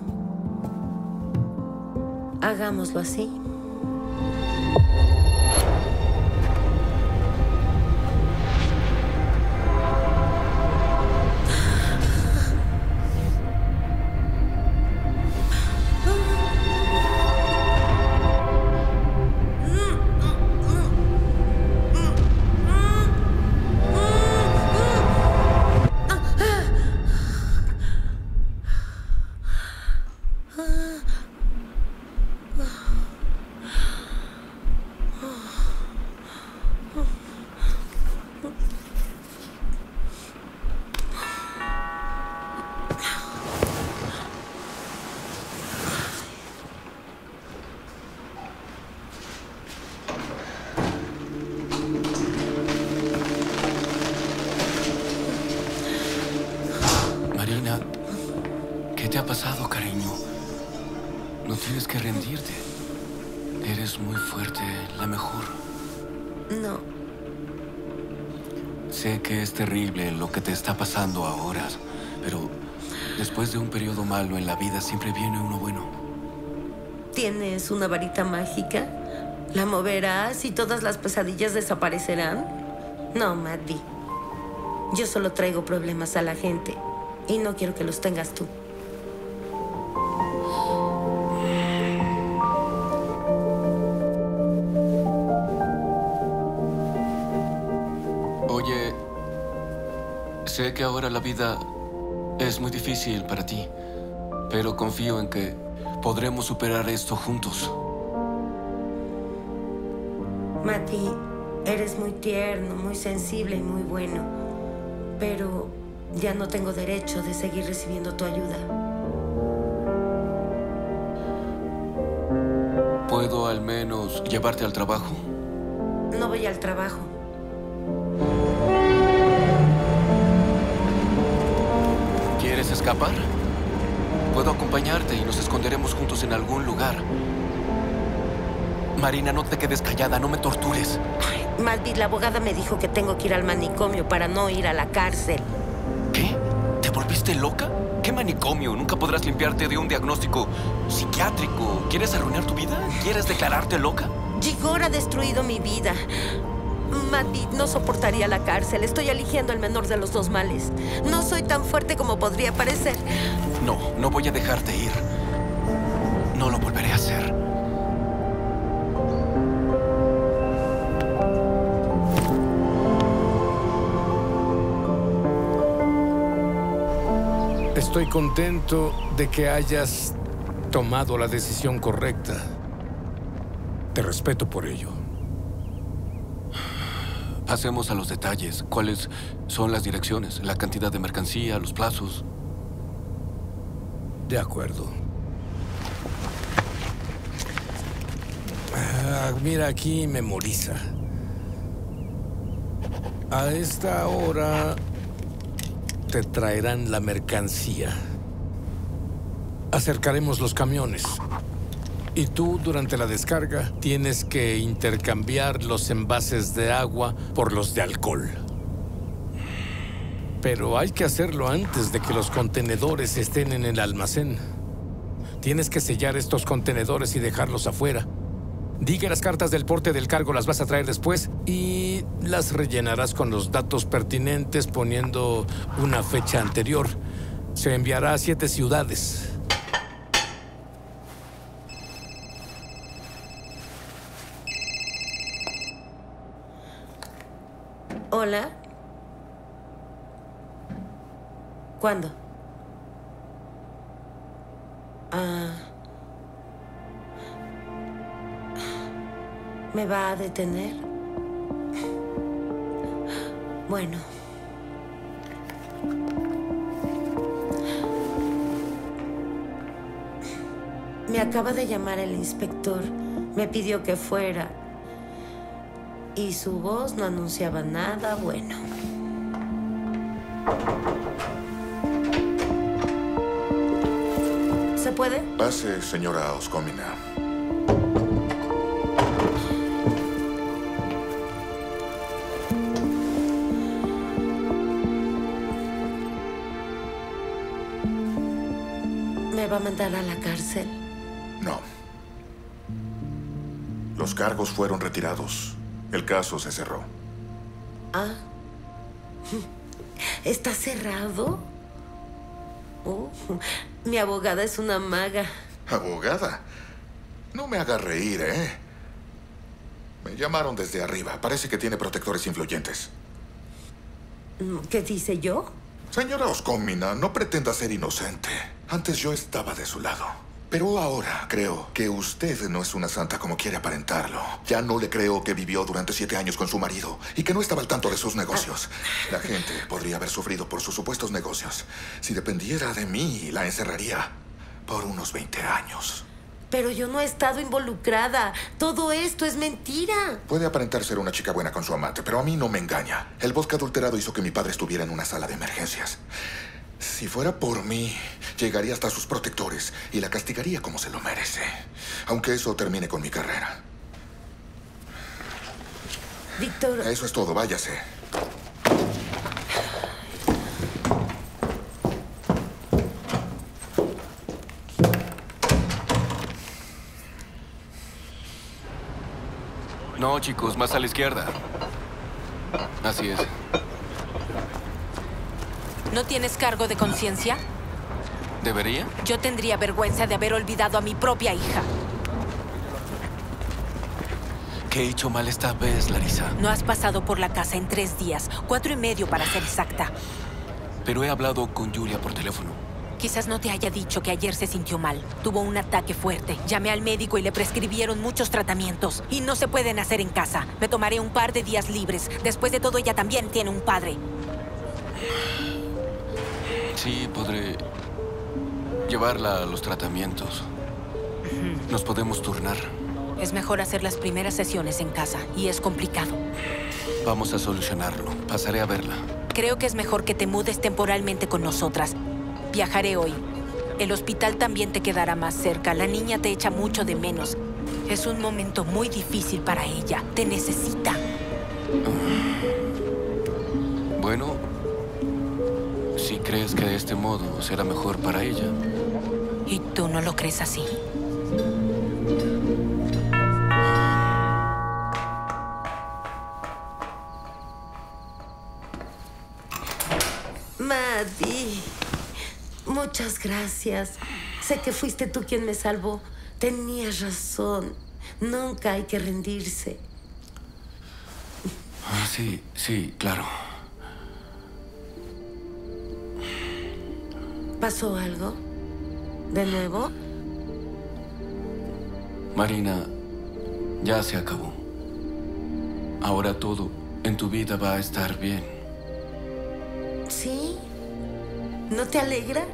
Speaker 2: hagámoslo así.
Speaker 6: Siempre viene uno bueno.
Speaker 2: ¿tienes una varita mágica? ¿La moverás y todas las pesadillas desaparecerán? No, Maddie. Yo solo traigo problemas a la gente y no quiero que los tengas tú.
Speaker 6: Oye, sé que ahora la vida es muy difícil para ti, pero confío en que podremos superar esto juntos.
Speaker 2: Mati, eres muy tierno, muy sensible y muy bueno. Pero ya no tengo derecho de seguir recibiendo tu ayuda.
Speaker 6: ¿Puedo al menos llevarte al trabajo?
Speaker 2: No voy al trabajo.
Speaker 6: ¿Quieres escapar? Acompañarte y nos esconderemos juntos en algún lugar. Marina, no te quedes callada, no me tortures.
Speaker 2: Mati, la abogada me dijo que tengo que ir al manicomio para no ir a la cárcel.
Speaker 6: ¿Te volviste loca? ¿Qué manicomio? Nunca podrás limpiarte de un diagnóstico psiquiátrico. ¿Quieres arruinar tu vida? ¿Quieres declararte loca?
Speaker 2: Gigor ha destruido mi vida. Mati, no soportaría la cárcel. Estoy eligiendo el menor de los dos males. No soy tan fuerte como podría parecer.
Speaker 6: No, no voy a dejarte ir. No lo volveré a hacer.
Speaker 10: Estoy contento de que hayas tomado la decisión correcta. Te respeto por ello.
Speaker 6: Pasemos a los detalles. ¿Cuáles son las direcciones? La cantidad de mercancía, los plazos.
Speaker 10: De acuerdo. Ah, mira, aquí memoriza. A esta hora te traerán la mercancía. Acercaremos los camiones. Y tú, durante la descarga, tienes que intercambiar los envases de agua por los de alcohol. Pero hay que hacerlo antes de que los contenedores estén en el almacén. Tienes que sellar estos contenedores y dejarlos afuera. Di que las cartas del porte del cargo las vas a traer después y las rellenarás con los datos pertinentes poniendo una fecha anterior. Se enviará a siete ciudades.
Speaker 2: Hola. ¿Cuándo? Ah. ¿Me va a detener? Bueno. Me acaba de llamar el inspector. Me pidió que fuera. Y su voz no anunciaba nada bueno. Puede?
Speaker 11: Pase, señora Oscomina.
Speaker 2: ¿Me va a mandar a la cárcel?
Speaker 11: No. Los cargos fueron retirados. El caso se cerró.
Speaker 2: Ah. [LAUGHS] ¿Está cerrado? Oh, mi abogada es una maga.
Speaker 11: ¿Abogada? No me haga reír, ¿eh? Me llamaron desde arriba. Parece que tiene protectores influyentes.
Speaker 2: ¿Qué dice yo?
Speaker 11: Señora Oscomina, no pretenda ser inocente. Antes yo estaba de su lado. Pero ahora creo que usted no es una santa como quiere aparentarlo. Ya no le creo que vivió durante siete años con su marido y que no estaba al tanto de sus negocios. La gente podría haber sufrido por sus supuestos negocios. Si dependiera de mí, la encerraría por unos 20 años.
Speaker 2: Pero yo no he estado involucrada. Todo esto es mentira.
Speaker 11: Puede aparentar ser una chica buena con su amante, pero a mí no me engaña. El vodka adulterado hizo que mi padre estuviera en una sala de emergencias. Si fuera por mí, llegaría hasta sus protectores y la castigaría como se lo merece. Aunque eso termine con mi carrera.
Speaker 2: Víctor.
Speaker 11: Eso es todo, váyase.
Speaker 6: No, chicos, más a la izquierda. Así es.
Speaker 7: ¿No tienes cargo de conciencia?
Speaker 6: ¿Debería?
Speaker 7: Yo tendría vergüenza de haber olvidado a mi propia hija.
Speaker 6: ¿Qué he hecho mal esta vez, Larisa?
Speaker 7: No has pasado por la casa en tres días, cuatro y medio para ser exacta.
Speaker 6: Pero he hablado con Julia por teléfono.
Speaker 7: Quizás no te haya dicho que ayer se sintió mal. Tuvo un ataque fuerte. Llamé al médico y le prescribieron muchos tratamientos. Y no se pueden hacer en casa. Me tomaré un par de días libres. Después de todo, ella también tiene un padre.
Speaker 6: Sí, podré llevarla a los tratamientos. Nos podemos turnar.
Speaker 7: Es mejor hacer las primeras sesiones en casa. Y es complicado.
Speaker 6: Vamos a solucionarlo. Pasaré a verla.
Speaker 7: Creo que es mejor que te mudes temporalmente con nosotras. Viajaré hoy. El hospital también te quedará más cerca. La niña te echa mucho de menos. Es un momento muy difícil para ella. Te necesita.
Speaker 6: Bueno, si crees que de este modo será mejor para ella.
Speaker 7: ¿Y tú no lo crees así?
Speaker 2: Maddie, muchas gracias. Sé que fuiste tú quien me salvó. Tenías razón. Nunca hay que rendirse.
Speaker 6: Ah, sí, sí, claro.
Speaker 2: ¿Pasó algo? ¿De nuevo?
Speaker 6: Marina, ya se acabó. Ahora todo en tu vida va a estar bien.
Speaker 2: ¿Sí? ¿No te alegra?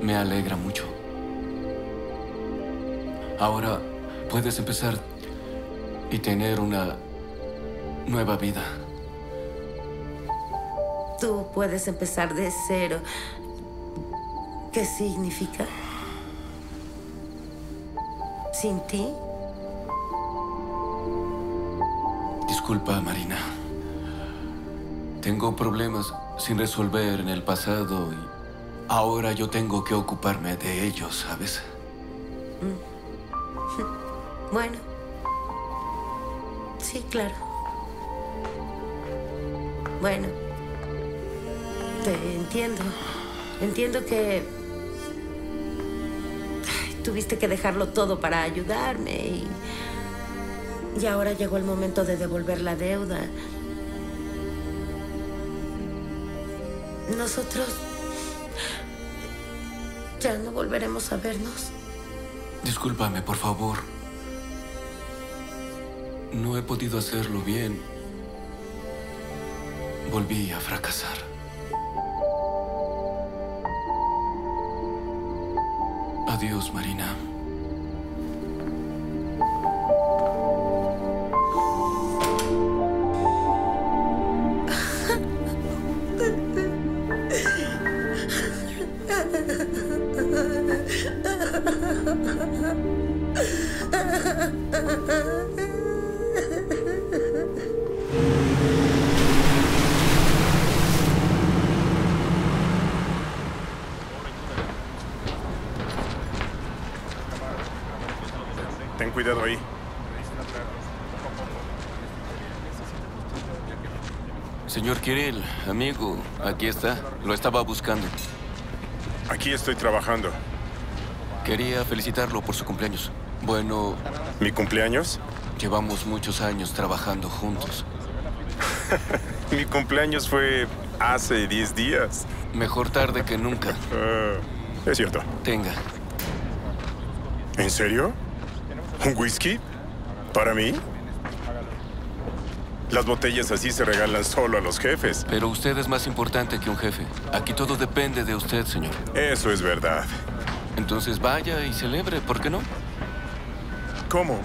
Speaker 6: Me alegra mucho. Ahora puedes empezar y tener una nueva vida.
Speaker 2: Tú puedes empezar de cero. ¿Qué significa? ¿Sin ti?
Speaker 6: Disculpa, Marina. Tengo problemas sin resolver en el pasado y ahora yo tengo que ocuparme de ellos, ¿sabes? [LAUGHS]
Speaker 2: Bueno. Sí, claro. Bueno. Te entiendo. Entiendo que tuviste que dejarlo todo para ayudarme y, y ahora llegó el momento de devolver la deuda. Nosotros ya no volveremos a vernos.
Speaker 6: Discúlpame, por favor. No he podido hacerlo bien. Volví a fracasar. Adiós, Marina. [LAUGHS]
Speaker 27: cuidado ahí.
Speaker 6: Señor Kirill, amigo, aquí está. Lo estaba buscando.
Speaker 27: Aquí estoy trabajando.
Speaker 6: Quería felicitarlo por su cumpleaños. Bueno...
Speaker 27: ¿Mi cumpleaños?
Speaker 6: Llevamos muchos años trabajando juntos. [LAUGHS]
Speaker 27: Mi cumpleaños fue hace 10 días.
Speaker 6: Mejor tarde que nunca.
Speaker 27: Ah, es cierto.
Speaker 6: Tenga.
Speaker 27: ¿En serio? ¿Un whisky? ¿Para mí? Las botellas así se regalan solo a los jefes.
Speaker 6: Pero usted es más importante que un jefe. Aquí todo depende de usted, señor.
Speaker 27: Eso es verdad.
Speaker 6: Entonces vaya y celebre, ¿por qué no?
Speaker 27: ¿Cómo?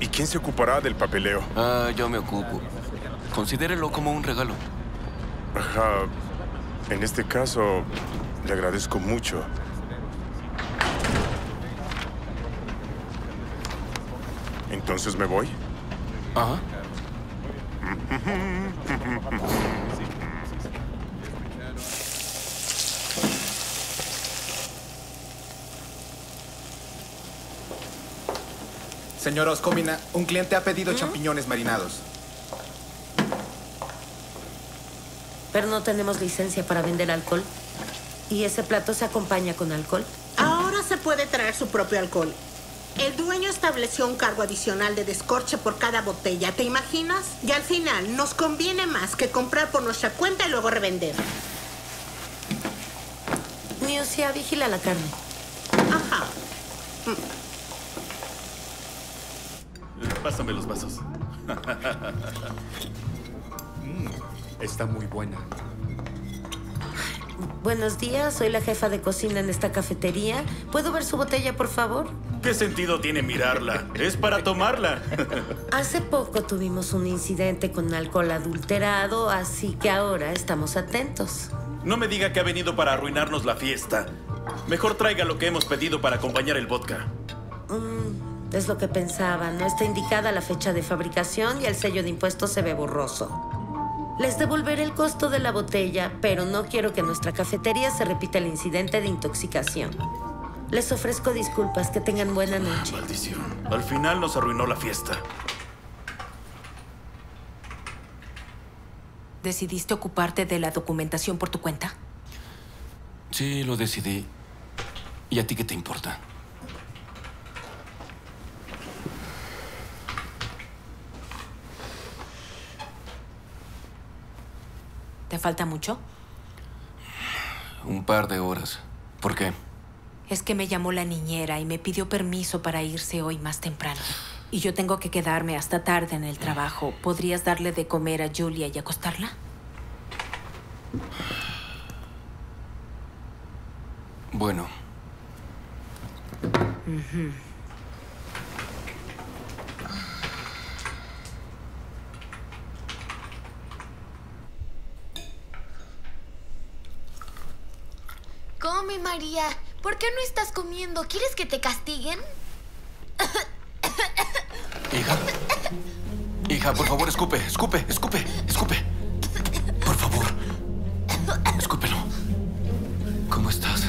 Speaker 27: ¿Y quién se ocupará del papeleo?
Speaker 6: Ah, yo me ocupo. Considérelo como un regalo.
Speaker 27: Ajá. En este caso, le agradezco mucho. Entonces me voy.
Speaker 6: Ajá.
Speaker 15: Señora Oscomina, un cliente ha pedido champiñones marinados.
Speaker 2: Pero no tenemos licencia para vender alcohol. ¿Y ese plato se acompaña con alcohol?
Speaker 5: Ahora se puede traer su propio alcohol. El dueño estableció un cargo adicional de descorche por cada botella, ¿te imaginas? Y al final nos conviene más que comprar por nuestra cuenta y luego revender.
Speaker 2: Niusia, vigila la carne.
Speaker 5: Ajá.
Speaker 18: Pásame los vasos. [LAUGHS]
Speaker 28: Mm, está muy buena.
Speaker 2: Buenos días, soy la jefa de cocina en esta cafetería. ¿Puedo ver su botella, por favor?
Speaker 18: ¿Qué sentido tiene mirarla? Es para tomarla. [LAUGHS]
Speaker 2: Hace poco tuvimos un incidente con alcohol adulterado, así que ahora estamos atentos.
Speaker 18: No me diga que ha venido para arruinarnos la fiesta. Mejor traiga lo que hemos pedido para acompañar el vodka.
Speaker 2: Mm, es lo que pensaba. No está indicada la fecha de fabricación y el sello de impuestos se ve borroso. Les devolveré el costo de la botella, pero no quiero que en nuestra cafetería se repita el incidente de intoxicación. Les ofrezco disculpas. Que tengan buena noche.
Speaker 18: Maldición. Al final nos arruinó la fiesta.
Speaker 7: ¿Decidiste ocuparte de la documentación por tu cuenta?
Speaker 6: Sí, lo decidí. ¿Y a ti qué te importa?
Speaker 7: ¿Te falta mucho?
Speaker 6: Un par de horas. ¿Por qué?
Speaker 7: Es que me llamó la niñera y me pidió permiso para irse hoy más temprano. Y yo tengo que quedarme hasta tarde en el trabajo. ¿Podrías darle de comer a Julia y acostarla?
Speaker 6: Bueno.
Speaker 29: Come, María. ¿Por qué no estás comiendo? ¿Quieres que te castiguen?
Speaker 6: hija. Hija, por favor, escupe, escupe, escupe, escupe. Por favor. Escúpelo. ¿Cómo estás?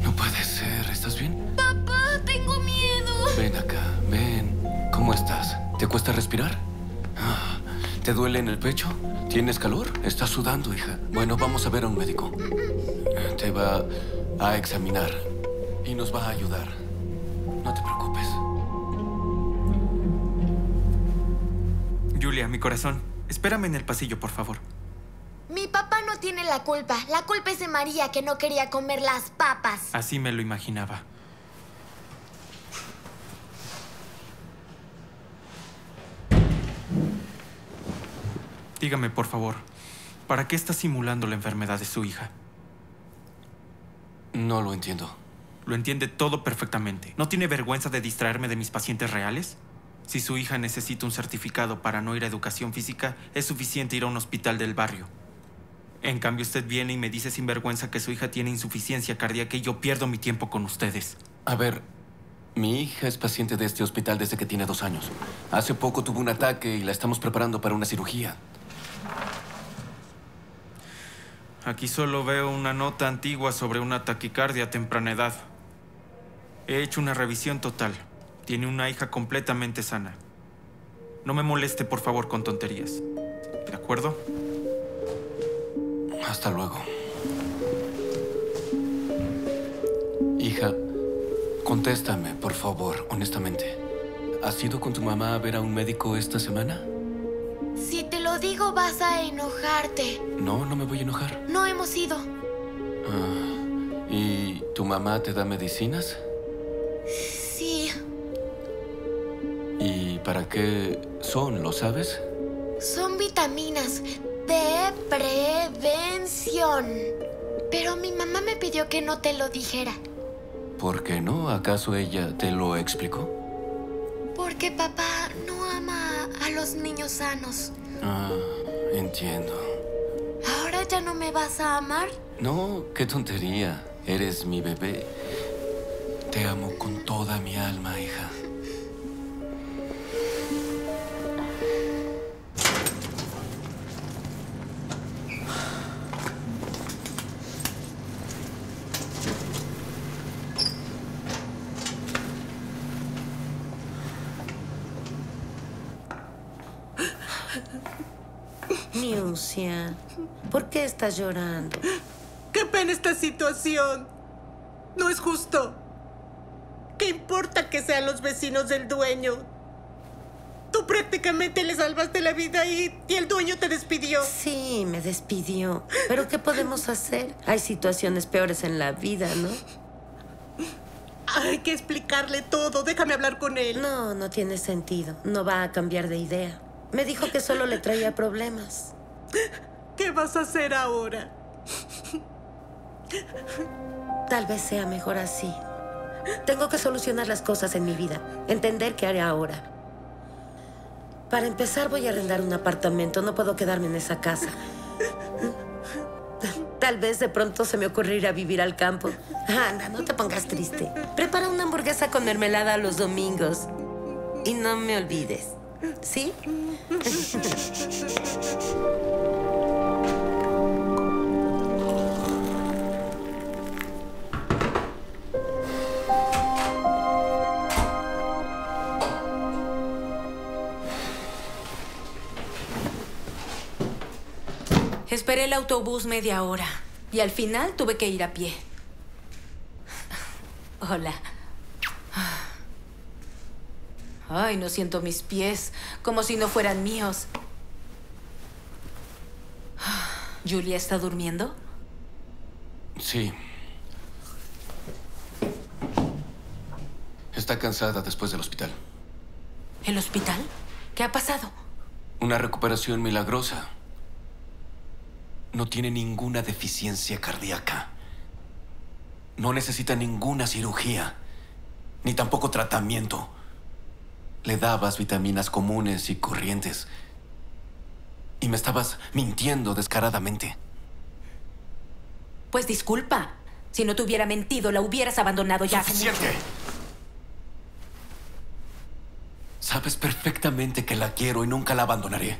Speaker 6: No puede ser. ¿Estás bien?
Speaker 29: Papá, tengo miedo.
Speaker 6: Ven acá, ven. ¿Cómo estás? ¿Te cuesta respirar? Ah, ¿Te duele en el pecho? ¿Tienes calor? Estás sudando, hija. Bueno, vamos a ver a un médico. Te va a examinar y nos va a ayudar. No te preocupes.
Speaker 30: Julia, mi corazón, espérame en el pasillo, por favor.
Speaker 29: Mi papá no tiene la culpa. La culpa es de María que no quería comer las papas.
Speaker 30: Así me lo imaginaba. Dígame, por favor, ¿para qué está simulando la enfermedad de su hija?
Speaker 6: No lo entiendo.
Speaker 30: Lo entiende todo perfectamente. ¿No tiene vergüenza de distraerme de mis pacientes reales? Si su hija necesita un certificado para no ir a educación física, es suficiente ir a un hospital del barrio. En cambio, usted viene y me dice sin vergüenza que su hija tiene insuficiencia cardíaca y yo pierdo mi tiempo con ustedes.
Speaker 6: A ver, mi hija es paciente de este hospital desde que tiene dos años. Hace poco tuvo un ataque y la estamos preparando para una cirugía.
Speaker 30: Aquí solo veo una nota antigua sobre una taquicardia a temprana edad. He hecho una revisión total. Tiene una hija completamente sana. No me moleste, por favor, con tonterías. ¿De acuerdo?
Speaker 6: Hasta luego. Hija, contéstame, por favor, honestamente. ¿Has ido con tu mamá a ver a un médico esta semana?
Speaker 29: Si te lo digo, vas a enojarte.
Speaker 6: No, no me voy a enojar.
Speaker 29: No hemos ido.
Speaker 6: Ah, ¿Y tu mamá te da medicinas?
Speaker 29: Sí,
Speaker 6: ¿Y para qué son, lo sabes?
Speaker 29: son vitaminas de prevención. Pero mi mamá me pidió que no te lo dijera.
Speaker 6: ¿Por qué no? ¿Acaso ella te lo explicó?
Speaker 29: Porque papá no ama a los niños sanos.
Speaker 6: Ah, entiendo.
Speaker 29: ¿Ahora ya no me vas a amar?
Speaker 6: No, qué tontería. Eres mi bebé. Te amo con toda mi alma, hija.
Speaker 2: ¿Por qué estás llorando?
Speaker 5: ¡Qué pena esta situación! No es justo. ¿Qué importa que sean los vecinos del dueño? Tú prácticamente le salvaste la vida y, y el dueño te despidió.
Speaker 2: Sí, me despidió. Pero ¿qué podemos hacer? Hay situaciones peores en la vida, ¿no?
Speaker 5: Hay que explicarle todo. Déjame hablar con él.
Speaker 2: No, no tiene sentido. No va a cambiar de idea. Me dijo que solo le traía problemas.
Speaker 5: ¿Qué vas a hacer ahora?
Speaker 2: Tal vez sea mejor así. Tengo que solucionar las cosas en mi vida. Entender qué haré ahora. Para empezar, voy a arrendar un apartamento. No puedo quedarme en esa casa. Tal vez de pronto se me ocurra ir a vivir al campo. Anda, no te pongas triste. Prepara una hamburguesa con mermelada los domingos. Y no me olvides. ¿Sí? [LAUGHS]
Speaker 7: Esperé el autobús media hora y al final tuve que ir a pie. Hola. Ay, no siento mis pies, como si no fueran míos. ¿Julia está durmiendo?
Speaker 6: Sí. Está cansada después del hospital.
Speaker 7: ¿El hospital? ¿Qué ha pasado?
Speaker 6: Una recuperación milagrosa. No tiene ninguna deficiencia cardíaca. No necesita ninguna cirugía, ni tampoco tratamiento. Le dabas vitaminas comunes y corrientes. Y me estabas mintiendo descaradamente.
Speaker 7: Pues disculpa. Si no te hubiera mentido, la hubieras abandonado ya.
Speaker 6: ¡Suficiente! Sabes perfectamente que la quiero y nunca la abandonaré.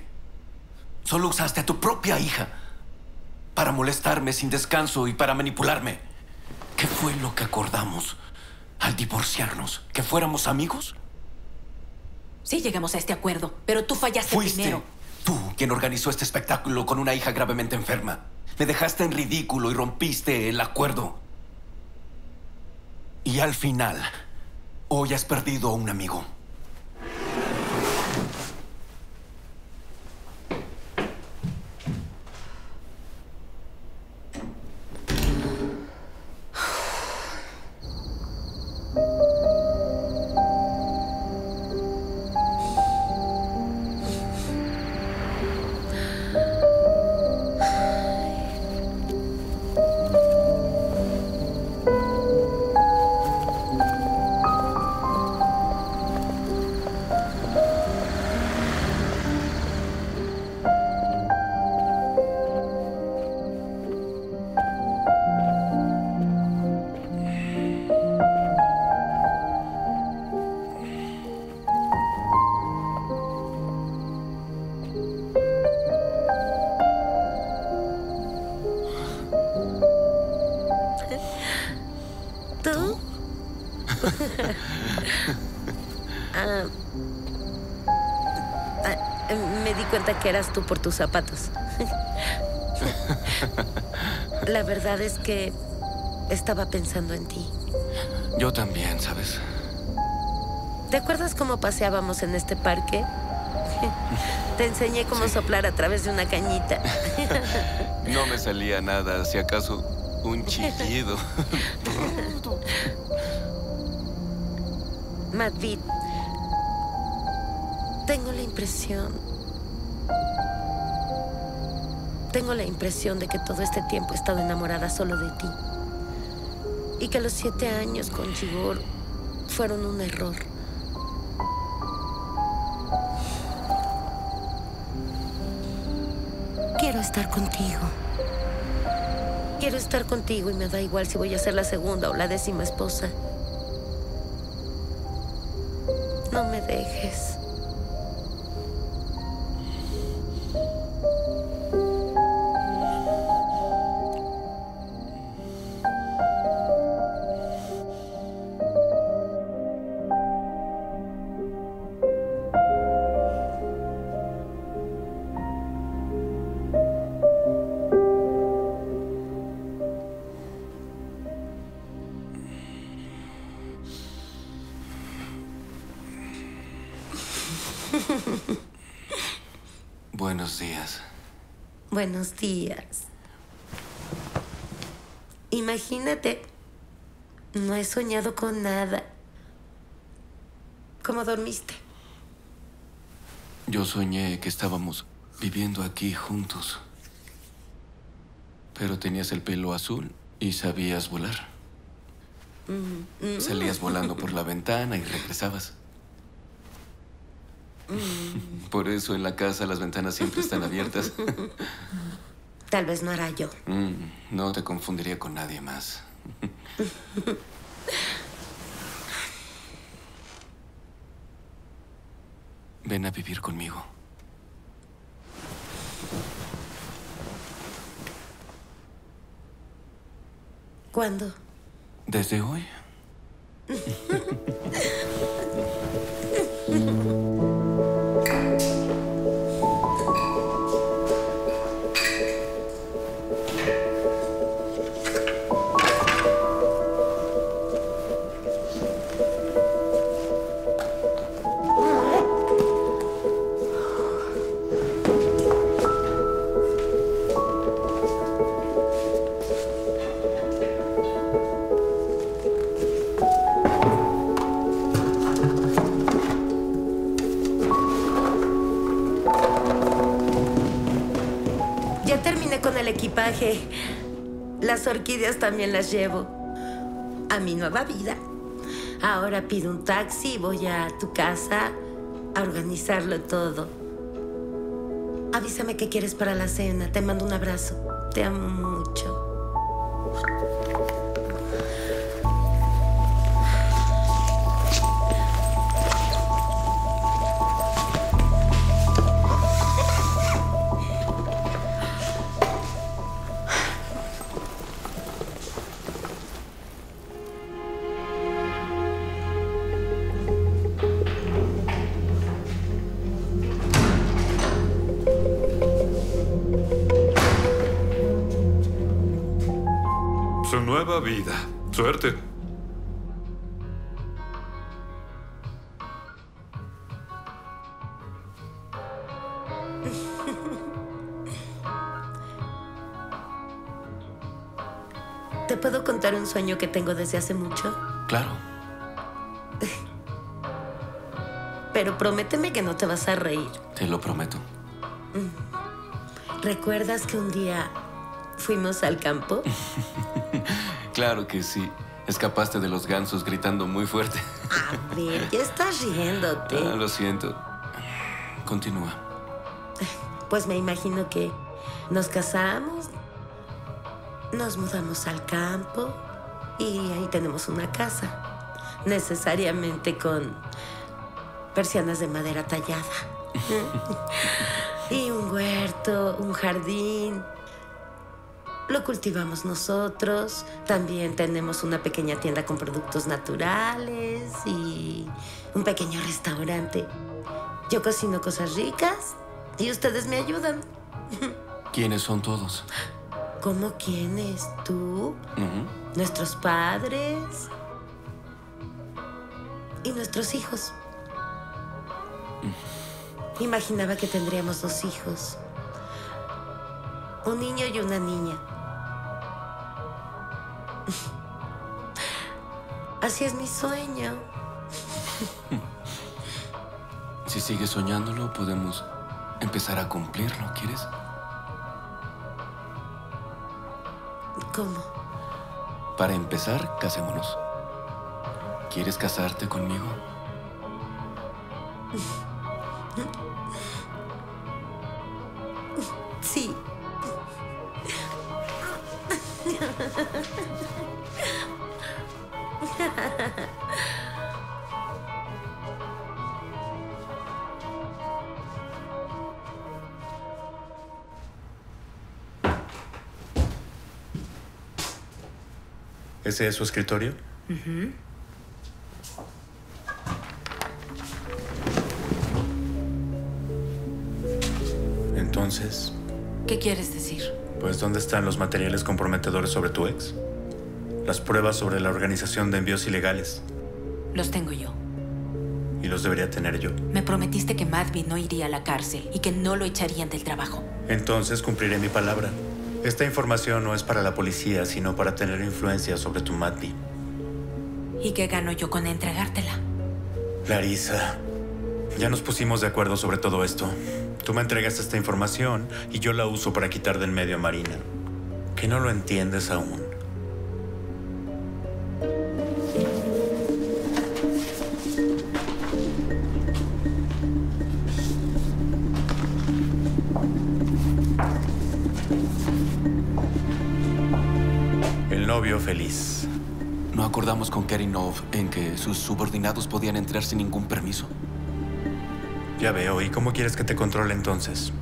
Speaker 6: Solo usaste a tu propia hija para molestarme sin descanso y para manipularme. ¿Qué fue lo que acordamos al divorciarnos? ¿Que fuéramos amigos?
Speaker 7: Sí llegamos a este acuerdo, pero tú fallaste
Speaker 6: Fuiste
Speaker 7: primero.
Speaker 6: tú quien organizó este espectáculo con una hija gravemente enferma. Me dejaste en ridículo y rompiste el acuerdo. Y al final, hoy has perdido a un amigo.
Speaker 2: Tú por tus zapatos. [LAUGHS] La verdad es que estaba pensando en ti.
Speaker 6: Yo también, ¿sabes?
Speaker 2: ¿Te acuerdas cómo paseábamos en este parque? [LAUGHS] Te enseñé cómo soplar a través de una cañita. [LAUGHS]
Speaker 6: No me salía nada, si acaso un chillido.
Speaker 2: Madvid, tengo la impresión... Tengo la impresión de que todo este tiempo he estado enamorada solo de ti. Y que los siete años con Chigor fueron un error. Quiero estar contigo. Quiero estar contigo y me da igual si voy a ser la segunda o la décima esposa. No me dejes. No he soñado con nada. ¿Cómo dormiste?
Speaker 6: Yo soñé que estábamos viviendo aquí juntos. Pero tenías el pelo azul y sabías volar.
Speaker 2: Mm, mm.
Speaker 6: Salías volando por la [LAUGHS] ventana y regresabas.
Speaker 2: Mm.
Speaker 6: Por eso en la casa las ventanas siempre están abiertas.
Speaker 2: Tal vez no era yo.
Speaker 6: Mm, no te confundiría con nadie más. [LAUGHS] Ven a vivir conmigo.
Speaker 2: ¿Cuándo?
Speaker 6: Desde hoy. [LAUGHS]
Speaker 2: Las orquídeas también las llevo. A mi nueva vida. Ahora pido un taxi y voy a tu casa a organizarlo todo. Avísame qué quieres para la cena. Te mando un abrazo. Te amo
Speaker 1: Suerte.
Speaker 2: ¿Te puedo contar un sueño que tengo desde hace mucho?
Speaker 6: Claro. [LAUGHS]
Speaker 2: Pero prométeme que no te vas a reír.
Speaker 6: Te lo prometo.
Speaker 2: ¿Recuerdas que un día fuimos al campo? [LAUGHS]
Speaker 6: Claro que sí. Escapaste de los gansos gritando muy fuerte.
Speaker 2: A ver, ya estás riéndote.
Speaker 6: Ah, lo siento. Continúa.
Speaker 2: Pues me imagino que nos casamos, nos mudamos al campo y ahí tenemos una casa. Necesariamente con persianas de madera tallada. [LAUGHS] [LAUGHS] y un huerto, un jardín. Lo cultivamos nosotros. También tenemos una pequeña tienda con productos naturales y un pequeño restaurante. Yo cocino cosas ricas y ustedes me ayudan. [LAUGHS]
Speaker 6: ¿Quiénes son todos?
Speaker 2: ¿Cómo quiénes? ¿Tú? ¿Nuestros padres? Y nuestros hijos. Imaginaba que tendríamos dos hijos. Un niño y una niña. Así es mi sueño. [LAUGHS]
Speaker 6: Si sigues soñándolo, podemos empezar a cumplirlo, ¿quieres?
Speaker 2: ¿Cómo?
Speaker 6: Para empezar, casémonos. ¿Quieres casarte conmigo? [LAUGHS]
Speaker 2: Sí. [LAUGHS]
Speaker 9: ¿Ese es su escritorio?
Speaker 14: Ujú.
Speaker 9: Entonces,
Speaker 7: ¿Qué quieres decir?
Speaker 9: pues ¿dónde están los materiales comprometedores sobre tu ex? Las pruebas sobre la organización de envíos ilegales.
Speaker 7: Los tengo yo.
Speaker 9: Y los debería tener yo.
Speaker 7: Me prometiste que Madby no iría a la cárcel y que no lo echarían del trabajo.
Speaker 9: Entonces cumpliré mi palabra. Esta información no es para la policía, sino para tener influencia sobre tu Matby.
Speaker 7: ¿Y qué gano yo con entregártela?
Speaker 9: Larisa, ya nos pusimos de acuerdo sobre todo esto. Tú me entregas esta información y yo la uso para quitar del medio a Marina. Que no lo entiendes aún. Novio feliz.
Speaker 6: ¿No acordamos con Kerinov en que sus subordinados podían entrar sin ningún permiso?
Speaker 9: Ya veo. ¿Y cómo quieres que te controle entonces?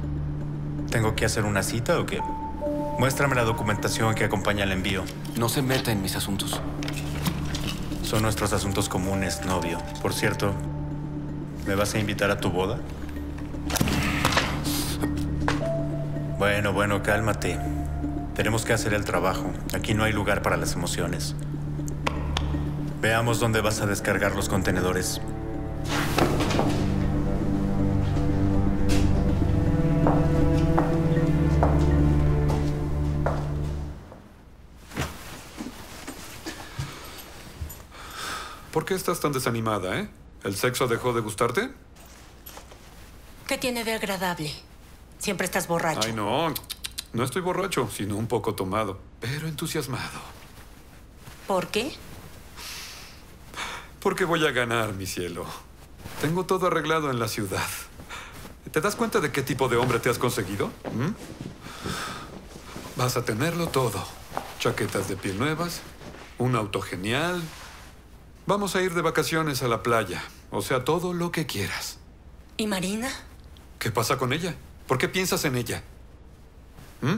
Speaker 9: ¿Tengo que hacer una cita o qué? Muéstrame la documentación que acompaña el envío.
Speaker 6: No se meta en mis asuntos.
Speaker 9: Son nuestros asuntos comunes, novio. Por cierto, ¿me vas a invitar a tu boda? Bueno, bueno, cálmate. Tenemos que hacer el trabajo. Aquí no hay lugar para las emociones. Veamos dónde vas a descargar los contenedores.
Speaker 1: ¿Por qué estás tan desanimada, eh? ¿El sexo dejó de gustarte?
Speaker 14: ¿Qué tiene de agradable? Siempre estás borracho.
Speaker 1: Ay, no. No estoy borracho, sino un poco tomado, pero entusiasmado.
Speaker 14: ¿Por qué?
Speaker 1: Porque voy a ganar, mi cielo. Tengo todo arreglado en la ciudad. ¿Te das cuenta de qué tipo de hombre te has conseguido? ¿Mm? Vas a tenerlo todo. Chaquetas de piel nuevas, un auto genial. Vamos a ir de vacaciones a la playa. O sea, todo lo que quieras.
Speaker 14: ¿Y Marina?
Speaker 1: ¿Qué pasa con ella? ¿Por qué piensas en ella? ¿Mm?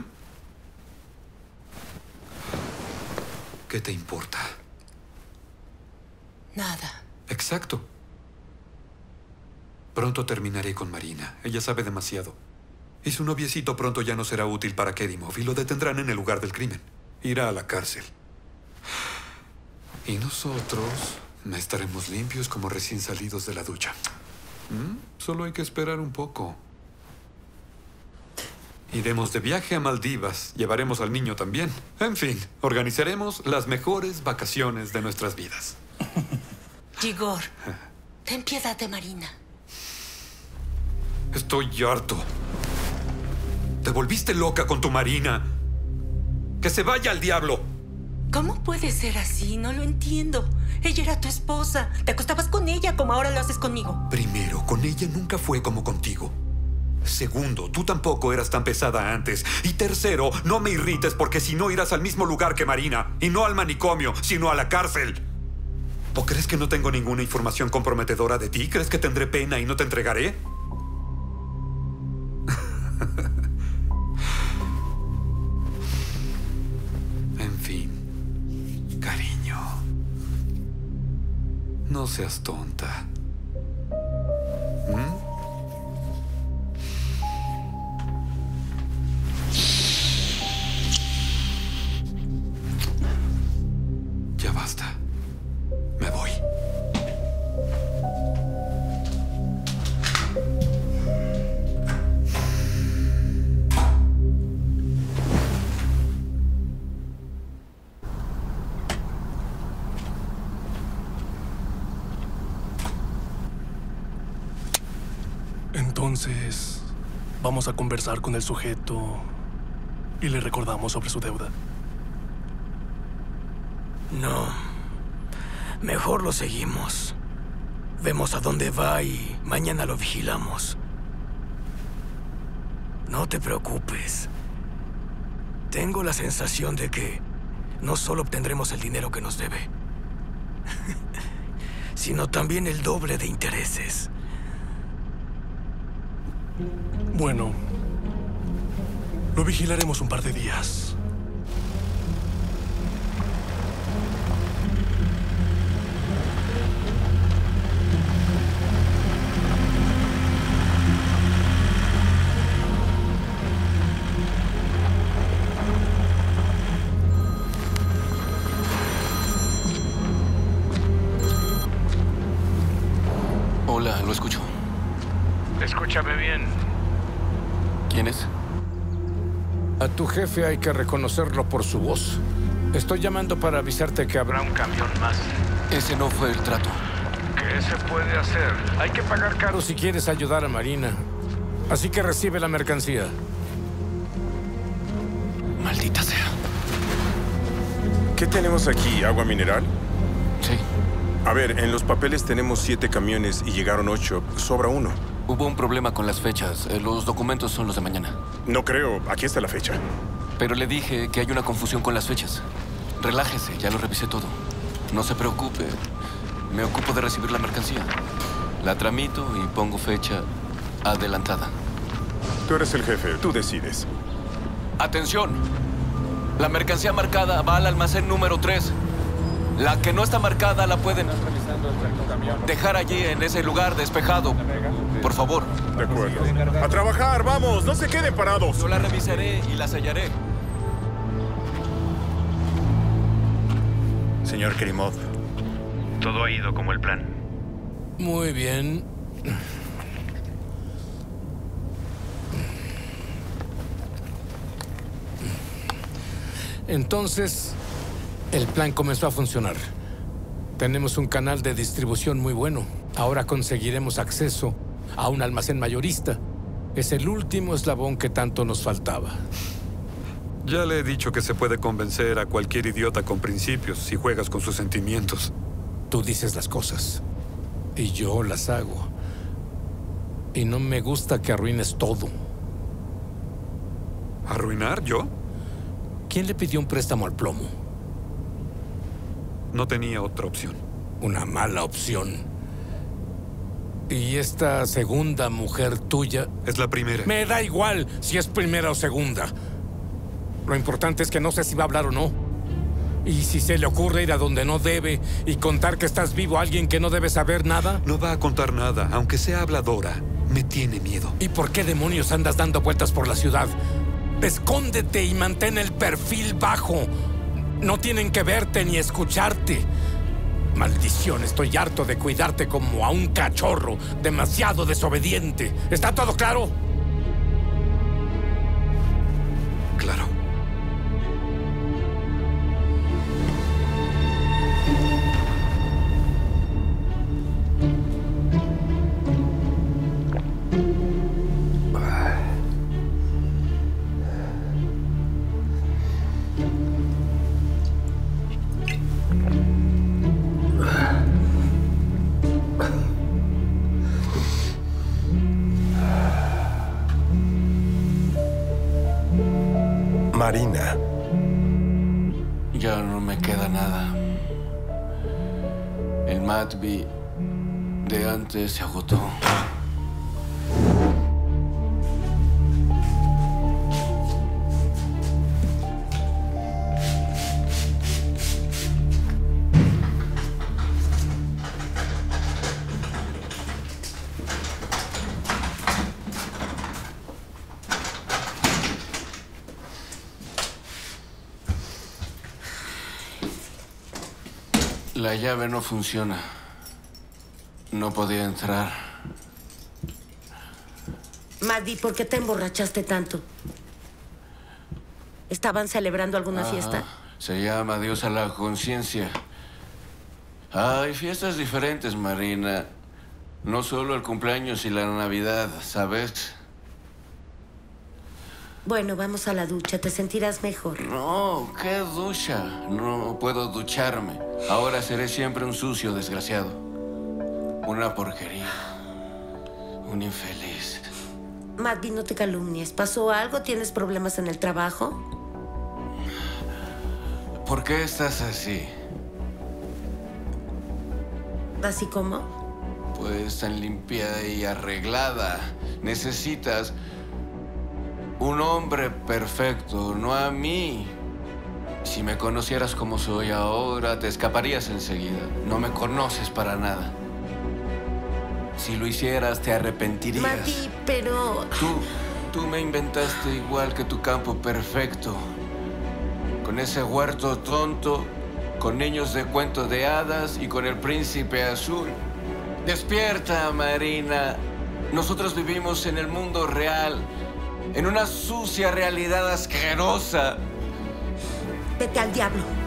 Speaker 1: ¿Qué te importa?
Speaker 14: Nada.
Speaker 1: Exacto. Pronto terminaré con Marina. Ella sabe demasiado. Y su noviecito pronto ya no será útil para Kerimov y lo detendrán en el lugar del crimen. Irá a la cárcel. Y nosotros estaremos limpios como recién salidos de la ducha. ¿Mm? Solo hay que esperar un poco. Iremos de viaje a Maldivas. Llevaremos al niño también. En fin, organizaremos las mejores vacaciones de nuestras vidas. [LAUGHS]
Speaker 14: Igor, ten piedad de Marina.
Speaker 1: Estoy harto. Te volviste loca con tu Marina. Que se vaya al diablo.
Speaker 14: ¿Cómo puede ser así? No lo entiendo. Ella era tu esposa. Te acostabas con ella como ahora lo haces conmigo.
Speaker 1: Primero, con ella nunca fue como contigo. Segundo, tú tampoco eras tan pesada antes. Y tercero, no me irrites porque si no irás al mismo lugar que Marina. Y no al manicomio, sino a la cárcel. ¿O crees que no tengo ninguna información comprometedora de ti? ¿Crees que tendré pena y no te entregaré? [LAUGHS] en fin, cariño. No seas tonta. ¿Mm? Basta. Me voy.
Speaker 31: Entonces, vamos a conversar con el sujeto y le recordamos sobre su deuda.
Speaker 13: No. Mejor lo seguimos. Vemos a dónde va y mañana lo vigilamos. No te preocupes. Tengo la sensación de que no solo obtendremos el dinero que nos debe, [LAUGHS] sino también el doble de intereses.
Speaker 31: Bueno, lo vigilaremos un par de días.
Speaker 10: Jefe hay que reconocerlo por su voz. Estoy llamando para avisarte que habrá un camión más.
Speaker 6: Ese no fue el trato.
Speaker 10: ¿Qué se puede hacer? Hay que pagar caro si quieres ayudar a Marina. Así que recibe la mercancía.
Speaker 6: Maldita sea.
Speaker 27: ¿Qué tenemos aquí? ¿Agua mineral?
Speaker 6: Sí.
Speaker 27: A ver, en los papeles tenemos siete camiones y llegaron ocho. Sobra uno.
Speaker 6: Hubo un problema con las fechas. Eh, Los documentos son los de mañana.
Speaker 27: No creo. Aquí está la fecha.
Speaker 6: Pero le dije que hay una confusión con las fechas. Relájese, ya lo revisé todo. No se preocupe. Me ocupo de recibir la mercancía. La tramito y pongo fecha adelantada.
Speaker 27: Tú eres el jefe. Tú decides.
Speaker 6: Atención. La mercancía marcada va al almacén número 3. La que no está marcada la pueden dejar allí en ese lugar despejado. Por favor.
Speaker 27: De acuerdo. A trabajar, vamos. No se queden parados.
Speaker 6: Yo la revisaré y la sellaré.
Speaker 9: Señor Kerimov, todo ha ido como el plan.
Speaker 10: Muy bien. Entonces, el plan comenzó a funcionar. Tenemos un canal de distribución muy bueno. Ahora conseguiremos acceso a un almacén mayorista. Es el último eslabón que tanto nos faltaba.
Speaker 1: Ya le he dicho que se puede convencer a cualquier idiota con principios si juegas con sus sentimientos.
Speaker 10: Tú dices las cosas y yo las hago. Y no me gusta que arruines todo.
Speaker 1: ¿Arruinar yo?
Speaker 10: ¿Quién le pidió un préstamo al plomo?
Speaker 1: No tenía otra opción.
Speaker 10: Una mala opción. ¿Y esta segunda mujer tuya?
Speaker 1: Es la primera.
Speaker 10: Me da igual si es primera o segunda. Lo importante es que no sé si va a hablar o no. Y si se le ocurre ir a donde no debe y contar que estás vivo a alguien que no debe saber nada.
Speaker 1: No va a contar nada, aunque sea habladora. Me tiene miedo.
Speaker 10: ¿Y por qué demonios andas dando vueltas por la ciudad? Escóndete y mantén el perfil bajo. No tienen que verte ni escucharte. Maldición, estoy harto de cuidarte como a un cachorro, demasiado desobediente. ¿Está todo claro?
Speaker 1: Claro.
Speaker 6: Gatsby de antes se agotó. La llave no funciona. No podía entrar.
Speaker 2: Maddie, ¿por qué te emborrachaste tanto? ¿Estaban celebrando alguna
Speaker 6: Ajá.
Speaker 2: fiesta?
Speaker 6: Se llama Dios a la conciencia. Hay fiestas diferentes, Marina. No solo el cumpleaños y la Navidad, ¿sabes?
Speaker 2: Bueno, vamos a la ducha, te sentirás mejor.
Speaker 6: No, qué ducha. No puedo ducharme. Ahora seré siempre un sucio desgraciado. Una porquería. Un infeliz.
Speaker 2: Maddie, no te calumnies. ¿Pasó algo? ¿Tienes problemas en el trabajo?
Speaker 6: ¿Por qué estás así?
Speaker 2: ¿Así como?
Speaker 6: Pues tan limpia y arreglada. Necesitas un hombre perfecto, no a mí. Si me conocieras como soy ahora, te escaparías enseguida. No me conoces para nada. Si lo hicieras, te arrepentirías.
Speaker 2: Maddie, pero...
Speaker 6: Tú, tú me inventaste igual que tu campo perfecto. Con ese huerto tonto, con niños de cuento de hadas y con el príncipe azul. Despierta, Marina. Nosotros vivimos en el mundo real, en una sucia realidad asquerosa.
Speaker 2: Vete al diablo.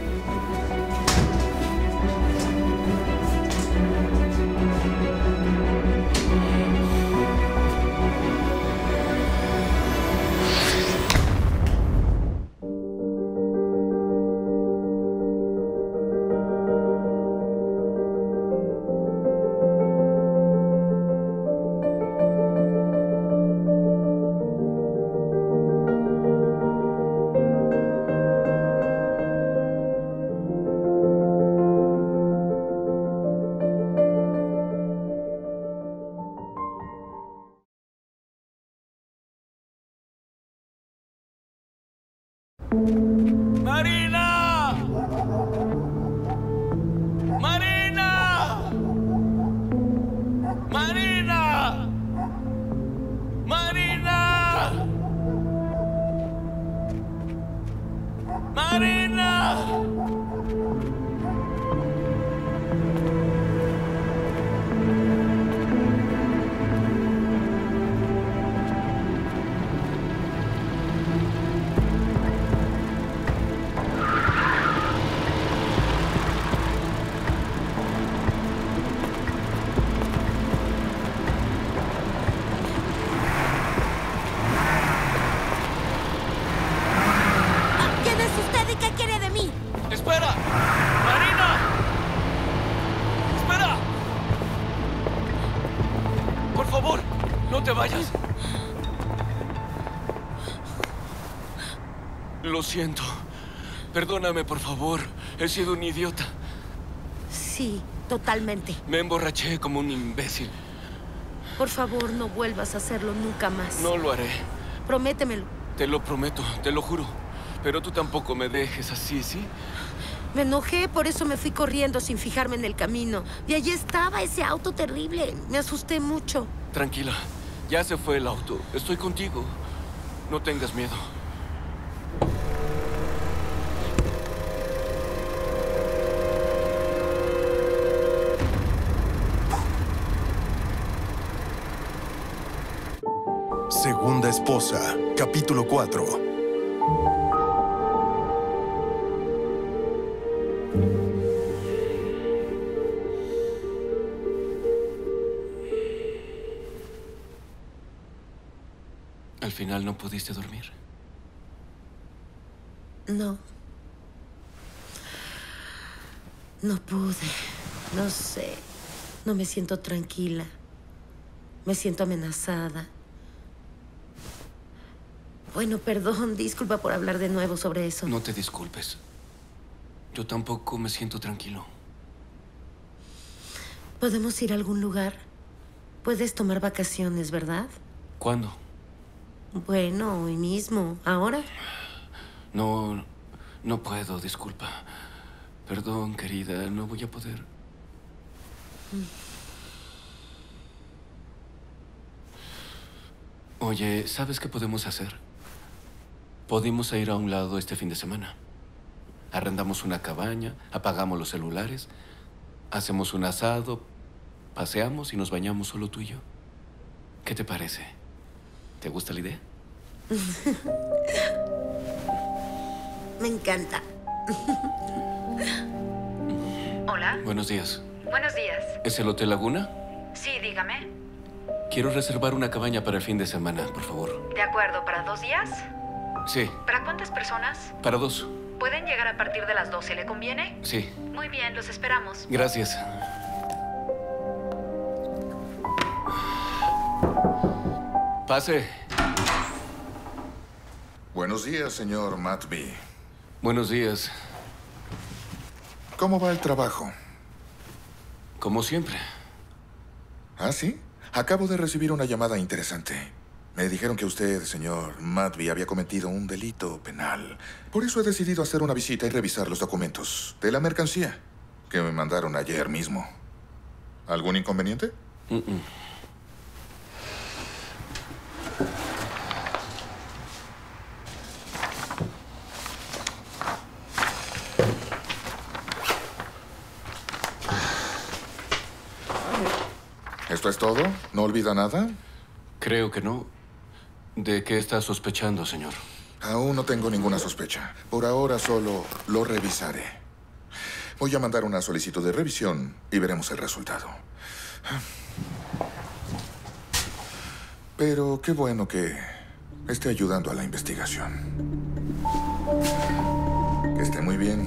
Speaker 6: Siento. Perdóname, por favor. He sido un idiota.
Speaker 2: Sí, totalmente.
Speaker 6: Me emborraché como un imbécil.
Speaker 2: Por favor, no vuelvas a hacerlo nunca más.
Speaker 6: No lo haré.
Speaker 2: Prométemelo.
Speaker 6: Te lo prometo, te lo juro. Pero tú tampoco me dejes así, ¿sí?
Speaker 2: Me enojé, por eso me fui corriendo sin fijarme en el camino. Y allí estaba ese auto terrible. Me asusté mucho.
Speaker 6: Tranquila. Ya se fue el auto. Estoy contigo. No tengas miedo.
Speaker 3: Esposa, capítulo 4.
Speaker 6: Al final no pudiste dormir.
Speaker 2: No. No pude. No sé. No me siento tranquila. Me siento amenazada. Bueno, perdón, disculpa por hablar de nuevo sobre eso.
Speaker 6: No te disculpes. Yo tampoco me siento tranquilo.
Speaker 2: ¿Podemos ir a algún lugar? Puedes tomar vacaciones, ¿verdad?
Speaker 6: ¿Cuándo?
Speaker 2: Bueno, hoy mismo. ¿Ahora?
Speaker 6: No, no puedo, disculpa. Perdón, querida, no voy a poder. Oye, ¿sabes qué podemos hacer? Podemos ir a un lado este fin de semana. Arrendamos una cabaña, apagamos los celulares, Hacemos un asado, paseamos y nos bañamos solo tú y yo. ¿Qué te parece? ¿Te gusta la idea? [LAUGHS]
Speaker 2: Me encanta. [LAUGHS]
Speaker 32: Hola.
Speaker 6: Buenos días.
Speaker 32: Buenos días.
Speaker 6: ¿Es el Hotel Laguna?
Speaker 32: Sí, dígame.
Speaker 6: Quiero reservar una cabaña para el fin de semana, por favor.
Speaker 32: De acuerdo, ¿para dos días?
Speaker 6: Sí,
Speaker 32: ¿Para cuántas personas?
Speaker 6: para dos.
Speaker 32: Pueden llegar a partir de las 12, ¿le conviene?
Speaker 6: Sí,
Speaker 32: Muy bien, los esperamos.
Speaker 6: gracias. Pase.
Speaker 11: Buenos días, señor Matby.
Speaker 6: Buenos días.
Speaker 11: ¿Cómo va el trabajo?
Speaker 6: Como siempre.
Speaker 11: ¿Ah, sí? Acabo de recibir una llamada interesante. Me dijeron que usted, señor Matby, había cometido un delito penal. Por eso he decidido hacer una visita y revisar los documentos de la mercancía que me mandaron ayer mismo. ¿Algún inconveniente? ¿Esto es todo? ¿No olvida nada?
Speaker 6: Creo que no. ¿De qué está sospechando, señor?
Speaker 11: Aún no tengo ninguna sospecha. Por ahora solo lo revisaré. Voy a mandar una solicitud de revisión y veremos el resultado. Pero qué bueno que esté ayudando a la investigación. Que esté muy bien.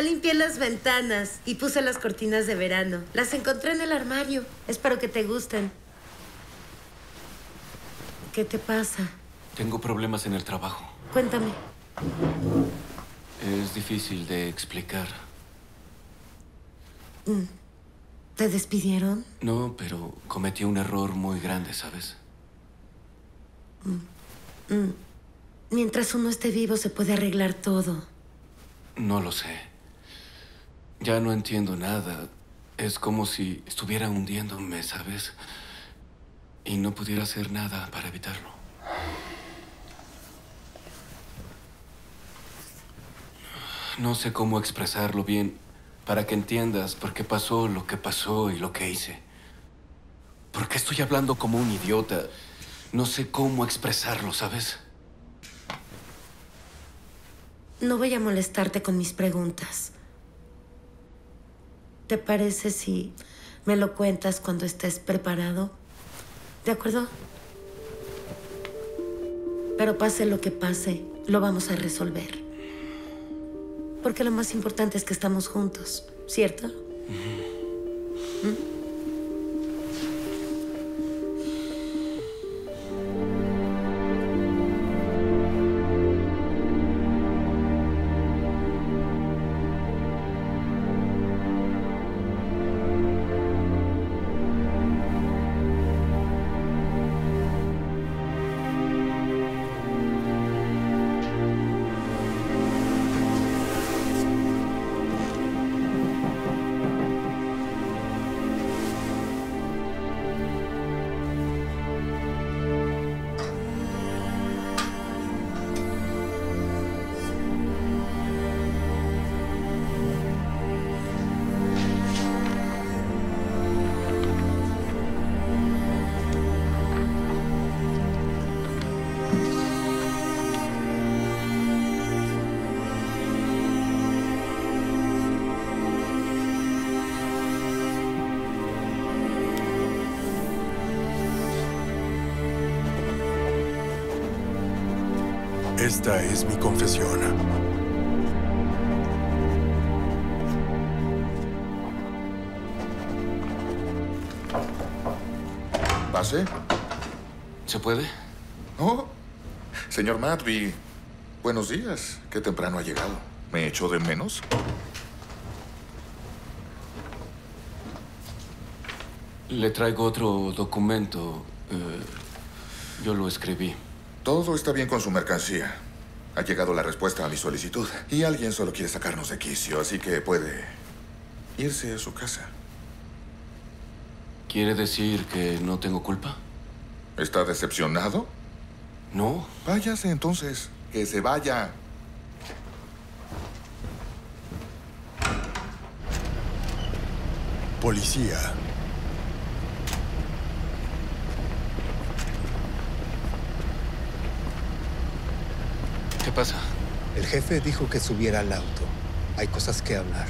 Speaker 2: Ya limpié las ventanas y puse las cortinas de verano. Las encontré en el armario. Espero que te gusten. ¿Qué te pasa?
Speaker 6: Tengo problemas en el trabajo.
Speaker 2: Cuéntame.
Speaker 6: Es difícil de explicar.
Speaker 2: Mm. ¿Te despidieron?
Speaker 6: No, pero cometí un error muy grande, ¿sabes?
Speaker 2: Mm. Mientras uno esté vivo se puede arreglar todo.
Speaker 6: No lo sé. Ya no entiendo nada. Es como si estuviera hundiéndome, ¿sabes? Y no pudiera hacer nada para evitarlo. No sé cómo expresarlo bien para que entiendas por qué pasó lo que pasó y lo que hice. ¿Por qué estoy hablando como un idiota? No sé cómo expresarlo, ¿sabes?
Speaker 2: No voy a molestarte con mis preguntas. ¿Te parece si me lo cuentas cuando estés preparado? ¿De acuerdo? Pero pase lo que pase, lo vamos a resolver. Porque lo más importante es que estamos juntos, ¿cierto? ¿Mm?
Speaker 6: puede?
Speaker 11: No. Señor Madby, buenos días. Qué temprano ha llegado. ¿Me echó de menos?
Speaker 6: Le traigo otro documento. Eh, yo lo escribí.
Speaker 11: Todo está bien con su mercancía. Ha llegado la respuesta a mi solicitud. Y alguien solo quiere sacarnos de quicio, así que puede irse a su casa.
Speaker 6: ¿Quiere decir que no tengo culpa?
Speaker 11: ¿Está decepcionado?
Speaker 6: No.
Speaker 11: Váyase entonces. Que se vaya.
Speaker 3: Policía.
Speaker 6: ¿Qué pasa?
Speaker 15: El jefe dijo que subiera al auto. Hay cosas que hablar.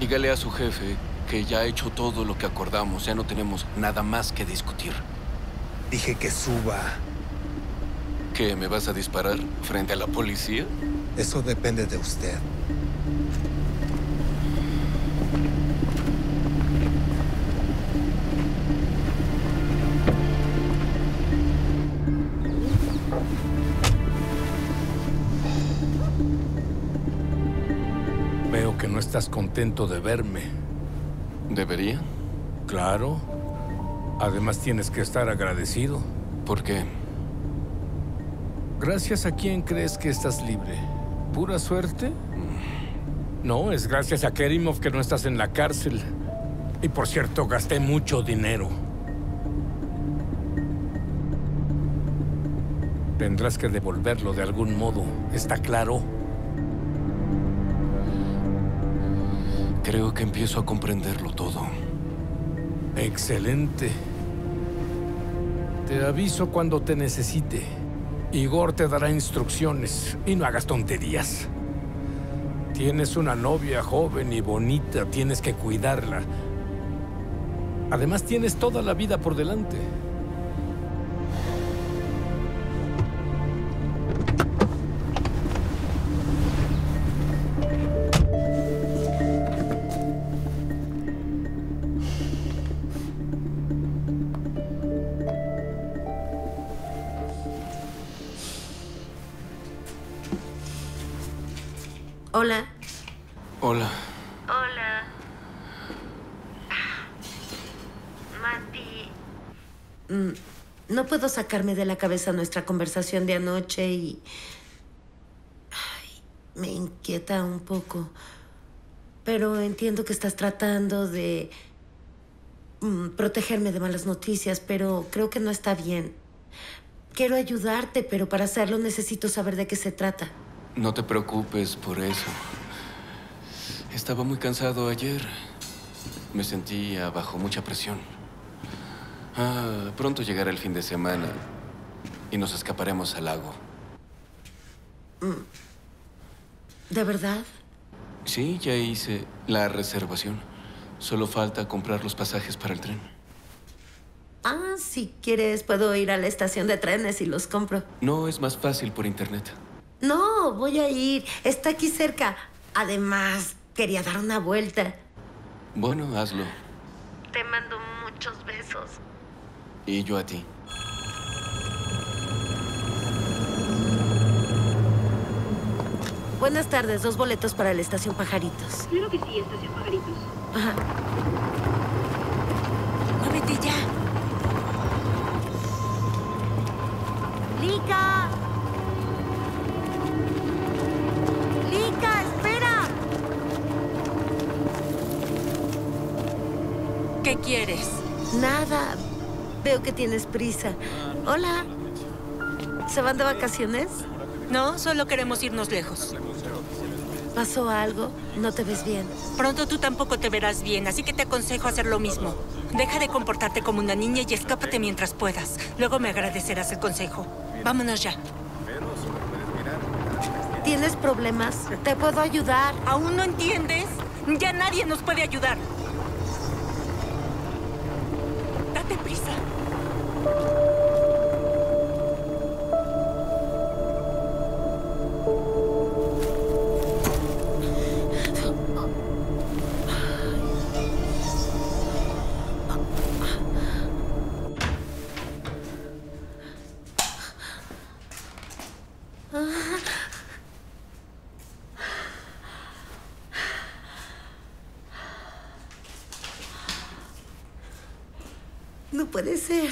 Speaker 6: Dígale a su jefe que ya ha hecho todo lo que acordamos. Ya no tenemos nada más que discutir.
Speaker 15: Dije que suba.
Speaker 6: ¿Qué? ¿Me vas a disparar frente a la policía?
Speaker 15: Eso depende de usted.
Speaker 10: Veo que no estás contento de verme.
Speaker 6: ¿Debería?
Speaker 10: Claro. Además tienes que estar agradecido.
Speaker 6: ¿Por qué?
Speaker 10: ¿Gracias a quién crees que estás libre? ¿Pura suerte? No, es gracias a Kerimov que no estás en la cárcel. Y por cierto, gasté mucho dinero. Tendrás que devolverlo de algún modo, ¿está claro?
Speaker 6: Creo que empiezo a comprenderlo todo.
Speaker 10: Excelente. Te aviso cuando te necesite. Igor te dará instrucciones y no hagas tonterías. Tienes una novia joven y bonita, tienes que cuidarla. Además tienes toda la vida por delante.
Speaker 2: Hola.
Speaker 6: Hola.
Speaker 2: Hola. Mati. Mm, no puedo sacarme de la cabeza nuestra conversación de anoche y... Ay, me inquieta un poco. Pero entiendo que estás tratando de mm, protegerme de malas noticias, pero creo que no está bien. Quiero ayudarte, pero para hacerlo necesito saber de qué se trata.
Speaker 6: No te preocupes por eso. Estaba muy cansado ayer. Me sentía bajo mucha presión. Ah, pronto llegará el fin de semana y nos escaparemos al lago.
Speaker 2: Mm. ¿De verdad?
Speaker 6: Sí, ya hice la reservación. Solo falta comprar los pasajes para el tren.
Speaker 2: Ah, si quieres, puedo ir a la estación de trenes y los compro.
Speaker 6: No, es más fácil por internet.
Speaker 2: No, voy a ir. Está aquí cerca. Además, quería dar una vuelta.
Speaker 6: Bueno, hazlo.
Speaker 2: Te mando muchos besos.
Speaker 6: Y yo a ti.
Speaker 2: Buenas tardes, dos boletos para la estación Pajaritos.
Speaker 33: Claro que sí, estación Pajaritos.
Speaker 2: Ajá. Muévete ya. ¡Lica! ¡Lica, espera!
Speaker 14: ¿Qué quieres?
Speaker 2: Nada. Veo que tienes prisa. Hola. ¿Se van de vacaciones?
Speaker 14: No, solo queremos irnos lejos.
Speaker 2: ¿Pasó algo? ¿No te ves bien?
Speaker 14: Pronto tú tampoco te verás bien, así que te aconsejo hacer lo mismo. Deja de comportarte como una niña y escápate mientras puedas. Luego me agradecerás el consejo. Vámonos ya.
Speaker 2: ¿Tienes problemas? ¿Te puedo ayudar?
Speaker 14: ¿Aún no entiendes? Ya nadie nos puede ayudar. Date prisa.
Speaker 2: Ser.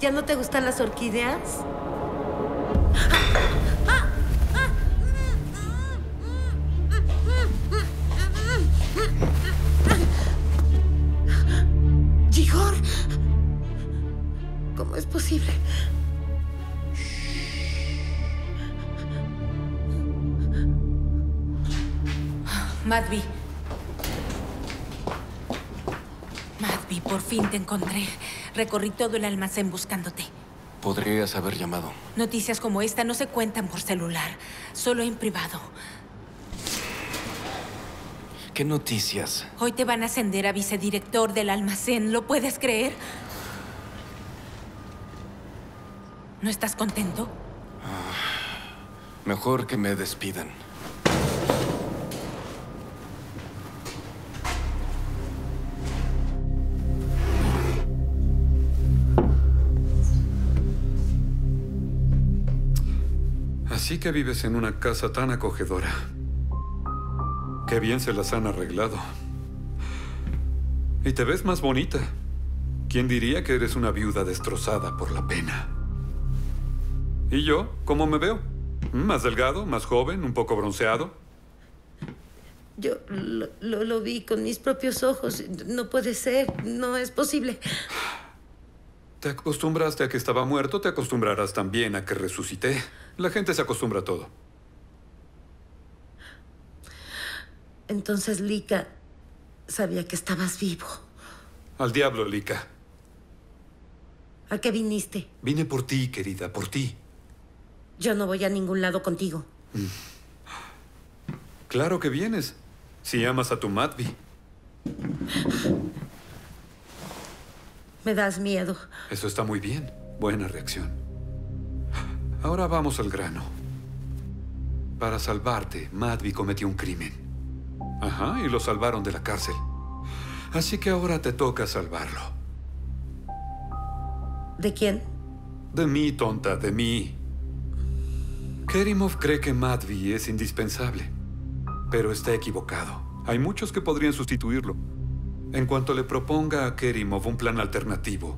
Speaker 2: ¿ya no te gustan las orquídeas? Posible?
Speaker 7: Madvi. Madvi, por fin te encontré. Recorrí todo el almacén buscándote.
Speaker 6: Podrías haber llamado.
Speaker 7: Noticias como esta no se cuentan por celular, solo en privado.
Speaker 6: ¿Qué noticias?
Speaker 7: Hoy te van a ascender a vicedirector del almacén, ¿lo puedes creer? ¿No estás contento?
Speaker 6: Mejor que me despidan.
Speaker 1: Así que vives en una casa tan acogedora. Qué bien se las han arreglado. Y te ves más bonita. ¿Quién diría que eres una viuda destrozada por la pena? ¿Y yo? ¿Cómo me veo? ¿Más delgado? ¿Más joven? ¿Un poco bronceado?
Speaker 2: Yo lo, lo- lo vi con mis propios ojos. No puede ser, no es posible.
Speaker 1: Te acostumbraste a que estaba muerto, te acostumbrarás también a que resucité. La gente se acostumbra a todo.
Speaker 2: Entonces Lika sabía que estabas vivo.
Speaker 1: Al diablo, Lika.
Speaker 2: ¿A qué viniste?
Speaker 1: Vine por ti, querida, por ti.
Speaker 2: Yo no voy a ningún lado contigo.
Speaker 1: Claro que vienes. Si amas a tu Matvi.
Speaker 2: Me das miedo.
Speaker 1: Eso está muy bien. Buena reacción. Ahora vamos al grano. Para salvarte, Madvi cometió un crimen. Ajá, y lo salvaron de la cárcel. Así que ahora te toca salvarlo.
Speaker 2: ¿De quién?
Speaker 1: De mí, tonta, de mí. Kerimov cree que Madvi es indispensable, pero está equivocado. Hay muchos que podrían sustituirlo. En cuanto le proponga a Kerimov un plan alternativo,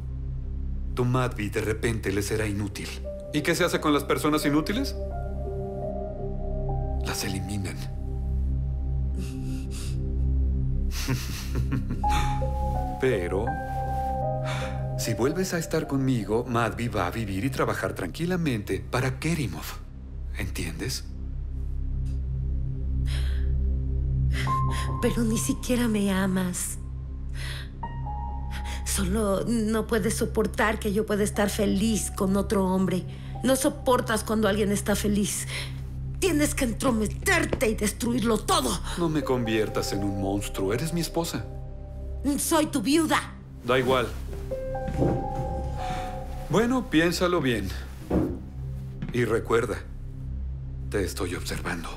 Speaker 1: tu Madvi de repente le será inútil. ¿Y qué se hace con las personas inútiles? Las eliminan. [LAUGHS] Pero, si vuelves a estar conmigo, Madvi va a vivir y trabajar tranquilamente para Kerimov. ¿Entiendes?
Speaker 2: Pero ni siquiera me amas. Solo no puedes soportar que yo pueda estar feliz con otro hombre. No soportas cuando alguien está feliz. Tienes que entrometerte y destruirlo todo.
Speaker 1: No me conviertas en un monstruo. Eres mi esposa.
Speaker 2: Soy tu viuda.
Speaker 1: Da igual. Bueno, piénsalo bien. Y recuerda, te estoy observando.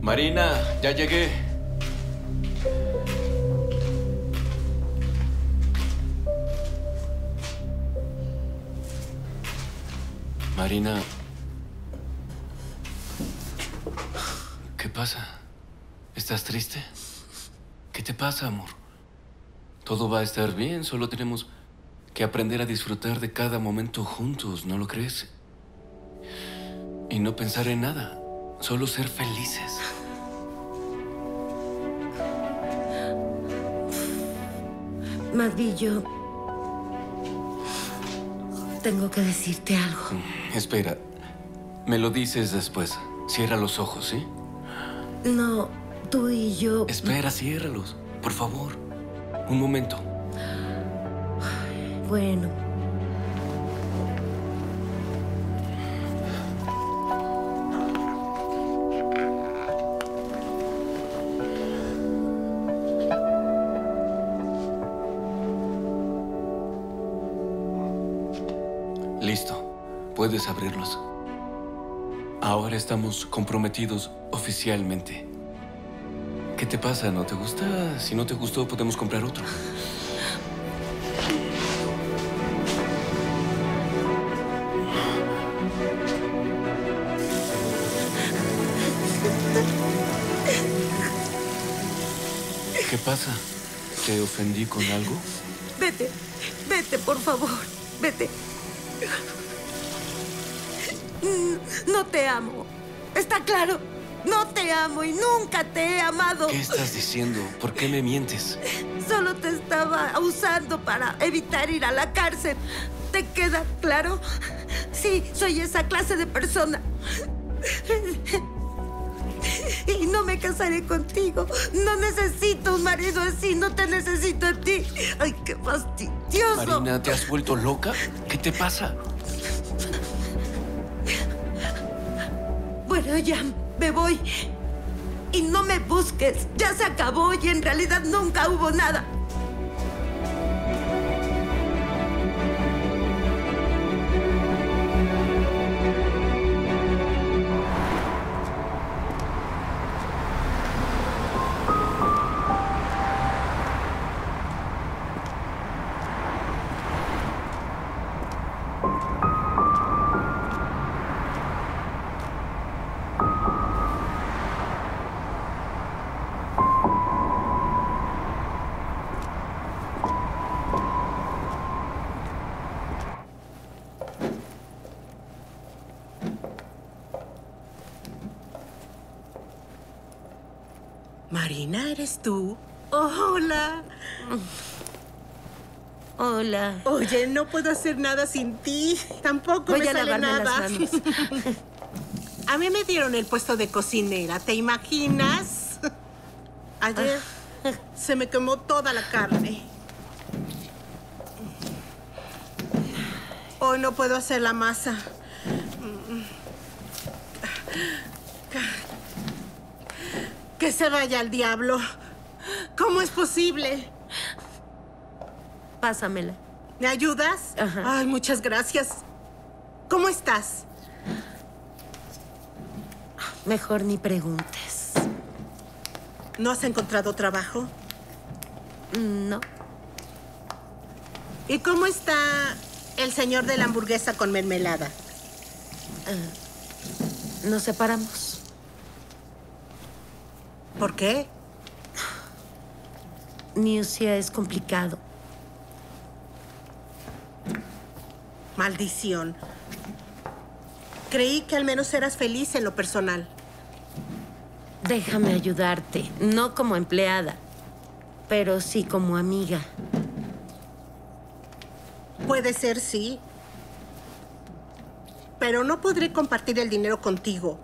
Speaker 6: Marina, ya llegué. Marina. ¿Qué pasa? ¿Estás triste? ¿Qué te pasa, amor? Todo va a estar bien, solo tenemos que aprender a disfrutar de cada momento juntos, ¿no lo crees? Y no pensar en nada, solo ser felices.
Speaker 2: Madvi, yo tengo que decirte algo.
Speaker 6: Espera, me lo dices después. Cierra los ojos, ¿sí?
Speaker 2: No, tú y yo.
Speaker 6: Espera, ciérralos, por favor. Un momento.
Speaker 2: Bueno.
Speaker 34: Puedes abrirlos. Ahora estamos comprometidos oficialmente. ¿Qué te pasa? ¿No te gusta? Si no te gustó, podemos comprar otro. ¿Qué pasa? ¿Te ofendí con algo?
Speaker 2: Vete, vete, por favor, vete. No te amo. ¿Está claro? No te amo y nunca te he amado.
Speaker 34: ¿Qué estás diciendo? ¿Por qué me mientes?
Speaker 2: Solo te estaba usando para evitar ir a la cárcel. ¿Te queda claro? Sí, soy esa clase de persona. Y no me casaré contigo. No necesito un marido así. No te necesito a ti. Ay, qué fastidioso.
Speaker 34: Marina, ¿te has vuelto loca? ¿Qué te pasa?
Speaker 2: Bueno, ya me voy. Y no me busques. Ya se acabó y en realidad nunca hubo nada.
Speaker 5: ¿Eres tú? Hola.
Speaker 2: Hola.
Speaker 5: Oye, no puedo hacer nada sin ti. Tampoco
Speaker 2: Voy
Speaker 5: me
Speaker 2: a
Speaker 5: sale nada.
Speaker 2: las manos. [LAUGHS]
Speaker 5: a mí me dieron el puesto de cocinera, ¿te imaginas? Ayer se me quemó toda la carne. Hoy no puedo hacer la masa. Que se vaya al diablo. ¿Cómo es posible?
Speaker 2: Pásamela.
Speaker 5: ¿Me ayudas? Ay, muchas gracias. ¿Cómo estás?
Speaker 2: Mejor ni preguntes.
Speaker 5: ¿No has encontrado trabajo?
Speaker 2: No.
Speaker 5: ¿Y cómo está el señor de la hamburguesa con mermelada?
Speaker 2: Nos separamos.
Speaker 5: ¿Por qué?
Speaker 2: Niusia es complicado.
Speaker 5: Maldición. Creí que al menos eras feliz en lo personal.
Speaker 2: Déjame ayudarte. No como empleada, pero sí como amiga.
Speaker 5: Puede ser, sí. Pero no podré compartir el dinero contigo.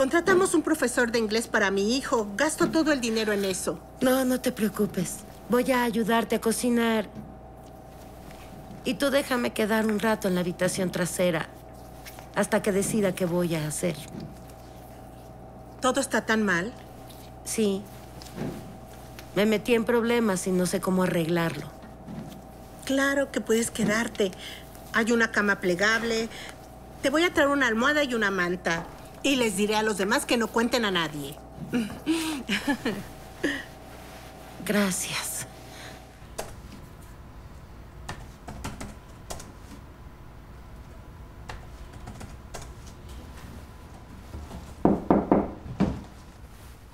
Speaker 5: Contratamos un profesor de inglés para mi hijo. Gasto todo el dinero en eso.
Speaker 2: No, no te preocupes. Voy a ayudarte a cocinar. Y tú déjame quedar un rato en la habitación trasera hasta que decida qué voy a hacer.
Speaker 5: ¿Todo está tan mal?
Speaker 2: Sí. Me metí en problemas y no sé cómo arreglarlo.
Speaker 5: Claro que puedes quedarte. Hay una cama plegable. Te voy a traer una almohada y una manta. Y les diré a los demás que no cuenten a nadie.
Speaker 2: Gracias.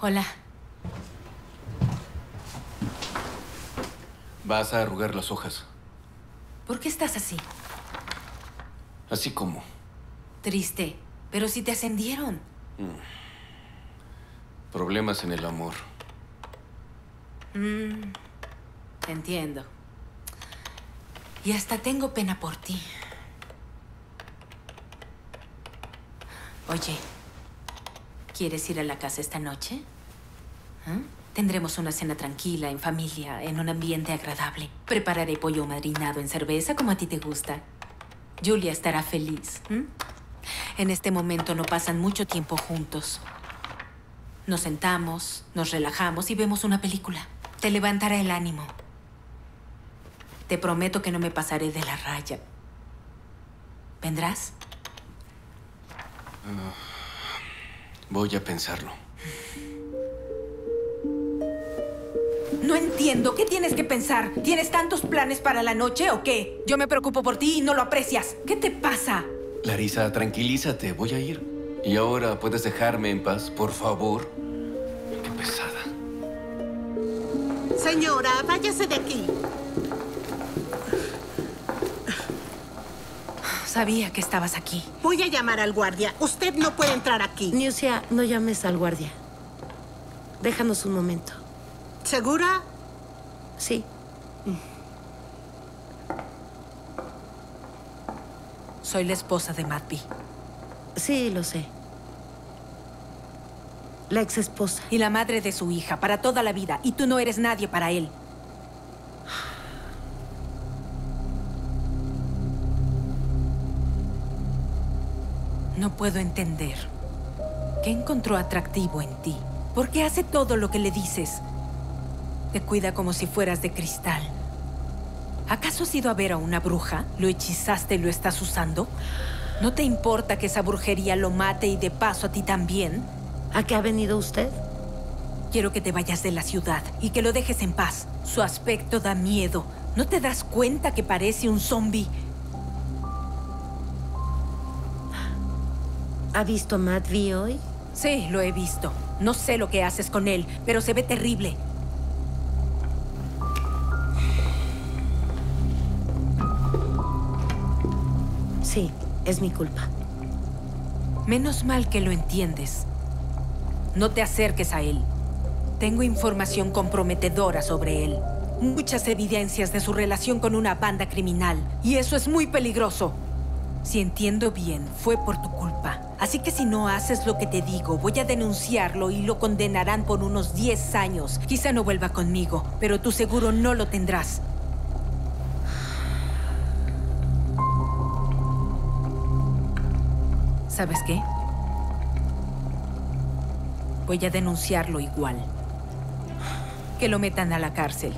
Speaker 7: Hola.
Speaker 34: Vas a arrugar las hojas.
Speaker 7: ¿Por qué estás así?
Speaker 34: Así como.
Speaker 7: Triste. Pero si te ascendieron.
Speaker 34: Problemas en el amor.
Speaker 7: Mm, te entiendo. Y hasta tengo pena por ti. Oye, ¿quieres ir a la casa esta noche? ¿Ah? Tendremos una cena tranquila, en familia, en un ambiente agradable. Prepararé pollo madrinado en cerveza como a ti te gusta. Julia estará feliz. En este momento no pasan mucho tiempo juntos. Nos sentamos, nos relajamos y vemos una película. Te levantará el ánimo. Te prometo que no me pasaré de la raya. ¿Vendrás?
Speaker 34: Ah, voy a pensarlo.
Speaker 7: No entiendo. ¿Qué tienes que pensar? ¿Tienes tantos planes para la noche o qué? Yo me preocupo por ti y no lo aprecias. ¿Qué te pasa?
Speaker 34: Larisa, tranquilízate, voy a ir. Y ahora, ¿puedes dejarme en paz, por favor? Qué pesada.
Speaker 5: Señora, váyase de aquí.
Speaker 7: Sabía que estabas aquí.
Speaker 5: Voy a llamar al guardia. Usted no puede entrar aquí.
Speaker 2: Niusia, no llames al guardia. Déjanos un momento.
Speaker 5: ¿Segura?
Speaker 2: Sí.
Speaker 7: Soy la esposa de Matby.
Speaker 2: Sí, lo sé. La ex esposa.
Speaker 7: Y la madre de su hija, para toda la vida. Y tú no eres nadie para él. No puedo entender. ¿Qué encontró atractivo en ti? ¿Por qué hace todo lo que le dices? Te cuida como si fueras de cristal. ¿Acaso has ido a ver a una bruja? ¿Lo hechizaste y lo estás usando? ¿No te importa que esa brujería lo mate y de paso a ti también?
Speaker 2: ¿A qué ha venido usted?
Speaker 7: Quiero que te vayas de la ciudad y que lo dejes en paz. Su aspecto da miedo. ¿No te das cuenta que parece un zombie?
Speaker 2: ¿Ha visto a Matt V hoy?
Speaker 7: Sí, lo he visto. No sé lo que haces con él, pero se ve terrible.
Speaker 2: Sí, es mi culpa.
Speaker 7: Menos mal que lo entiendes. No te acerques a él. Tengo información comprometedora sobre él. Muchas evidencias de su relación con una banda criminal. Y eso es muy peligroso. Si entiendo bien, fue por tu culpa. Así que si no haces lo que te digo, voy a denunciarlo y lo condenarán por unos 10 años. Quizá no vuelva conmigo, pero tú seguro no lo tendrás. ¿Sabes qué? Voy a denunciarlo igual. Que lo metan a la cárcel.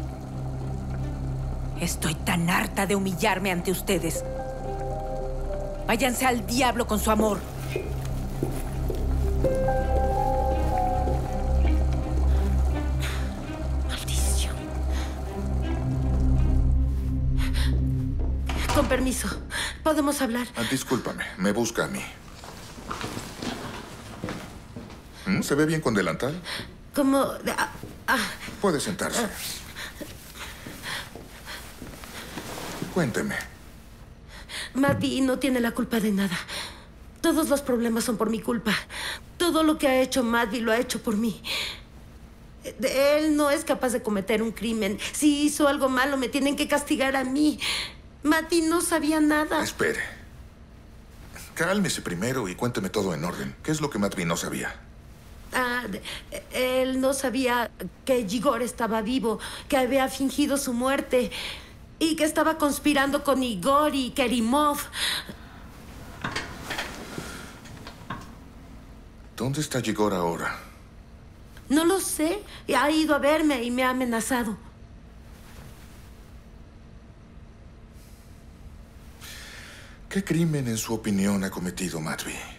Speaker 7: Estoy tan harta de humillarme ante ustedes. Váyanse al diablo con su amor.
Speaker 2: Maldición. Con permiso, ¿podemos hablar?
Speaker 11: Ah, discúlpame, me busca a mí. ¿Mm? ¿Se ve bien con delantal?
Speaker 2: Como... ah, ah,
Speaker 11: Puede sentarse. Cuénteme.
Speaker 2: Maddie no tiene la culpa de nada. Todos los problemas son por mi culpa. Todo lo que ha hecho Maddie lo ha hecho por mí. Él no es capaz de cometer un crimen. Si hizo algo malo, me tienen que castigar a mí. Maddie no sabía nada.
Speaker 11: Espere. Cálmese primero y cuénteme todo en orden. ¿Qué es lo que Matvi no sabía?
Speaker 2: Ah, él no sabía que Igor estaba vivo, que había fingido su muerte y que estaba conspirando con Igor y Kerimov.
Speaker 11: ¿Dónde está Igor ahora?
Speaker 2: No lo sé. Ha ido a verme y me ha amenazado.
Speaker 11: ¿Qué crimen, en su opinión, ha cometido Matvi?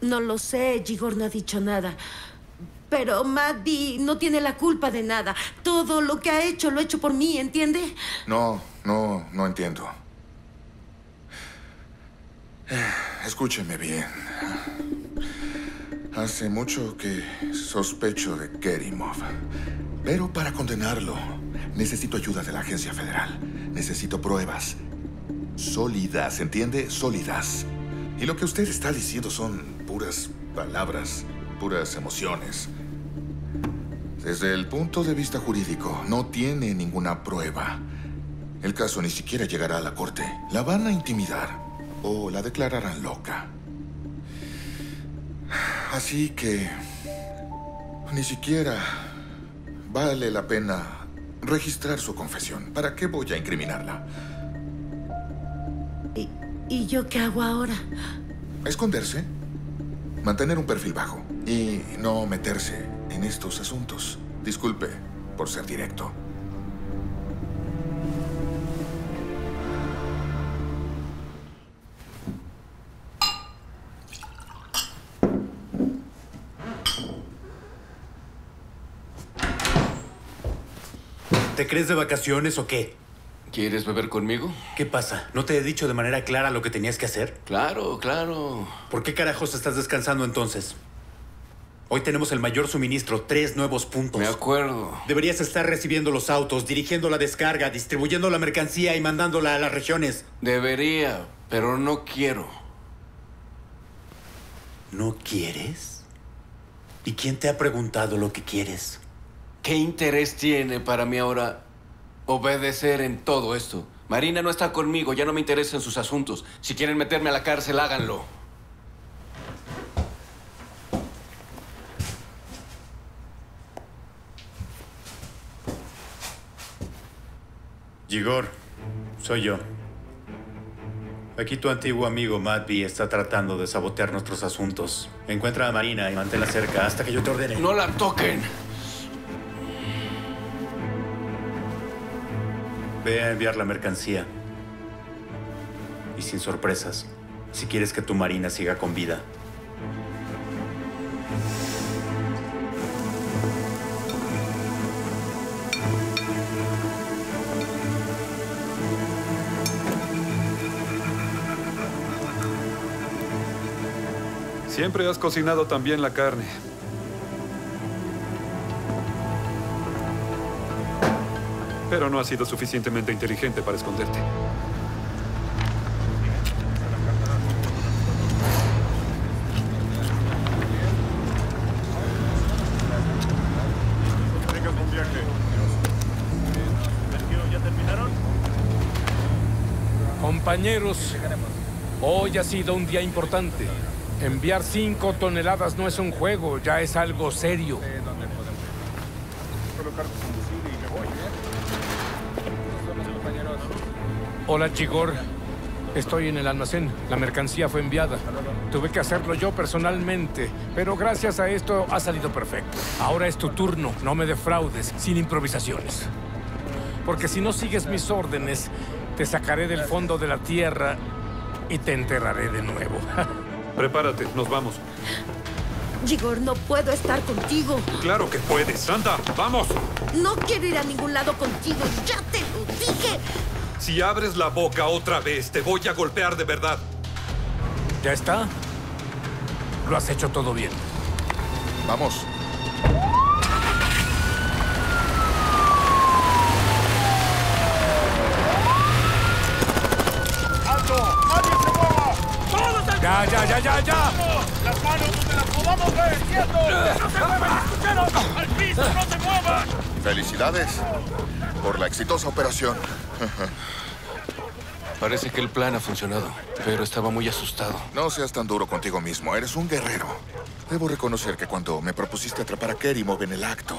Speaker 2: No lo sé, Igor no ha dicho nada. Pero Maddie no tiene la culpa de nada. Todo lo que ha hecho lo ha hecho por mí, ¿entiende?
Speaker 11: No, no, no entiendo. Escúcheme bien. Hace mucho que sospecho de Kerimov. Pero para condenarlo, necesito ayuda de la agencia federal. Necesito pruebas. Sólidas, ¿entiende? Sólidas. Y lo que usted está diciendo son puras palabras, puras emociones. Desde el punto de vista jurídico, no tiene ninguna prueba. El caso ni siquiera llegará a la corte. La van a intimidar o la declararán loca. Así que ni siquiera vale la pena registrar su confesión. ¿Para qué voy a incriminarla?
Speaker 2: ¿Y ¿Y yo qué hago ahora?
Speaker 11: Esconderse, mantener un perfil bajo y no meterse en estos asuntos. Disculpe por ser directo.
Speaker 9: ¿Te crees de vacaciones o qué?
Speaker 6: ¿Quieres beber conmigo?
Speaker 9: ¿Qué pasa? ¿No te he dicho de manera clara lo que tenías que hacer?
Speaker 6: Claro, claro.
Speaker 9: ¿Por qué carajos estás descansando entonces? Hoy tenemos el mayor suministro, tres nuevos puntos.
Speaker 6: Me acuerdo.
Speaker 9: Deberías estar recibiendo los autos, dirigiendo la descarga, distribuyendo la mercancía y mandándola a las regiones.
Speaker 6: Debería, pero no quiero.
Speaker 9: ¿No quieres? ¿Y quién te ha preguntado lo que quieres?
Speaker 6: ¿Qué interés tiene para mí ahora obedecer en todo esto? Marina no está conmigo, ya no me interesan sus asuntos. Si quieren meterme a la cárcel, háganlo.
Speaker 9: Igor, soy yo. Aquí tu antiguo amigo Matt B está tratando de sabotear nuestros asuntos. Encuentra a Marina y manténla cerca hasta que yo te ordene.
Speaker 6: ¡No la toquen!
Speaker 9: Ve a enviar la mercancía. Y sin sorpresas, si quieres que tu Marina siga con vida.
Speaker 1: Siempre has cocinado también la carne. Pero no has sido suficientemente inteligente para esconderte.
Speaker 10: Compañeros, hoy ha sido un día importante. Enviar cinco toneladas no es un juego, ya es algo serio. Hola, Chigor. Estoy en el almacén. La mercancía fue enviada. Tuve que hacerlo yo personalmente, pero gracias a esto ha salido perfecto. Ahora es tu turno. No me defraudes, sin improvisaciones. Porque si no sigues mis órdenes, te sacaré del fondo de la tierra y te enterraré de nuevo. [LAUGHS]
Speaker 1: Prepárate, nos vamos.
Speaker 2: Igor, no puedo estar contigo.
Speaker 1: Claro que puedes. Anda, vamos.
Speaker 2: No quiero ir a ningún lado contigo. Ya te lo dije.
Speaker 1: Si abres la boca otra vez, te voy a golpear de verdad.
Speaker 10: ¿Ya está? Lo has hecho todo bien.
Speaker 11: Vamos.
Speaker 35: ¡Alto! ¡Nadie se mueva! ¡Todos al
Speaker 10: Ya, ya, ya, ya, ya.
Speaker 35: ¡Las manos donde las podamos ver! ¡Quietos! ¡No se muevan! ¿Escucharon? ¡Al piso! ¡No se muevan!
Speaker 11: Felicidades por la exitosa operación.
Speaker 6: Parece que el plan ha funcionado, pero estaba muy asustado.
Speaker 11: No seas tan duro contigo mismo, eres un guerrero. Debo reconocer que cuando me propusiste atrapar a Kerimov en el acto,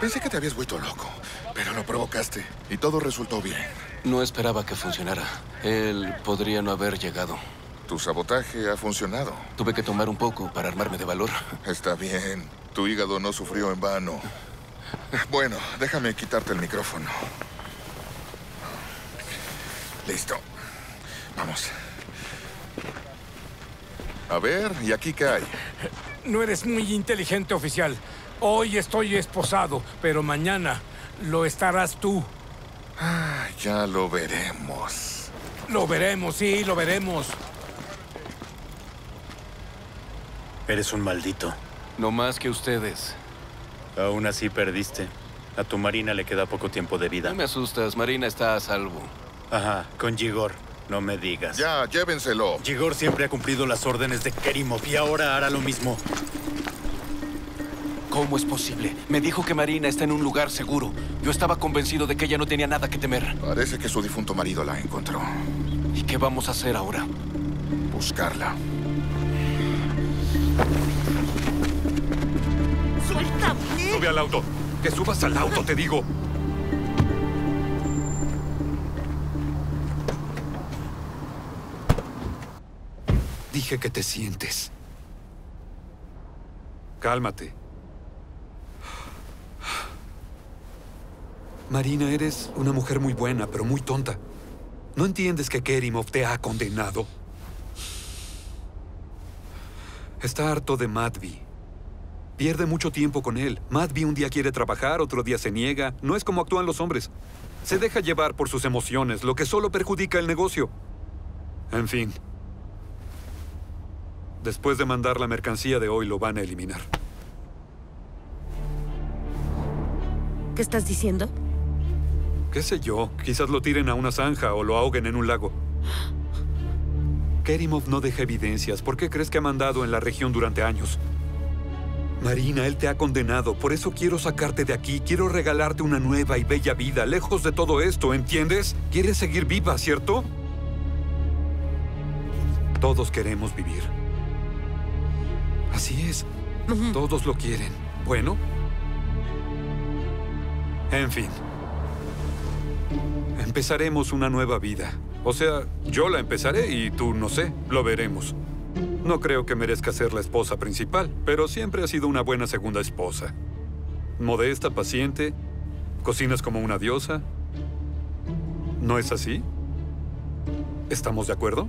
Speaker 11: pensé que te habías vuelto loco, pero lo provocaste y todo resultó bien.
Speaker 6: No esperaba que funcionara. Él podría no haber llegado.
Speaker 11: Tu sabotaje ha funcionado.
Speaker 6: Tuve que tomar un poco para armarme de valor.
Speaker 11: Está bien. Tu hígado no sufrió en vano. Bueno, déjame quitarte el micrófono. Listo. Vamos. A ver, ¿y aquí qué hay?
Speaker 10: No eres muy inteligente, oficial. Hoy estoy esposado, pero mañana lo estarás tú.
Speaker 11: Ah, ya lo veremos.
Speaker 10: Lo veremos, sí, lo veremos.
Speaker 9: Eres un maldito.
Speaker 6: No más que ustedes.
Speaker 9: Aún así perdiste. A tu Marina le queda poco tiempo de vida.
Speaker 6: No me asustas, Marina está a salvo.
Speaker 9: Ajá, con Gigor. No me digas.
Speaker 11: Ya, llévenselo.
Speaker 9: Gigor siempre ha cumplido las órdenes de Kerimov y ahora hará lo mismo.
Speaker 6: ¿Cómo es posible? Me dijo que Marina está en un lugar seguro. Yo estaba convencido de que ella no tenía nada que temer.
Speaker 11: Parece que su difunto marido la encontró.
Speaker 6: ¿Y qué vamos a hacer ahora?
Speaker 11: Buscarla.
Speaker 2: ¡Suéltame!
Speaker 1: Al auto. Que subas al auto, te digo. Dije que te sientes. Cálmate. Marina, eres una mujer muy buena, pero muy tonta. ¿No entiendes que Kerimov te ha condenado? Está harto de Madvi. Pierde mucho tiempo con él. Matt un día quiere trabajar, otro día se niega. No es como actúan los hombres. Se deja llevar por sus emociones, lo que solo perjudica el negocio. En fin. Después de mandar la mercancía de hoy, lo van a eliminar.
Speaker 2: ¿Qué estás diciendo?
Speaker 1: ¿Qué sé yo? Quizás lo tiren a una zanja o lo ahoguen en un lago. Kerimov no deja evidencias. ¿Por qué crees que ha mandado en la región durante años? Marina, él te ha condenado. Por eso quiero sacarte de aquí. Quiero regalarte una nueva y bella vida, lejos de todo esto, ¿entiendes? Quieres seguir viva, ¿cierto? Todos queremos vivir. Así es. Todos lo quieren. Bueno. En fin. Empezaremos una nueva vida. O sea, yo la empezaré y tú no sé, lo veremos. No creo que merezca ser la esposa principal, pero siempre ha sido una buena segunda esposa. Modesta, paciente, cocinas como una diosa. ¿No es así? ¿Estamos de acuerdo?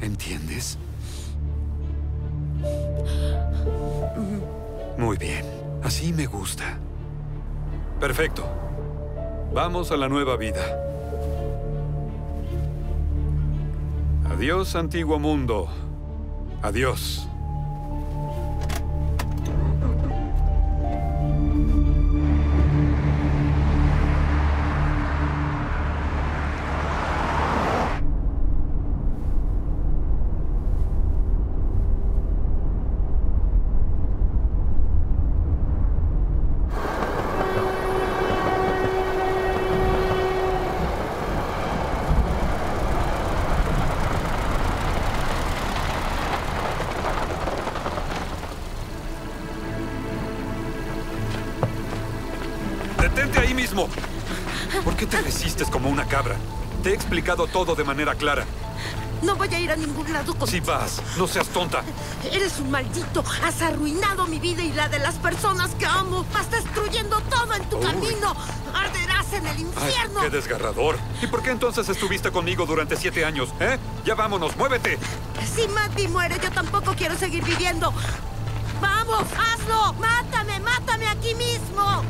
Speaker 1: ¿Entiendes? Muy bien, así me gusta. Perfecto. Vamos a la nueva vida. Adiós, antiguo mundo. Adiós. Explicado todo de manera clara.
Speaker 2: No voy a ir a ningún lado con...
Speaker 1: Si vas, no seas tonta.
Speaker 2: Eres un maldito. Has arruinado mi vida y la de las personas que amo. Vas destruyendo todo en tu
Speaker 1: Uy.
Speaker 2: camino. Arderás en el
Speaker 1: Ay,
Speaker 2: infierno.
Speaker 1: qué desgarrador. ¿Y por qué entonces estuviste conmigo durante siete años? ¿Eh? Ya vámonos, muévete.
Speaker 2: Si Matty muere, yo tampoco quiero seguir viviendo. ¡Vamos, hazlo! ¡Mátame, mátame aquí mismo!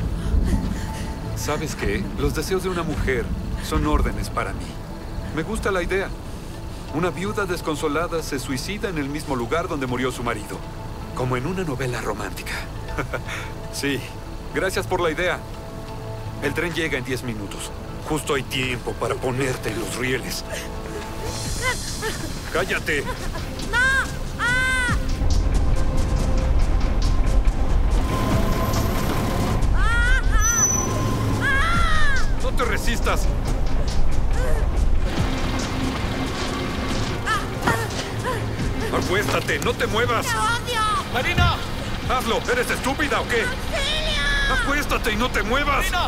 Speaker 1: ¿Sabes qué? Los deseos de una mujer son órdenes para mí. Me gusta la idea. Una viuda desconsolada se suicida en el mismo lugar donde murió su marido. Como en una novela romántica. [LAUGHS] sí, gracias por la idea. El tren llega en 10 minutos. Justo hay tiempo para ponerte en los rieles. ¡Cállate! ¡No te resistas! ¡Acuéstate! ¡No te muevas!
Speaker 27: ¡Marina!
Speaker 1: ¡Hazlo! ¿Eres estúpida o qué? ¡Acuéstate y no te muevas!
Speaker 27: ¡Marina!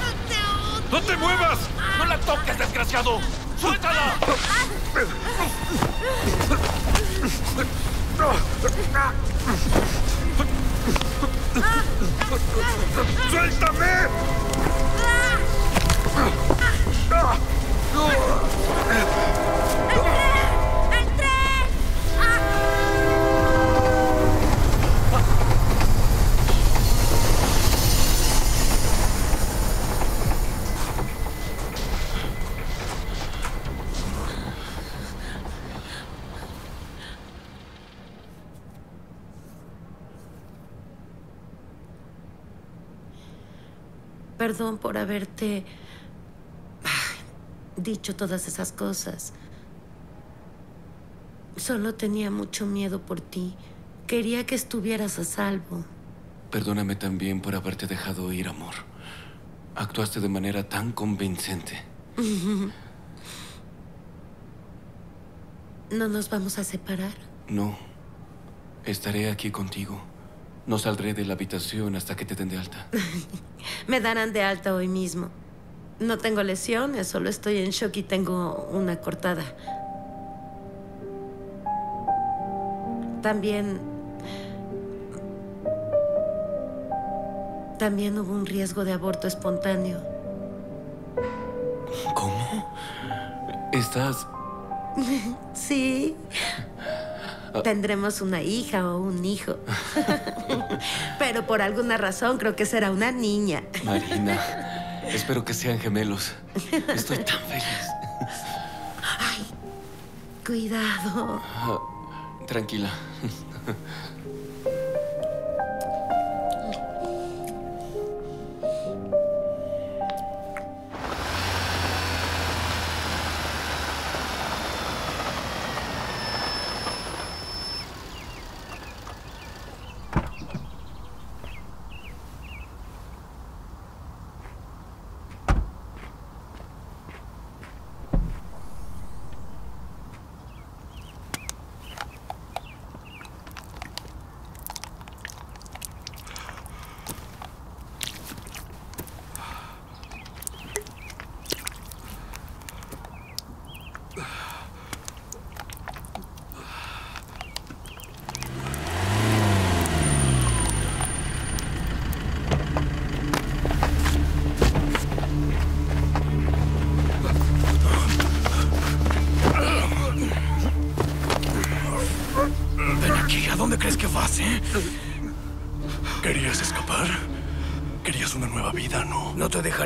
Speaker 1: ¡No te muevas!
Speaker 27: ¡No la toques, desgraciado! ¡Suéltala!
Speaker 1: ¡Suéltame!
Speaker 2: Perdón por haberte dicho todas esas cosas. Solo tenía mucho miedo por ti. Quería que estuvieras a salvo.
Speaker 34: Perdóname también por haberte dejado ir, amor. Actuaste de manera tan convincente. [LAUGHS]
Speaker 2: ¿No nos vamos a separar?
Speaker 34: No. Estaré aquí contigo. No saldré de la habitación hasta que te den de alta. [LAUGHS]
Speaker 2: Me darán de alta hoy mismo. No tengo lesiones, solo estoy en shock y tengo una cortada. También... También hubo un riesgo de aborto espontáneo.
Speaker 34: ¿Cómo? ¿Estás...? [LAUGHS]
Speaker 2: Sí. Tendremos una hija o un hijo. [LAUGHS] Pero por alguna razón creo que será una niña.
Speaker 6: Marina, espero que sean gemelos. [LAUGHS] Estoy tan feliz.
Speaker 2: Cuidado.
Speaker 6: Ah, tranquila.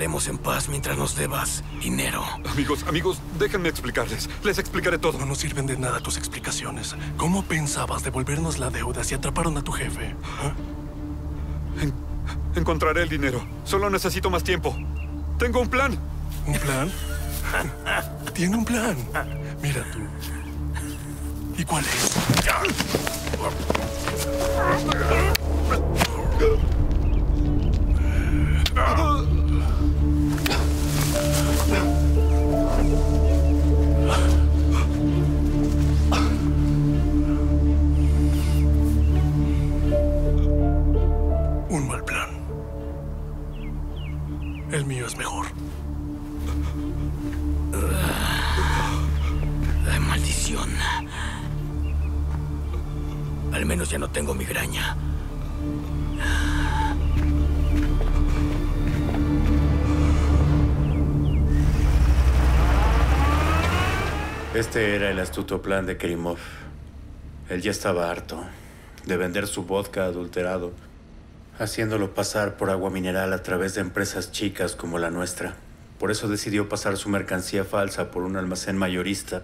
Speaker 13: En paz mientras nos debas dinero.
Speaker 1: Amigos, amigos, déjenme explicarles. Les explicaré todo.
Speaker 31: No nos sirven de nada tus explicaciones. ¿Cómo pensabas devolvernos la deuda si atraparon a tu jefe? ¿Ah?
Speaker 1: Encontraré el dinero. Solo necesito más tiempo. Tengo un plan.
Speaker 31: ¿Un plan? Tiene un plan. Mira tú. ¿Y cuál es?
Speaker 9: Este era el astuto plan de Kerimov. Él ya estaba harto de vender su vodka adulterado, haciéndolo pasar por agua mineral a través de empresas chicas como la nuestra. Por eso decidió pasar su mercancía falsa por un almacén mayorista,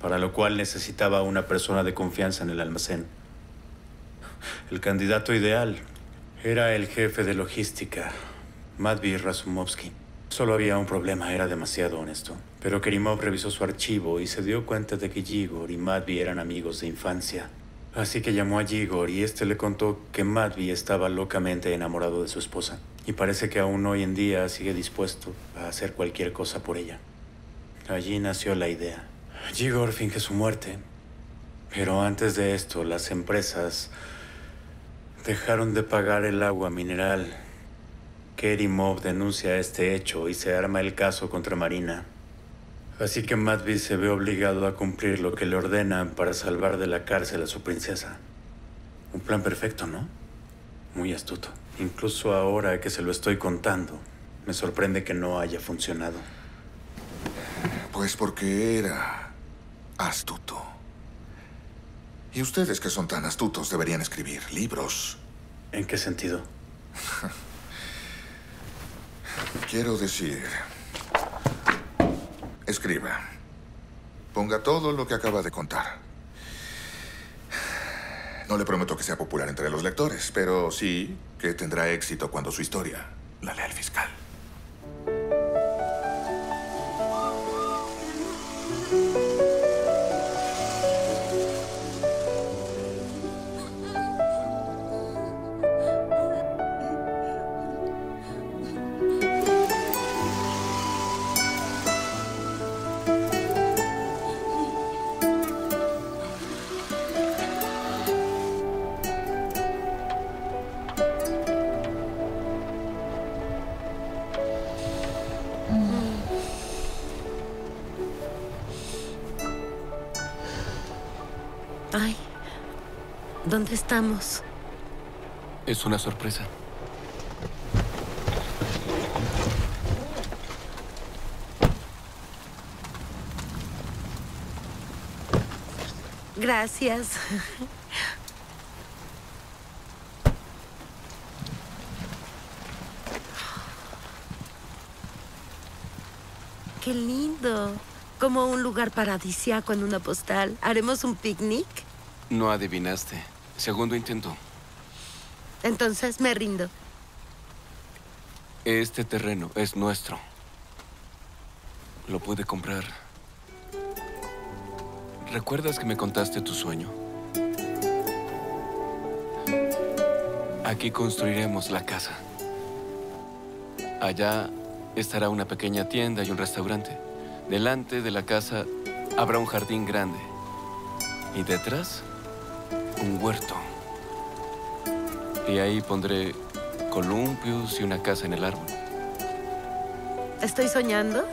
Speaker 9: para lo cual necesitaba una persona de confianza en el almacén. El candidato ideal era el jefe de logística, Matvey Rasumovsky. Solo había un problema, era demasiado honesto. Pero Kerimov revisó su archivo y se dio cuenta de que Igor y Matvey eran amigos de infancia. Así que llamó a Igor y este le contó que Matvey estaba locamente enamorado de su esposa. Y parece que aún hoy en día sigue dispuesto a hacer cualquier cosa por ella. Allí nació la idea. Igor finge su muerte. Pero antes de esto, las empresas dejaron de pagar el agua mineral. Kerimov denuncia este hecho y se arma el caso contra Marina. Así que Matvey se ve obligado a cumplir lo que le ordenan para salvar de la cárcel a su princesa. Un plan perfecto, ¿no? Muy astuto. Incluso ahora que se lo estoy contando, me sorprende que no haya funcionado.
Speaker 11: Pues porque era astuto. Y ustedes que son tan astutos deberían escribir libros.
Speaker 9: ¿En qué sentido? [LAUGHS]
Speaker 11: Quiero decir... Escriba. Ponga todo lo que acaba de contar. No le prometo que sea popular entre los lectores, pero sí que tendrá éxito cuando su historia la lea el fiscal.
Speaker 2: ¿Dónde estamos?
Speaker 6: Es una sorpresa.
Speaker 2: Gracias. Qué lindo. Como un lugar paradisiaco en una postal. ¿Haremos un picnic?
Speaker 6: No adivinaste. Segundo intento.
Speaker 2: Entonces me rindo.
Speaker 6: Este terreno es nuestro. Lo puede comprar. ¿Recuerdas que me contaste tu sueño? Aquí construiremos la casa. Allá estará una pequeña tienda y un restaurante. Delante de la casa habrá un jardín grande. Y detrás, un huerto. Y ahí pondré columpios y una casa en el árbol.
Speaker 2: ¿Estoy soñando?